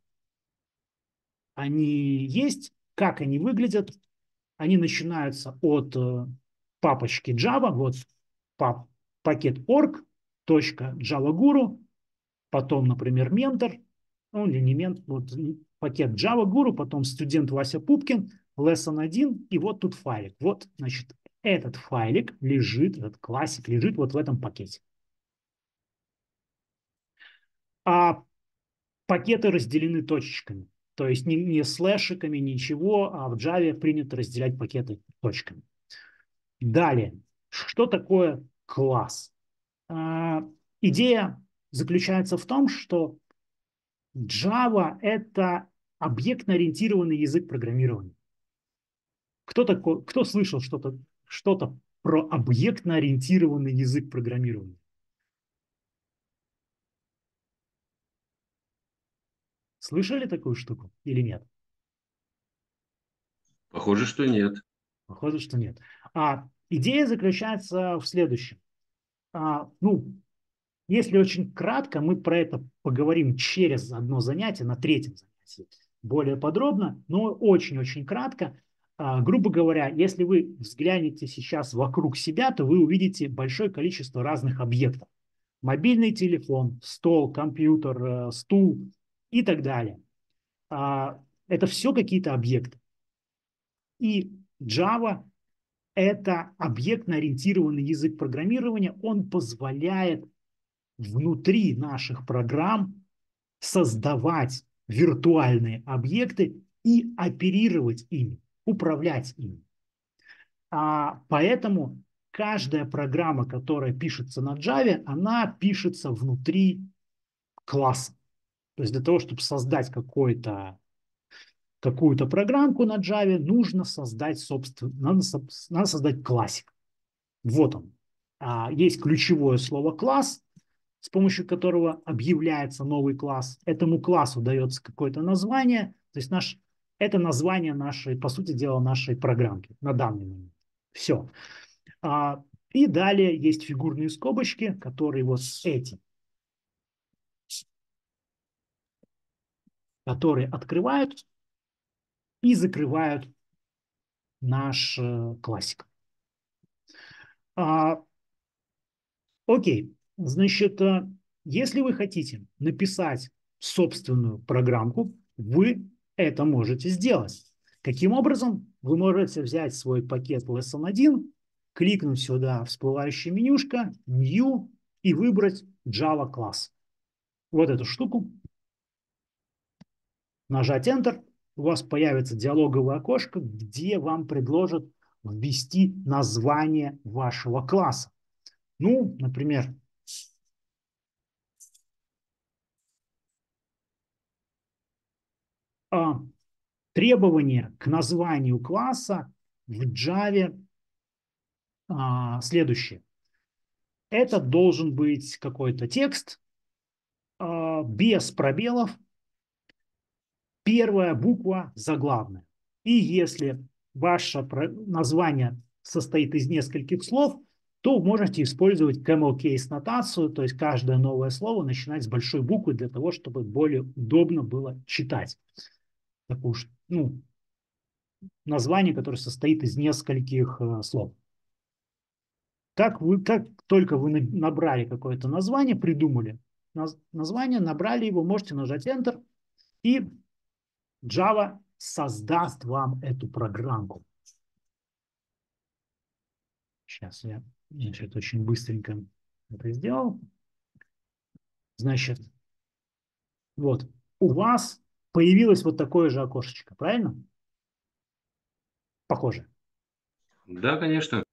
Speaker 1: Они есть. Как они выглядят? Они начинаются от э, папочки Java, вот пап, пакет org, точка Java Guru, потом, например, ментор, ну или не ментор, вот пакет Java Guru, потом студент Вася Пупкин, lesson 1, и вот тут файлик. Вот, значит, этот файлик лежит, этот классик лежит вот в этом пакете. А пакеты разделены точечками. То есть не, не слэшиками, ничего, а в Java принято разделять пакеты точками. Далее, что такое класс? А, идея заключается в том, что Java – это объектно-ориентированный язык программирования. Кто, такой, кто слышал что-то что-то про объектно-ориентированный язык программирования? Слышали такую штуку или нет?
Speaker 3: Похоже, что нет.
Speaker 1: Похоже, что нет. А идея заключается в следующем. А, ну, если очень кратко, мы про это поговорим через одно занятие, на третьем занятии, более подробно, но очень-очень кратко. А, грубо говоря, если вы взглянете сейчас вокруг себя, то вы увидите большое количество разных объектов. Мобильный телефон, стол, компьютер, э, стул и так далее. А, это все какие-то объекты. И Java – это объектно-ориентированный язык программирования. Он позволяет внутри наших программ создавать виртуальные объекты и оперировать ими управлять им. А поэтому каждая программа, которая пишется на Java, она пишется внутри класса. То есть для того, чтобы создать какой-то какую-то программку на Java, нужно создать, собственно, надо, надо создать классик. Вот он. А, есть ключевое слово класс, с помощью которого объявляется новый класс. Этому классу дается какое-то название. То есть наш это название нашей, по сути дела, нашей программки на данный момент. Все. А, и далее есть фигурные скобочки, которые вот эти, которые открывают и закрывают наш э, классик. А, окей, значит, э, если вы хотите написать собственную программку, вы это можете сделать. Каким образом? Вы можете взять свой пакет Lesson 1, кликнуть сюда всплывающее менюшка, New и выбрать Java класс. Вот эту штуку. Нажать Enter. У вас появится диалоговое окошко, где вам предложат ввести название вашего класса. Ну, например, А, требования к названию класса в Java а, следующие. Это должен быть какой-то текст а, без пробелов, первая буква заглавная. И если ваше название состоит из нескольких слов, то можете использовать camel case нотацию, то есть каждое новое слово начинать с большой буквы для того, чтобы более удобно было читать такую, ну, название, которое состоит из нескольких э, слов. как, вы, как только вы набрали какое-то название, придумали название, набрали его, можете нажать Enter, и Java создаст вам эту программку. Сейчас я значит, очень быстренько это сделал. Значит, вот, у вас появилось вот такое же окошечко, правильно? Похоже.
Speaker 3: Да, конечно.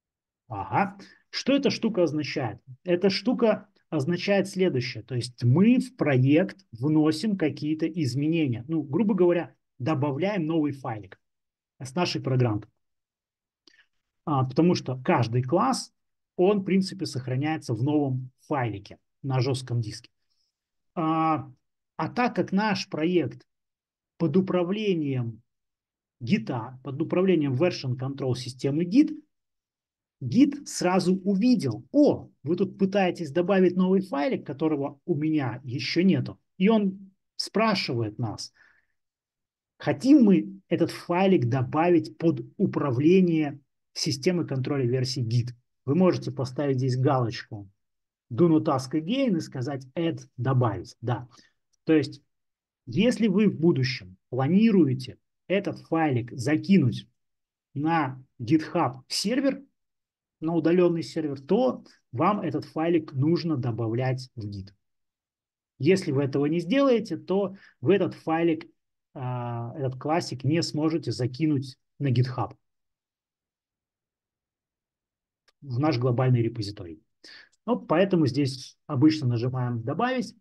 Speaker 1: Ага. Что эта штука означает? Эта штука означает следующее. То есть мы в проект вносим какие-то изменения. Ну, грубо говоря, добавляем новый файлик с нашей программы. А, потому что каждый класс, он, в принципе, сохраняется в новом файлике на жестком диске. А, а так как наш проект под управлением гита, под управлением version control системы Git, гид сразу увидел, о, вы тут пытаетесь добавить новый файлик, которого у меня еще нету. И он спрашивает нас, хотим мы этот файлик добавить под управление системы контроля версии Git. Вы можете поставить здесь галочку do not ask again и сказать add добавить. Да. То есть, если вы в будущем планируете этот файлик закинуть на GitHub сервер, на удаленный сервер, то вам этот файлик нужно добавлять в Git. Если вы этого не сделаете, то вы этот файлик, а, этот классик не сможете закинуть на GitHub в наш глобальный репозиторий. Ну, поэтому здесь обычно нажимаем «Добавить»,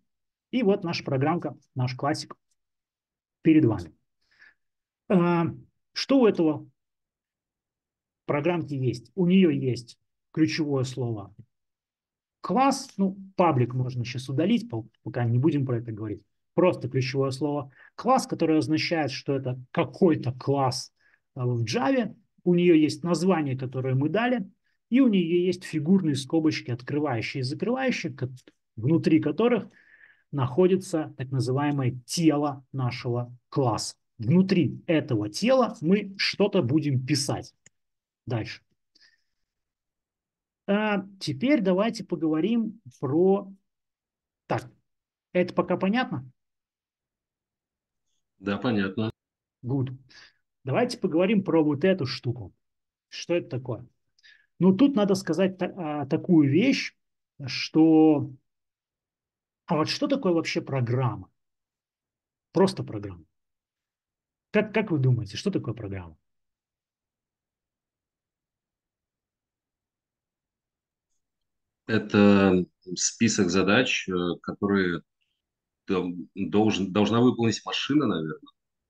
Speaker 1: и вот наша программка, наш классик перед вами. А, что у этого программки есть. У нее есть ключевое слово класс, ну, паблик можно сейчас удалить, пока не будем про это говорить. Просто ключевое слово класс, которое означает, что это какой-то класс э, в Java. У нее есть название, которое мы дали, и у нее есть фигурные скобочки, открывающие и закрывающие, внутри которых находится так называемое тело нашего класса. Внутри этого тела мы что-то будем писать. Дальше. А теперь давайте поговорим про... Так, это пока понятно?
Speaker 3: Да, понятно.
Speaker 1: Good. Давайте поговорим про вот эту штуку. Что это такое? Ну, тут надо сказать та- а, такую вещь, что... А вот что такое вообще программа? Просто программа. Как, как вы думаете, что такое программа?
Speaker 3: Это список задач, э, которые должен, должна выполнить машина, наверное.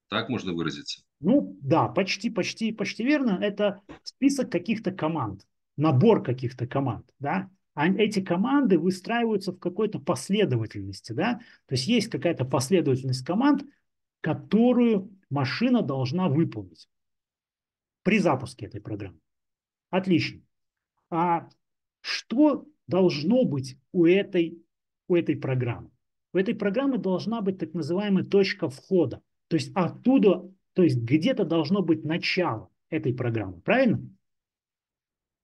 Speaker 3: Так можно выразиться?
Speaker 1: Ну да, почти, почти, почти верно. Это список каких-то команд, набор каких-то команд, да. А эти команды выстраиваются в какой-то последовательности, да. То есть есть какая-то последовательность команд, которую машина должна выполнить при запуске этой программы. Отлично. А что должно быть у этой, у этой программы? У этой программы должна быть так называемая точка входа. То есть оттуда, то есть где-то должно быть начало этой программы. Правильно?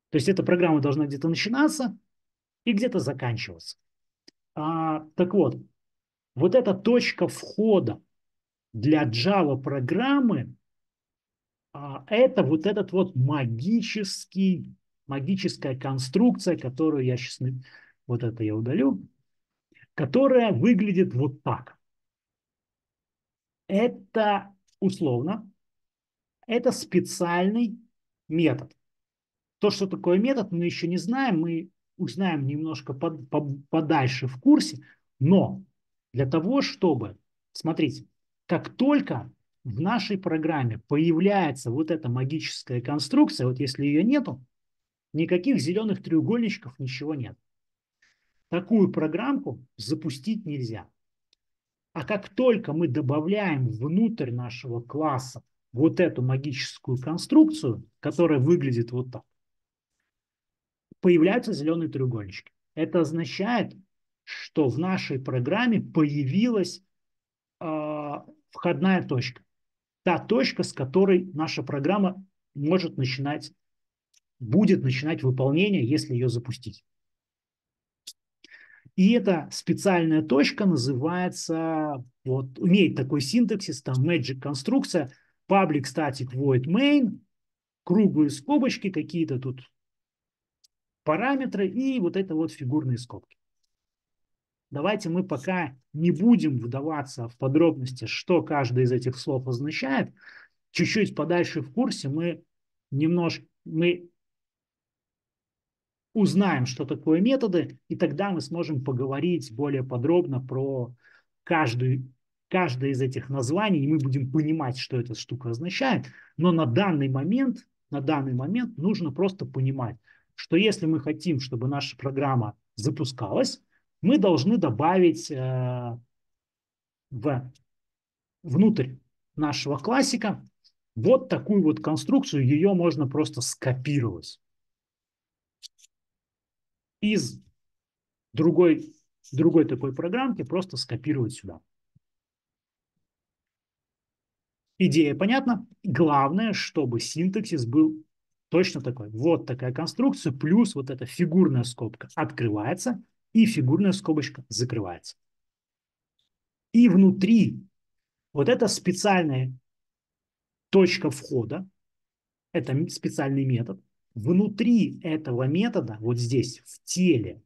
Speaker 1: То есть эта программа должна где-то начинаться и где-то заканчиваться. А, так вот, вот эта точка входа для Java программы а, это вот этот вот магический магическая конструкция, которую я сейчас, вот это я удалю, которая выглядит вот так. Это условно, это специальный метод. То, что такое метод, мы еще не знаем, мы узнаем немножко под, под, подальше в курсе, но для того, чтобы, смотрите, как только в нашей программе появляется вот эта магическая конструкция, вот если ее нету, Никаких зеленых треугольничков, ничего нет. Такую программку запустить нельзя. А как только мы добавляем внутрь нашего класса вот эту магическую конструкцию, которая выглядит вот так, появляются зеленые треугольнички. Это означает, что в нашей программе появилась э, входная точка. Та точка, с которой наша программа может начинать будет начинать выполнение, если ее запустить. И эта специальная точка называется, вот, имеет такой синтаксис, там magic конструкция, public static void main, круглые скобочки, какие-то тут параметры и вот это вот фигурные скобки. Давайте мы пока не будем вдаваться в подробности, что каждый из этих слов означает. Чуть-чуть подальше в курсе мы немножко мы узнаем, что такое методы, и тогда мы сможем поговорить более подробно про каждую, каждое из этих названий, и мы будем понимать, что эта штука означает. Но на данный момент, на данный момент нужно просто понимать, что если мы хотим, чтобы наша программа запускалась, мы должны добавить э, в, внутрь нашего классика вот такую вот конструкцию. Ее можно просто скопировать из другой, другой такой программки, просто скопировать сюда. Идея понятна? Главное, чтобы синтаксис был точно такой. Вот такая конструкция, плюс вот эта фигурная скобка открывается, и фигурная скобочка закрывается. И внутри вот эта специальная точка входа, это специальный метод, внутри этого метода, вот здесь, в теле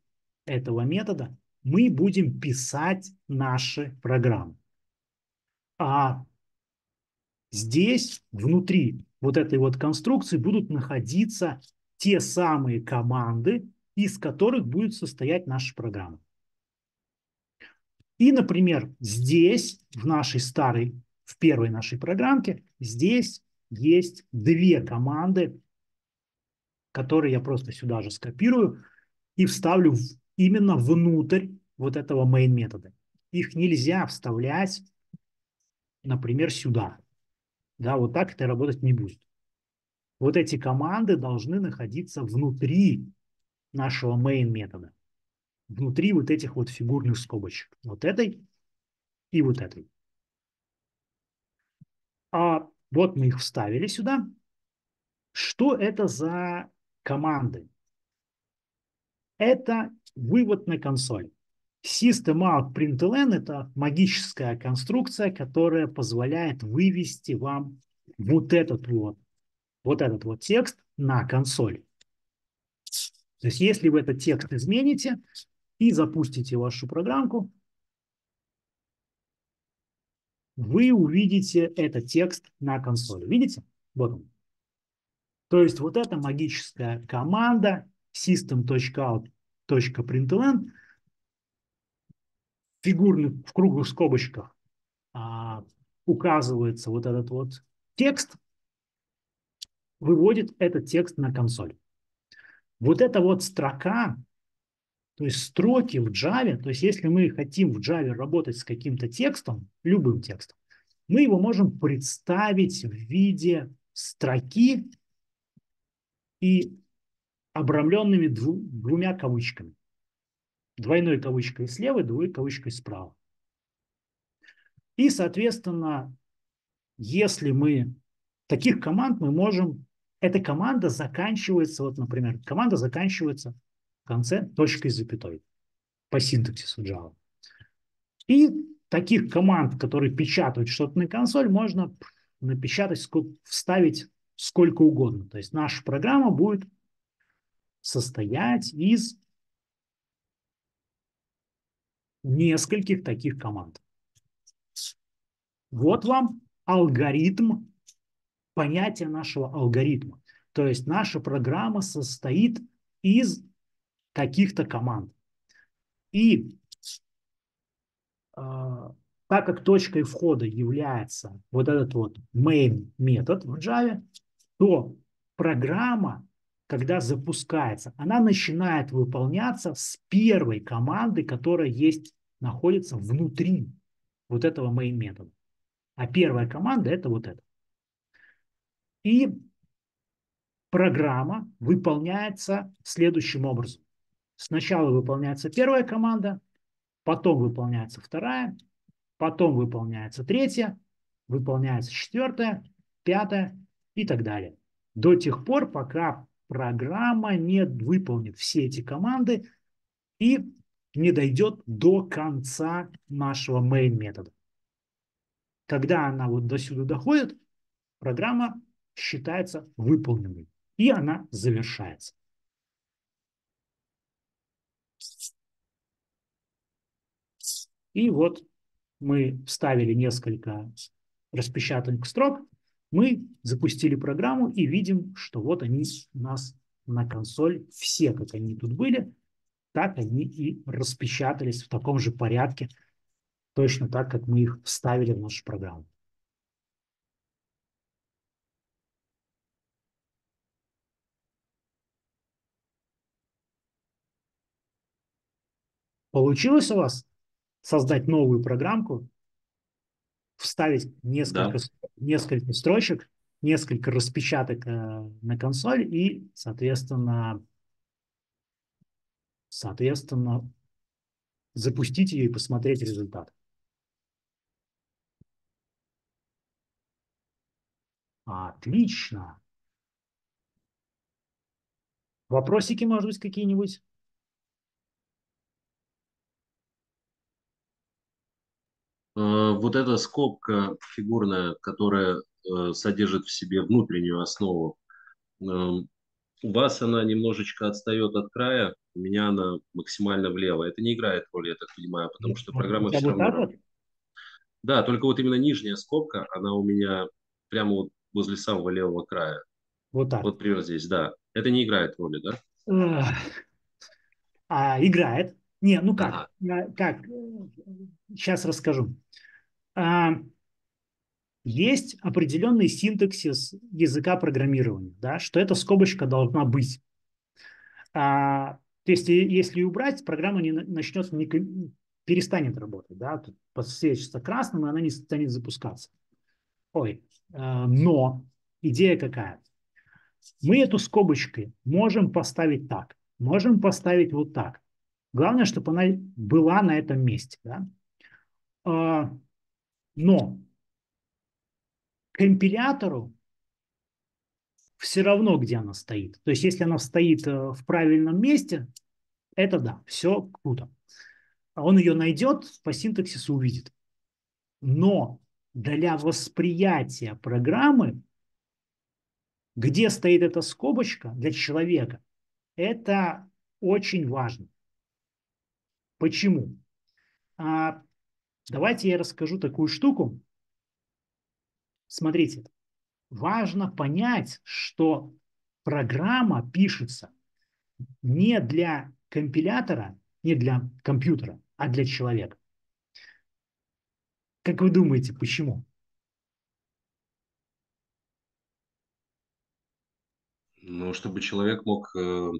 Speaker 1: этого метода, мы будем писать наши программы. А здесь, внутри вот этой вот конструкции, будут находиться те самые команды, из которых будет состоять наша программа. И, например, здесь, в нашей старой, в первой нашей программке, здесь есть две команды, которые я просто сюда же скопирую и вставлю в, именно внутрь вот этого main метода. Их нельзя вставлять, например, сюда. Да, вот так это работать не будет. Вот эти команды должны находиться внутри нашего main метода. Внутри вот этих вот фигурных скобочек. Вот этой и вот этой. А вот мы их вставили сюда. Что это за команды? Это вывод на консоль. System out println – это магическая конструкция, которая позволяет вывести вам вот этот вот, вот этот вот текст на консоль. То есть если вы этот текст измените и запустите вашу программку, вы увидите этот текст на консоли. Видите? Вот он. То есть вот эта магическая команда system.out.println фигурных, в круглых скобочках а, указывается вот этот вот текст, выводит этот текст на консоль. Вот эта вот строка, то есть строки в Java, то есть если мы хотим в Java работать с каким-то текстом, любым текстом, мы его можем представить в виде строки и обрамленными дву, двумя кавычками. Двойной кавычкой слева и двойной кавычкой справа. И, соответственно, если мы таких команд мы можем эта команда заканчивается, вот, например, команда заканчивается в конце точкой с запятой по синтаксису Java. И таких команд, которые печатают что-то на консоль, можно напечатать, вставить сколько угодно. То есть наша программа будет состоять из нескольких таких команд. Вот вам алгоритм понятие нашего алгоритма. То есть наша программа состоит из каких-то команд. И э, так как точкой входа является вот этот вот main метод в Java, то программа, когда запускается, она начинает выполняться с первой команды, которая есть, находится внутри вот этого main метода. А первая команда это вот эта. И программа выполняется следующим образом. Сначала выполняется первая команда, потом выполняется вторая, потом выполняется третья, выполняется четвертая, пятая и так далее. До тех пор, пока программа не выполнит все эти команды и не дойдет до конца нашего main метода. Когда она вот до сюда доходит, программа считается выполненной, и она завершается. И вот мы вставили несколько распечатанных строк, мы запустили программу и видим, что вот они у нас на консоль, все, как они тут были, так они и распечатались в таком же порядке, точно так, как мы их вставили в нашу программу. Получилось у вас создать новую программку, вставить несколько, да. несколько строчек, несколько распечаток э, на консоль и, соответственно, соответственно, запустить ее и посмотреть результат. Отлично. Вопросики, может быть, какие-нибудь?
Speaker 3: Вот эта скобка фигурная, которая э, содержит в себе внутреннюю основу, эм, у вас она немножечко отстает от края, у меня она максимально влево. Это не играет роли, я так понимаю, потому что программа все равно... Да, только вот именно нижняя скобка, она у меня прямо вот возле самого левого края.
Speaker 1: Вот так.
Speaker 3: Вот примерно здесь, да. Это не играет роли, да?
Speaker 1: А, играет. Не, ну как? Ага. Как? Сейчас расскажу. А, есть определенный синтаксис языка программирования, да, что эта скобочка должна быть. А, то есть, если убрать, программа не начнет, не, перестанет работать, да, тут подсвечится красным, и она не станет запускаться. Ой, а, но идея какая? Мы эту скобочку можем поставить так, можем поставить вот так. Главное, чтобы она была на этом месте. Да? А, но компилятору все равно, где она стоит. То есть, если она стоит э, в правильном месте, это да, все круто. Он ее найдет, по синтаксису увидит. Но для восприятия программы, где стоит эта скобочка для человека, это очень важно. Почему? А, давайте я расскажу такую штуку. Смотрите, важно понять, что программа пишется не для компилятора, не для компьютера, а для человека. Как вы думаете, почему?
Speaker 3: Ну, чтобы человек мог э,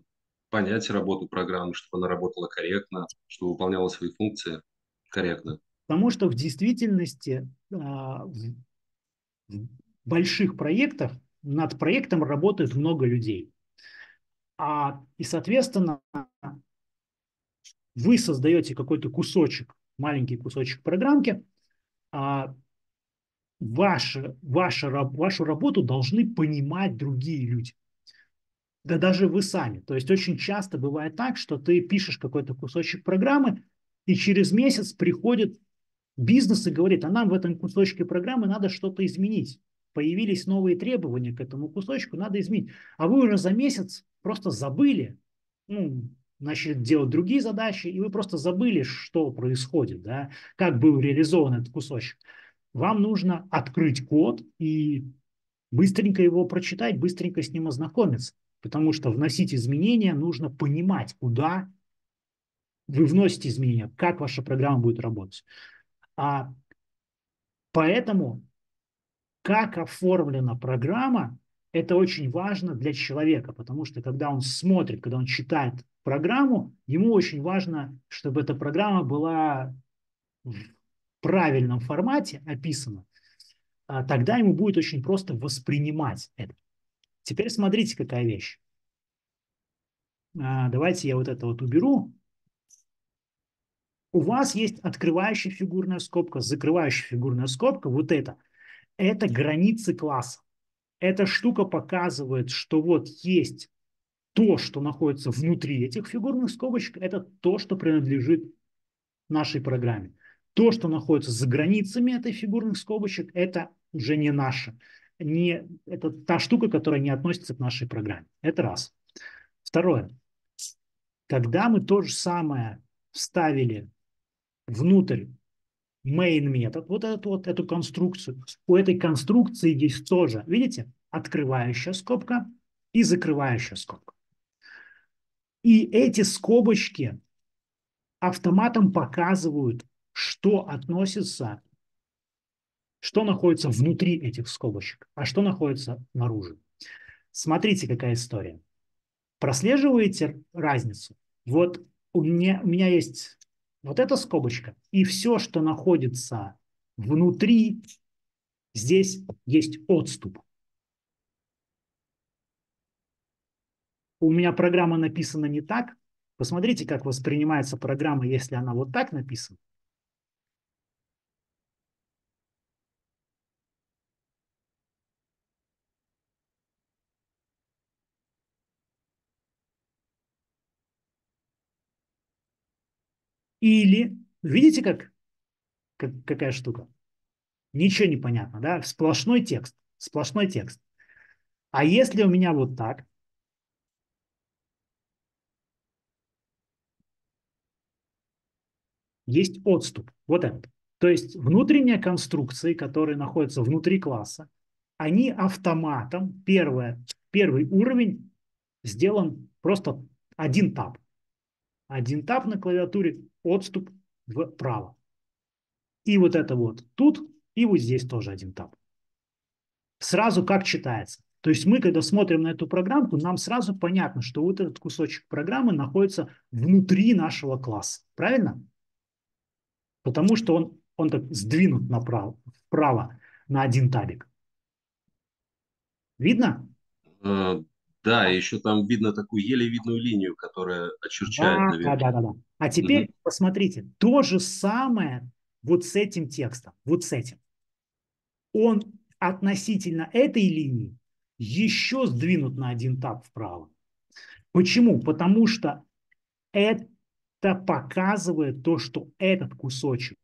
Speaker 3: понять работу программы, чтобы она работала корректно, чтобы выполняла свои функции корректно.
Speaker 1: Потому что в действительности а, в больших проектах над проектом работает много людей. А, и, соответственно, вы создаете какой-то кусочек, маленький кусочек программки, а ваша, ваша, вашу работу должны понимать другие люди. Да даже вы сами. То есть очень часто бывает так, что ты пишешь какой-то кусочек программы, и через месяц приходит бизнес и говорит, а нам в этом кусочке программы надо что-то изменить появились новые требования к этому кусочку, надо изменить. А вы уже за месяц просто забыли, ну, начали делать другие задачи, и вы просто забыли, что происходит, да, как был реализован этот кусочек. Вам нужно открыть код и быстренько его прочитать, быстренько с ним ознакомиться, потому что вносить изменения нужно понимать, куда вы вносите изменения, как ваша программа будет работать. А поэтому как оформлена программа, это очень важно для человека, потому что когда он смотрит, когда он читает программу, ему очень важно, чтобы эта программа была в правильном формате описана. А тогда ему будет очень просто воспринимать это. Теперь смотрите, какая вещь. А, давайте я вот это вот уберу. У вас есть открывающая фигурная скобка, закрывающая фигурная скобка, вот это – это границы класса. Эта штука показывает, что вот есть то, что находится внутри этих фигурных скобочек, это то, что принадлежит нашей программе. То, что находится за границами этой фигурных скобочек, это уже не наше. Не, это та штука, которая не относится к нашей программе. Это раз. Второе. Когда мы то же самое вставили внутрь main метод, вот эту вот эту конструкцию, у этой конструкции есть тоже, видите, открывающая скобка и закрывающая скобка. И эти скобочки автоматом показывают, что относится, что находится внутри этих скобочек, а что находится наружу. Смотрите, какая история. Прослеживаете разницу? Вот у меня, у меня есть вот эта скобочка, и все, что находится внутри, здесь есть отступ. У меня программа написана не так. Посмотрите, как воспринимается программа, если она вот так написана. Или, видите, как, как какая штука? Ничего не понятно, да? Сплошной текст, сплошной текст. А если у меня вот так, есть отступ, вот этот. То есть внутренние конструкции, которые находятся внутри класса, они автоматом, первое, первый уровень сделан просто один тап. Один тап на клавиатуре, отступ вправо. И вот это вот тут, и вот здесь тоже один тап. Сразу как читается. То есть мы, когда смотрим на эту программку, нам сразу понятно, что вот этот кусочек программы находится внутри нашего класса. Правильно? Потому что он, он так сдвинут направо, вправо на один табик. Видно?
Speaker 3: Да, еще там видно такую еле видную линию, которая очерчает,
Speaker 1: да,
Speaker 3: наверное.
Speaker 1: Да, да, да. А теперь угу. посмотрите, то же самое вот с этим текстом, вот с этим. Он относительно этой линии еще сдвинут на один таб вправо. Почему? Потому что это показывает то, что этот кусочек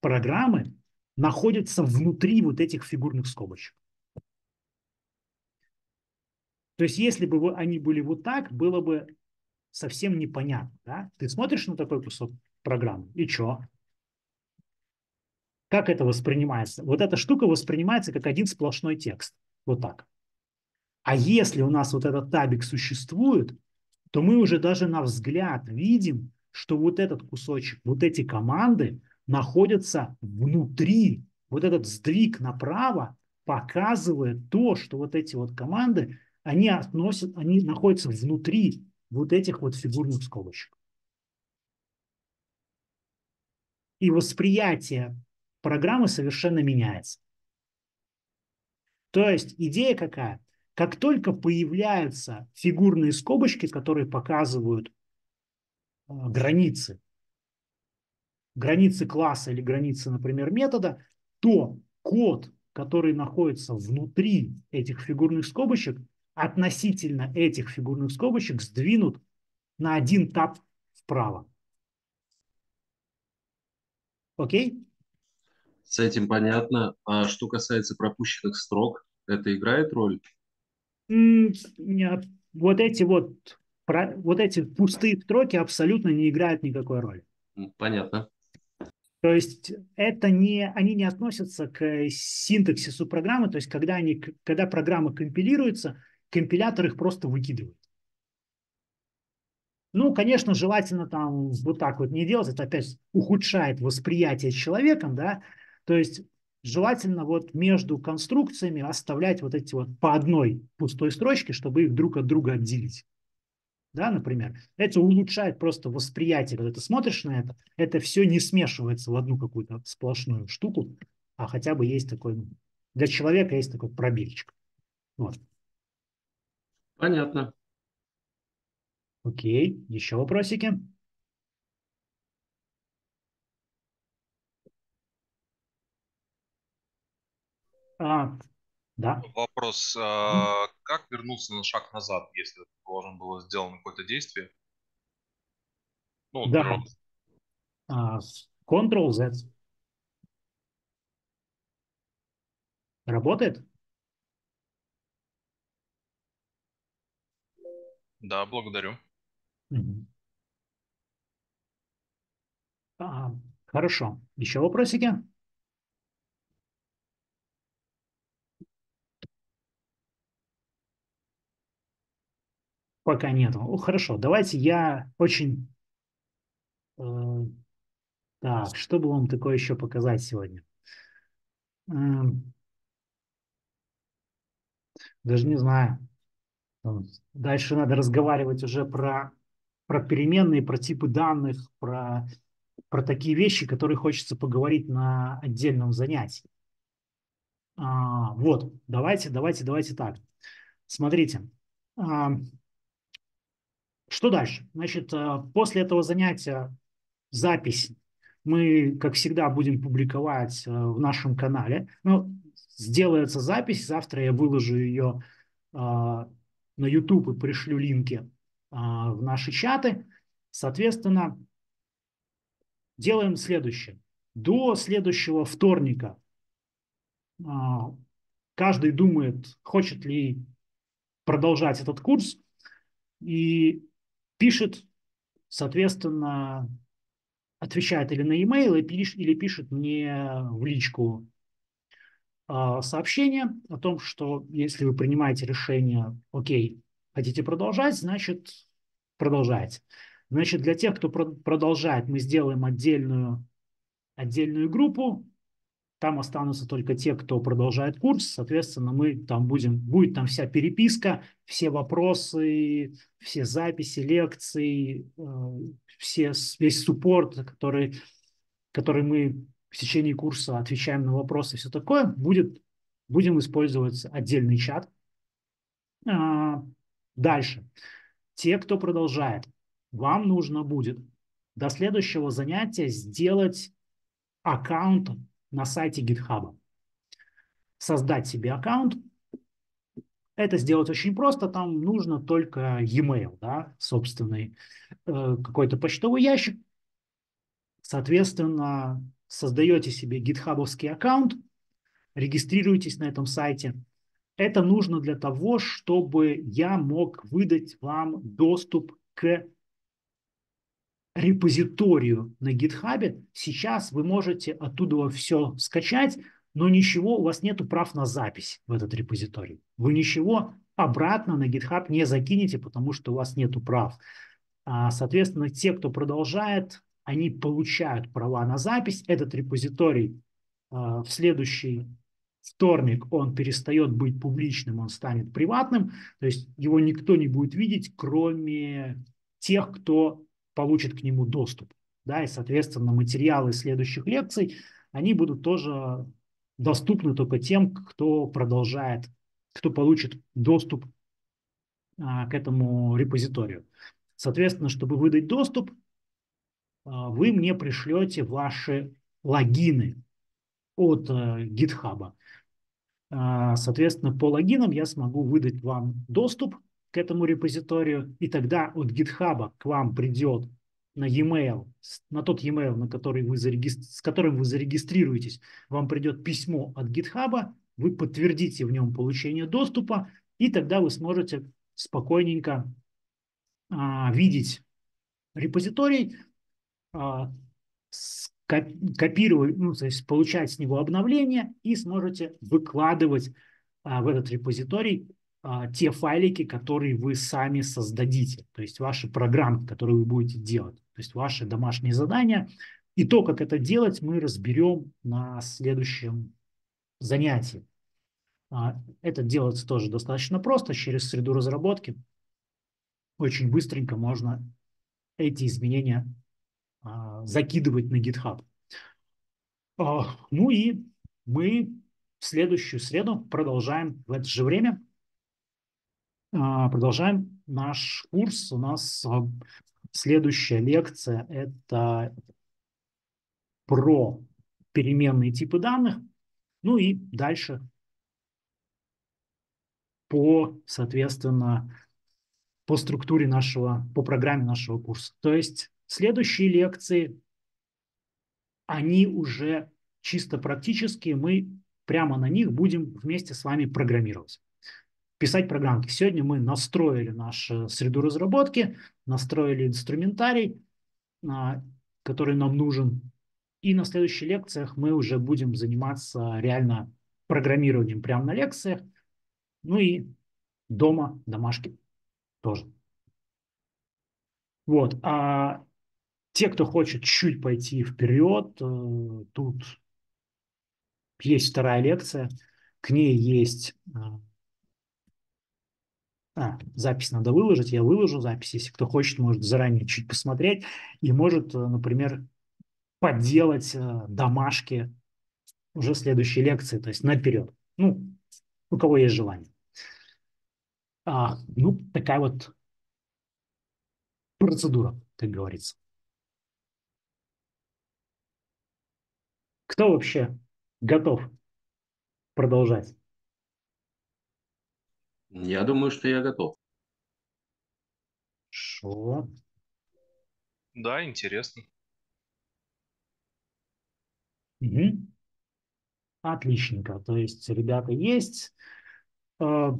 Speaker 1: программы находится внутри вот этих фигурных скобочек. То есть, если бы они были вот так, было бы совсем непонятно. Да? Ты смотришь на такой кусок программы, и что? Как это воспринимается? Вот эта штука воспринимается как один сплошной текст. Вот так. А если у нас вот этот табик существует, то мы уже даже на взгляд видим, что вот этот кусочек, вот эти команды находятся внутри. Вот этот сдвиг направо показывает то, что вот эти вот команды, они относят, они находятся внутри вот этих вот фигурных скобочек. И восприятие программы совершенно меняется. То есть идея какая? Как только появляются фигурные скобочки, которые показывают э, границы, границы класса или границы, например, метода, то код, который находится внутри этих фигурных скобочек, относительно этих фигурных скобочек сдвинут на один тап вправо. Окей?
Speaker 3: С этим понятно. А что касается пропущенных строк, это играет роль?
Speaker 1: вот эти вот, вот эти пустые строки абсолютно не играют никакой роли.
Speaker 3: Понятно.
Speaker 1: То есть это не, они не относятся к синтаксису программы, то есть когда, они, когда программа компилируется, компилятор их просто выкидывает. Ну, конечно, желательно там вот так вот не делать, это опять ухудшает восприятие человеком, да, то есть желательно вот между конструкциями оставлять вот эти вот по одной пустой строчке, чтобы их друг от друга отделить. Да, например. Это улучшает просто восприятие. Когда ты смотришь на это, это все не смешивается в одну какую-то сплошную штуку, а хотя бы есть такой, ну, для человека есть такой пробельчик. Вот.
Speaker 3: Понятно.
Speaker 1: Окей, еще вопросики? А, Да?
Speaker 2: Вопрос. а, Как вернуться на шаг назад, если должен было сделано какое-то действие? Ну, вот,
Speaker 1: Да. А, Ctrl-Z. Работает?
Speaker 2: Да, благодарю.
Speaker 1: Мгм. А, Хорошо. Еще вопросики? Пока нету. О, Хорошо, давайте я очень... э, Так, что бы вам такое еще показать сегодня? М, Даже не знаю. Дальше надо разговаривать уже про, про переменные, про типы данных, про, про такие вещи, которые хочется поговорить на отдельном занятии. А, вот, давайте, давайте, давайте так. Смотрите, а, что дальше? Значит, а, после этого занятия запись мы, как всегда, будем публиковать а, в нашем канале. Ну, сделается запись, завтра я выложу ее а, на YouTube и пришлю линки а, в наши чаты. Соответственно, делаем следующее. До следующего вторника а, каждый думает, хочет ли продолжать этот курс и пишет, соответственно, отвечает или на e-mail, или пиш- или пишет мне в личку сообщение о том, что если вы принимаете решение, окей, хотите продолжать, значит, продолжайте. Значит, для тех, кто про- продолжает, мы сделаем отдельную, отдельную группу, там останутся только те, кто продолжает курс. Соответственно, мы там будем, будет там вся переписка, все вопросы, все записи лекций, э, все, весь суппорт, который, который мы в течение курса отвечаем на вопросы, все такое, будет, будем использовать отдельный чат. А, Дальше. Те, кто продолжает, вам нужно будет до следующего занятия сделать аккаунт на сайте GitHub. Создать себе аккаунт. Это сделать очень просто. Там нужно только e-mail, да, собственный, э, какой-то почтовый ящик. Соответственно, создаете себе гитхабовский аккаунт, регистрируетесь на этом сайте. Это нужно для того, чтобы я мог выдать вам доступ к репозиторию на GitHub. Сейчас вы можете оттуда все скачать, но ничего, у вас нету прав на запись в этот репозиторий. Вы ничего обратно на GitHub не закинете, потому что у вас нету прав. А, Соответственно, те, кто продолжает, они получают права на запись. Этот репозиторий а, в следующий вторник он перестает быть публичным, он станет приватным. То есть его никто не будет видеть, кроме тех, кто получит к нему доступ. Да, и, соответственно, материалы следующих лекций, они будут тоже доступны только тем, кто продолжает, кто получит доступ а, к этому репозиторию. Соответственно, чтобы выдать доступ, вы мне пришлете ваши логины от а, GitHub. А, Соответственно, по логинам я смогу выдать вам доступ к этому репозиторию, и тогда от GitHub к вам придет на e-mail, на тот e-mail, на который вы зарегистр... с которым вы зарегистрируетесь, вам придет письмо от GitHub, вы подтвердите в нем получение доступа, и тогда вы сможете спокойненько а, видеть репозиторий, а, копировать, ну, то есть получать с него обновления и сможете выкладывать а, в этот репозиторий а, те файлики, которые вы сами создадите, то есть ваши программы, которые вы будете делать, то есть ваши домашние задания. И то, как это делать, мы разберем на следующем занятии. А, Это делается тоже достаточно просто через среду разработки. Очень быстренько можно эти изменения а, закидывать на GitHub. А, Ну и мы в следующую среду продолжаем в это же время. а, Продолжаем наш курс. У нас а, следующая лекция – это про переменные типы данных. Ну и дальше по, соответственно, по структуре нашего, по программе нашего курса. То есть следующие лекции, они уже чисто практические, мы прямо на них будем вместе с вами программировать. Писать программки. Сегодня мы настроили нашу среду разработки, настроили инструментарий, а, который нам нужен. И на следующих лекциях мы уже будем заниматься реально программированием прямо на лекциях. Ну и дома, домашки тоже. Вот. А те, кто хочет чуть пойти вперед, э, тут есть вторая лекция, к ней есть... А, а, запись надо выложить, я выложу запись, если кто хочет, может заранее чуть посмотреть и может, э, например, подделать э, домашки уже следующей лекции, то есть наперед. Ну, у кого есть желание. А, ну, такая вот процедура, как говорится. Кто вообще готов продолжать?
Speaker 3: Я думаю, что я готов.
Speaker 1: Хорошо.
Speaker 2: Да, интересно.
Speaker 1: Угу. Отличненько. То есть ребята есть. А,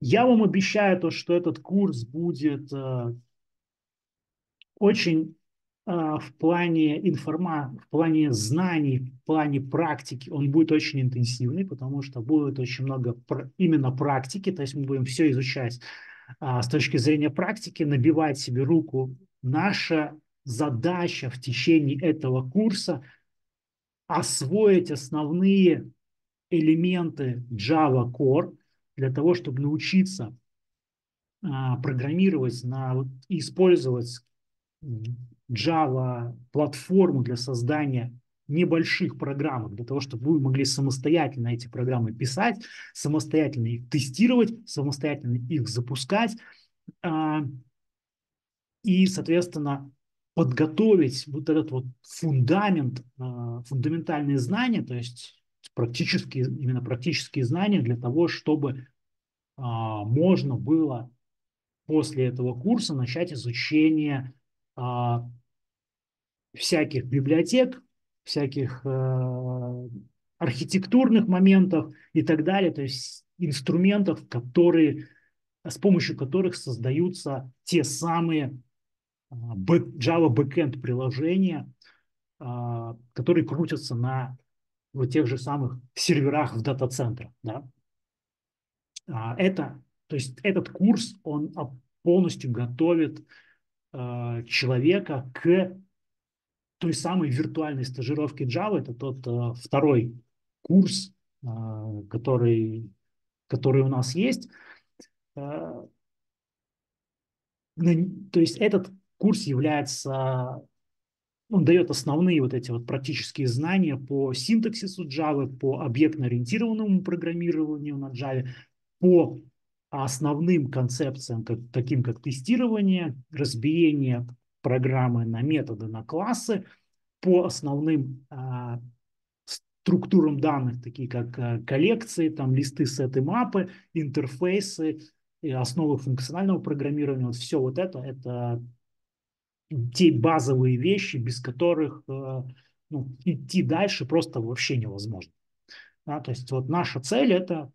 Speaker 1: я вам обещаю то, что этот курс будет а, очень в плане информации, в плане знаний, в плане практики, он будет очень интенсивный, потому что будет очень много именно практики, то есть мы будем все изучать с точки зрения практики, набивать себе руку. Наша задача в течение этого курса – освоить основные элементы Java Core для того, чтобы научиться а, программировать на, вот, использовать Java платформу для создания небольших программ, для того, чтобы вы могли самостоятельно эти программы писать, самостоятельно их тестировать, самостоятельно их запускать. А, и, соответственно, подготовить вот этот вот фундамент, а, фундаментальные знания, то есть практические, именно практические знания для того, чтобы а, можно было после этого курса начать изучение а, всяких библиотек, всяких архитектурных моментов и так далее, то есть инструментов, которые, с помощью которых создаются те самые Java backend приложения, а, которые крутятся на вот тех же самых серверах в дата-центрах. Да? А, это, то есть этот курс, он полностью готовит а, человека к той самой виртуальной стажировке Java. Это тот второй курс, который, который у нас есть. То есть этот курс является, он дает основные вот эти вот практические знания по синтаксису Java, по объектно-ориентированному программированию на Java, по основным концепциям, как, таким как тестирование, разбиение программы на методы, на классы, по основным а, структурам данных, такие как а, коллекции, там листы, сеты, мапы, интерфейсы, основы функционального программирования. Вот все вот это, это те базовые вещи, без которых э, ну, идти дальше просто вообще невозможно. Да, то есть вот наша цель – это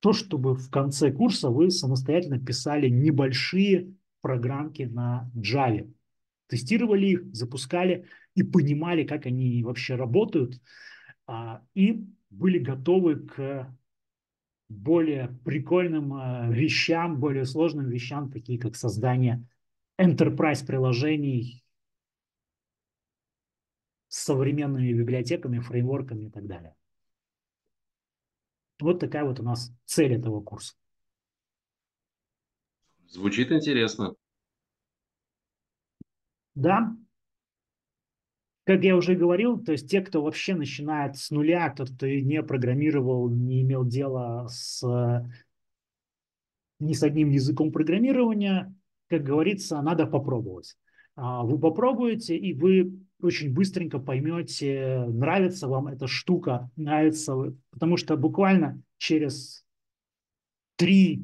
Speaker 1: то, чтобы в конце курса вы самостоятельно писали небольшие программки на Java, тестировали их, запускали и понимали, как они вообще работают, а, и были готовы к более прикольным э, вещам, более сложным вещам, такие как создание enterprise приложений с современными библиотеками, фреймворками и так далее. Вот такая вот у нас цель этого курса.
Speaker 3: Звучит интересно.
Speaker 1: Да. Как я уже говорил, то есть те, кто вообще начинает с нуля, тот, кто не программировал, не имел дела с ни с одним языком программирования, как говорится, надо попробовать. А, вы попробуете, и вы очень быстренько поймете, нравится вам эта штука, нравится, потому что буквально через 3-4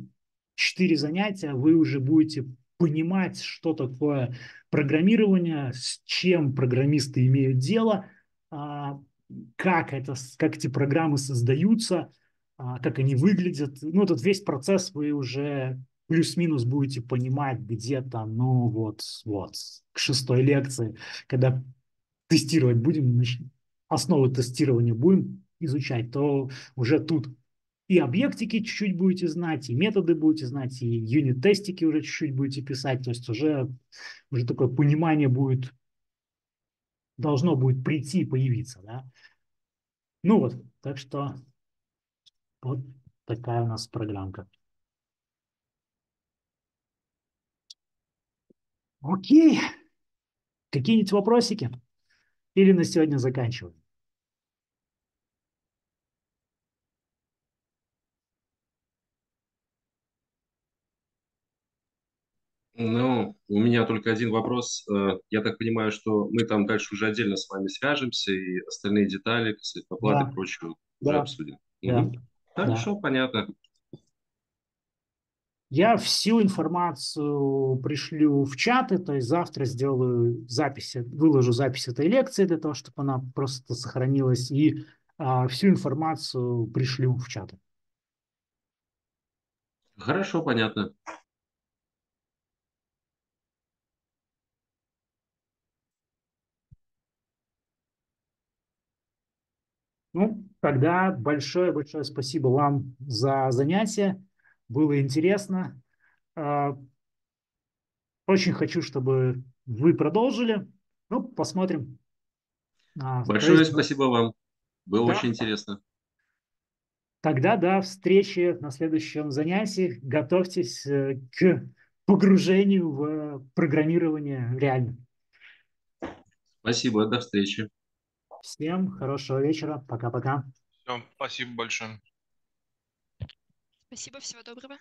Speaker 1: занятия вы уже будете понимать, что такое программирование, с чем программисты имеют дело, а, как, это, как эти программы создаются, а, как они выглядят. Ну, этот весь процесс вы уже плюс-минус будете понимать где-то, ну, вот, вот, к шестой лекции, когда тестировать будем, основы тестирования будем изучать, то уже тут и объектики чуть-чуть будете знать, и методы будете знать, и юнит-тестики уже чуть-чуть будете писать, то есть уже, уже такое понимание будет, должно будет прийти, появиться, да. Ну вот, так что вот такая у нас программка. Окей. Какие-нибудь вопросики? Или на сегодня заканчиваем?
Speaker 3: Ну, у меня только один вопрос. Э, я так понимаю, что мы там дальше уже отдельно с вами свяжемся и остальные детали, кстати, оплаты
Speaker 1: Да.
Speaker 3: и прочее
Speaker 1: Да.
Speaker 3: уже обсудим.
Speaker 1: Да.
Speaker 3: Мгм. Хорошо, понятно.
Speaker 1: Я всю информацию пришлю в чаты, то есть завтра сделаю записи, выложу запись этой лекции для того, чтобы она просто сохранилась, и а, всю информацию пришлю в чаты.
Speaker 3: Хорошо, понятно.
Speaker 1: Ну, тогда большое-большое спасибо вам за занятие. Было интересно. А, Очень хочу, чтобы вы продолжили. Ну, посмотрим. А,
Speaker 3: Большое
Speaker 1: есть,
Speaker 3: спасибо вам. Было
Speaker 1: Да.
Speaker 3: очень интересно.
Speaker 1: Тогда до встречи на следующем занятии. Готовьтесь э, к погружению в программирование реально.
Speaker 3: Спасибо, до встречи.
Speaker 1: Всем хорошего вечера. Пока-пока.
Speaker 2: Все, спасибо большое.
Speaker 5: Спасибо, всего доброго.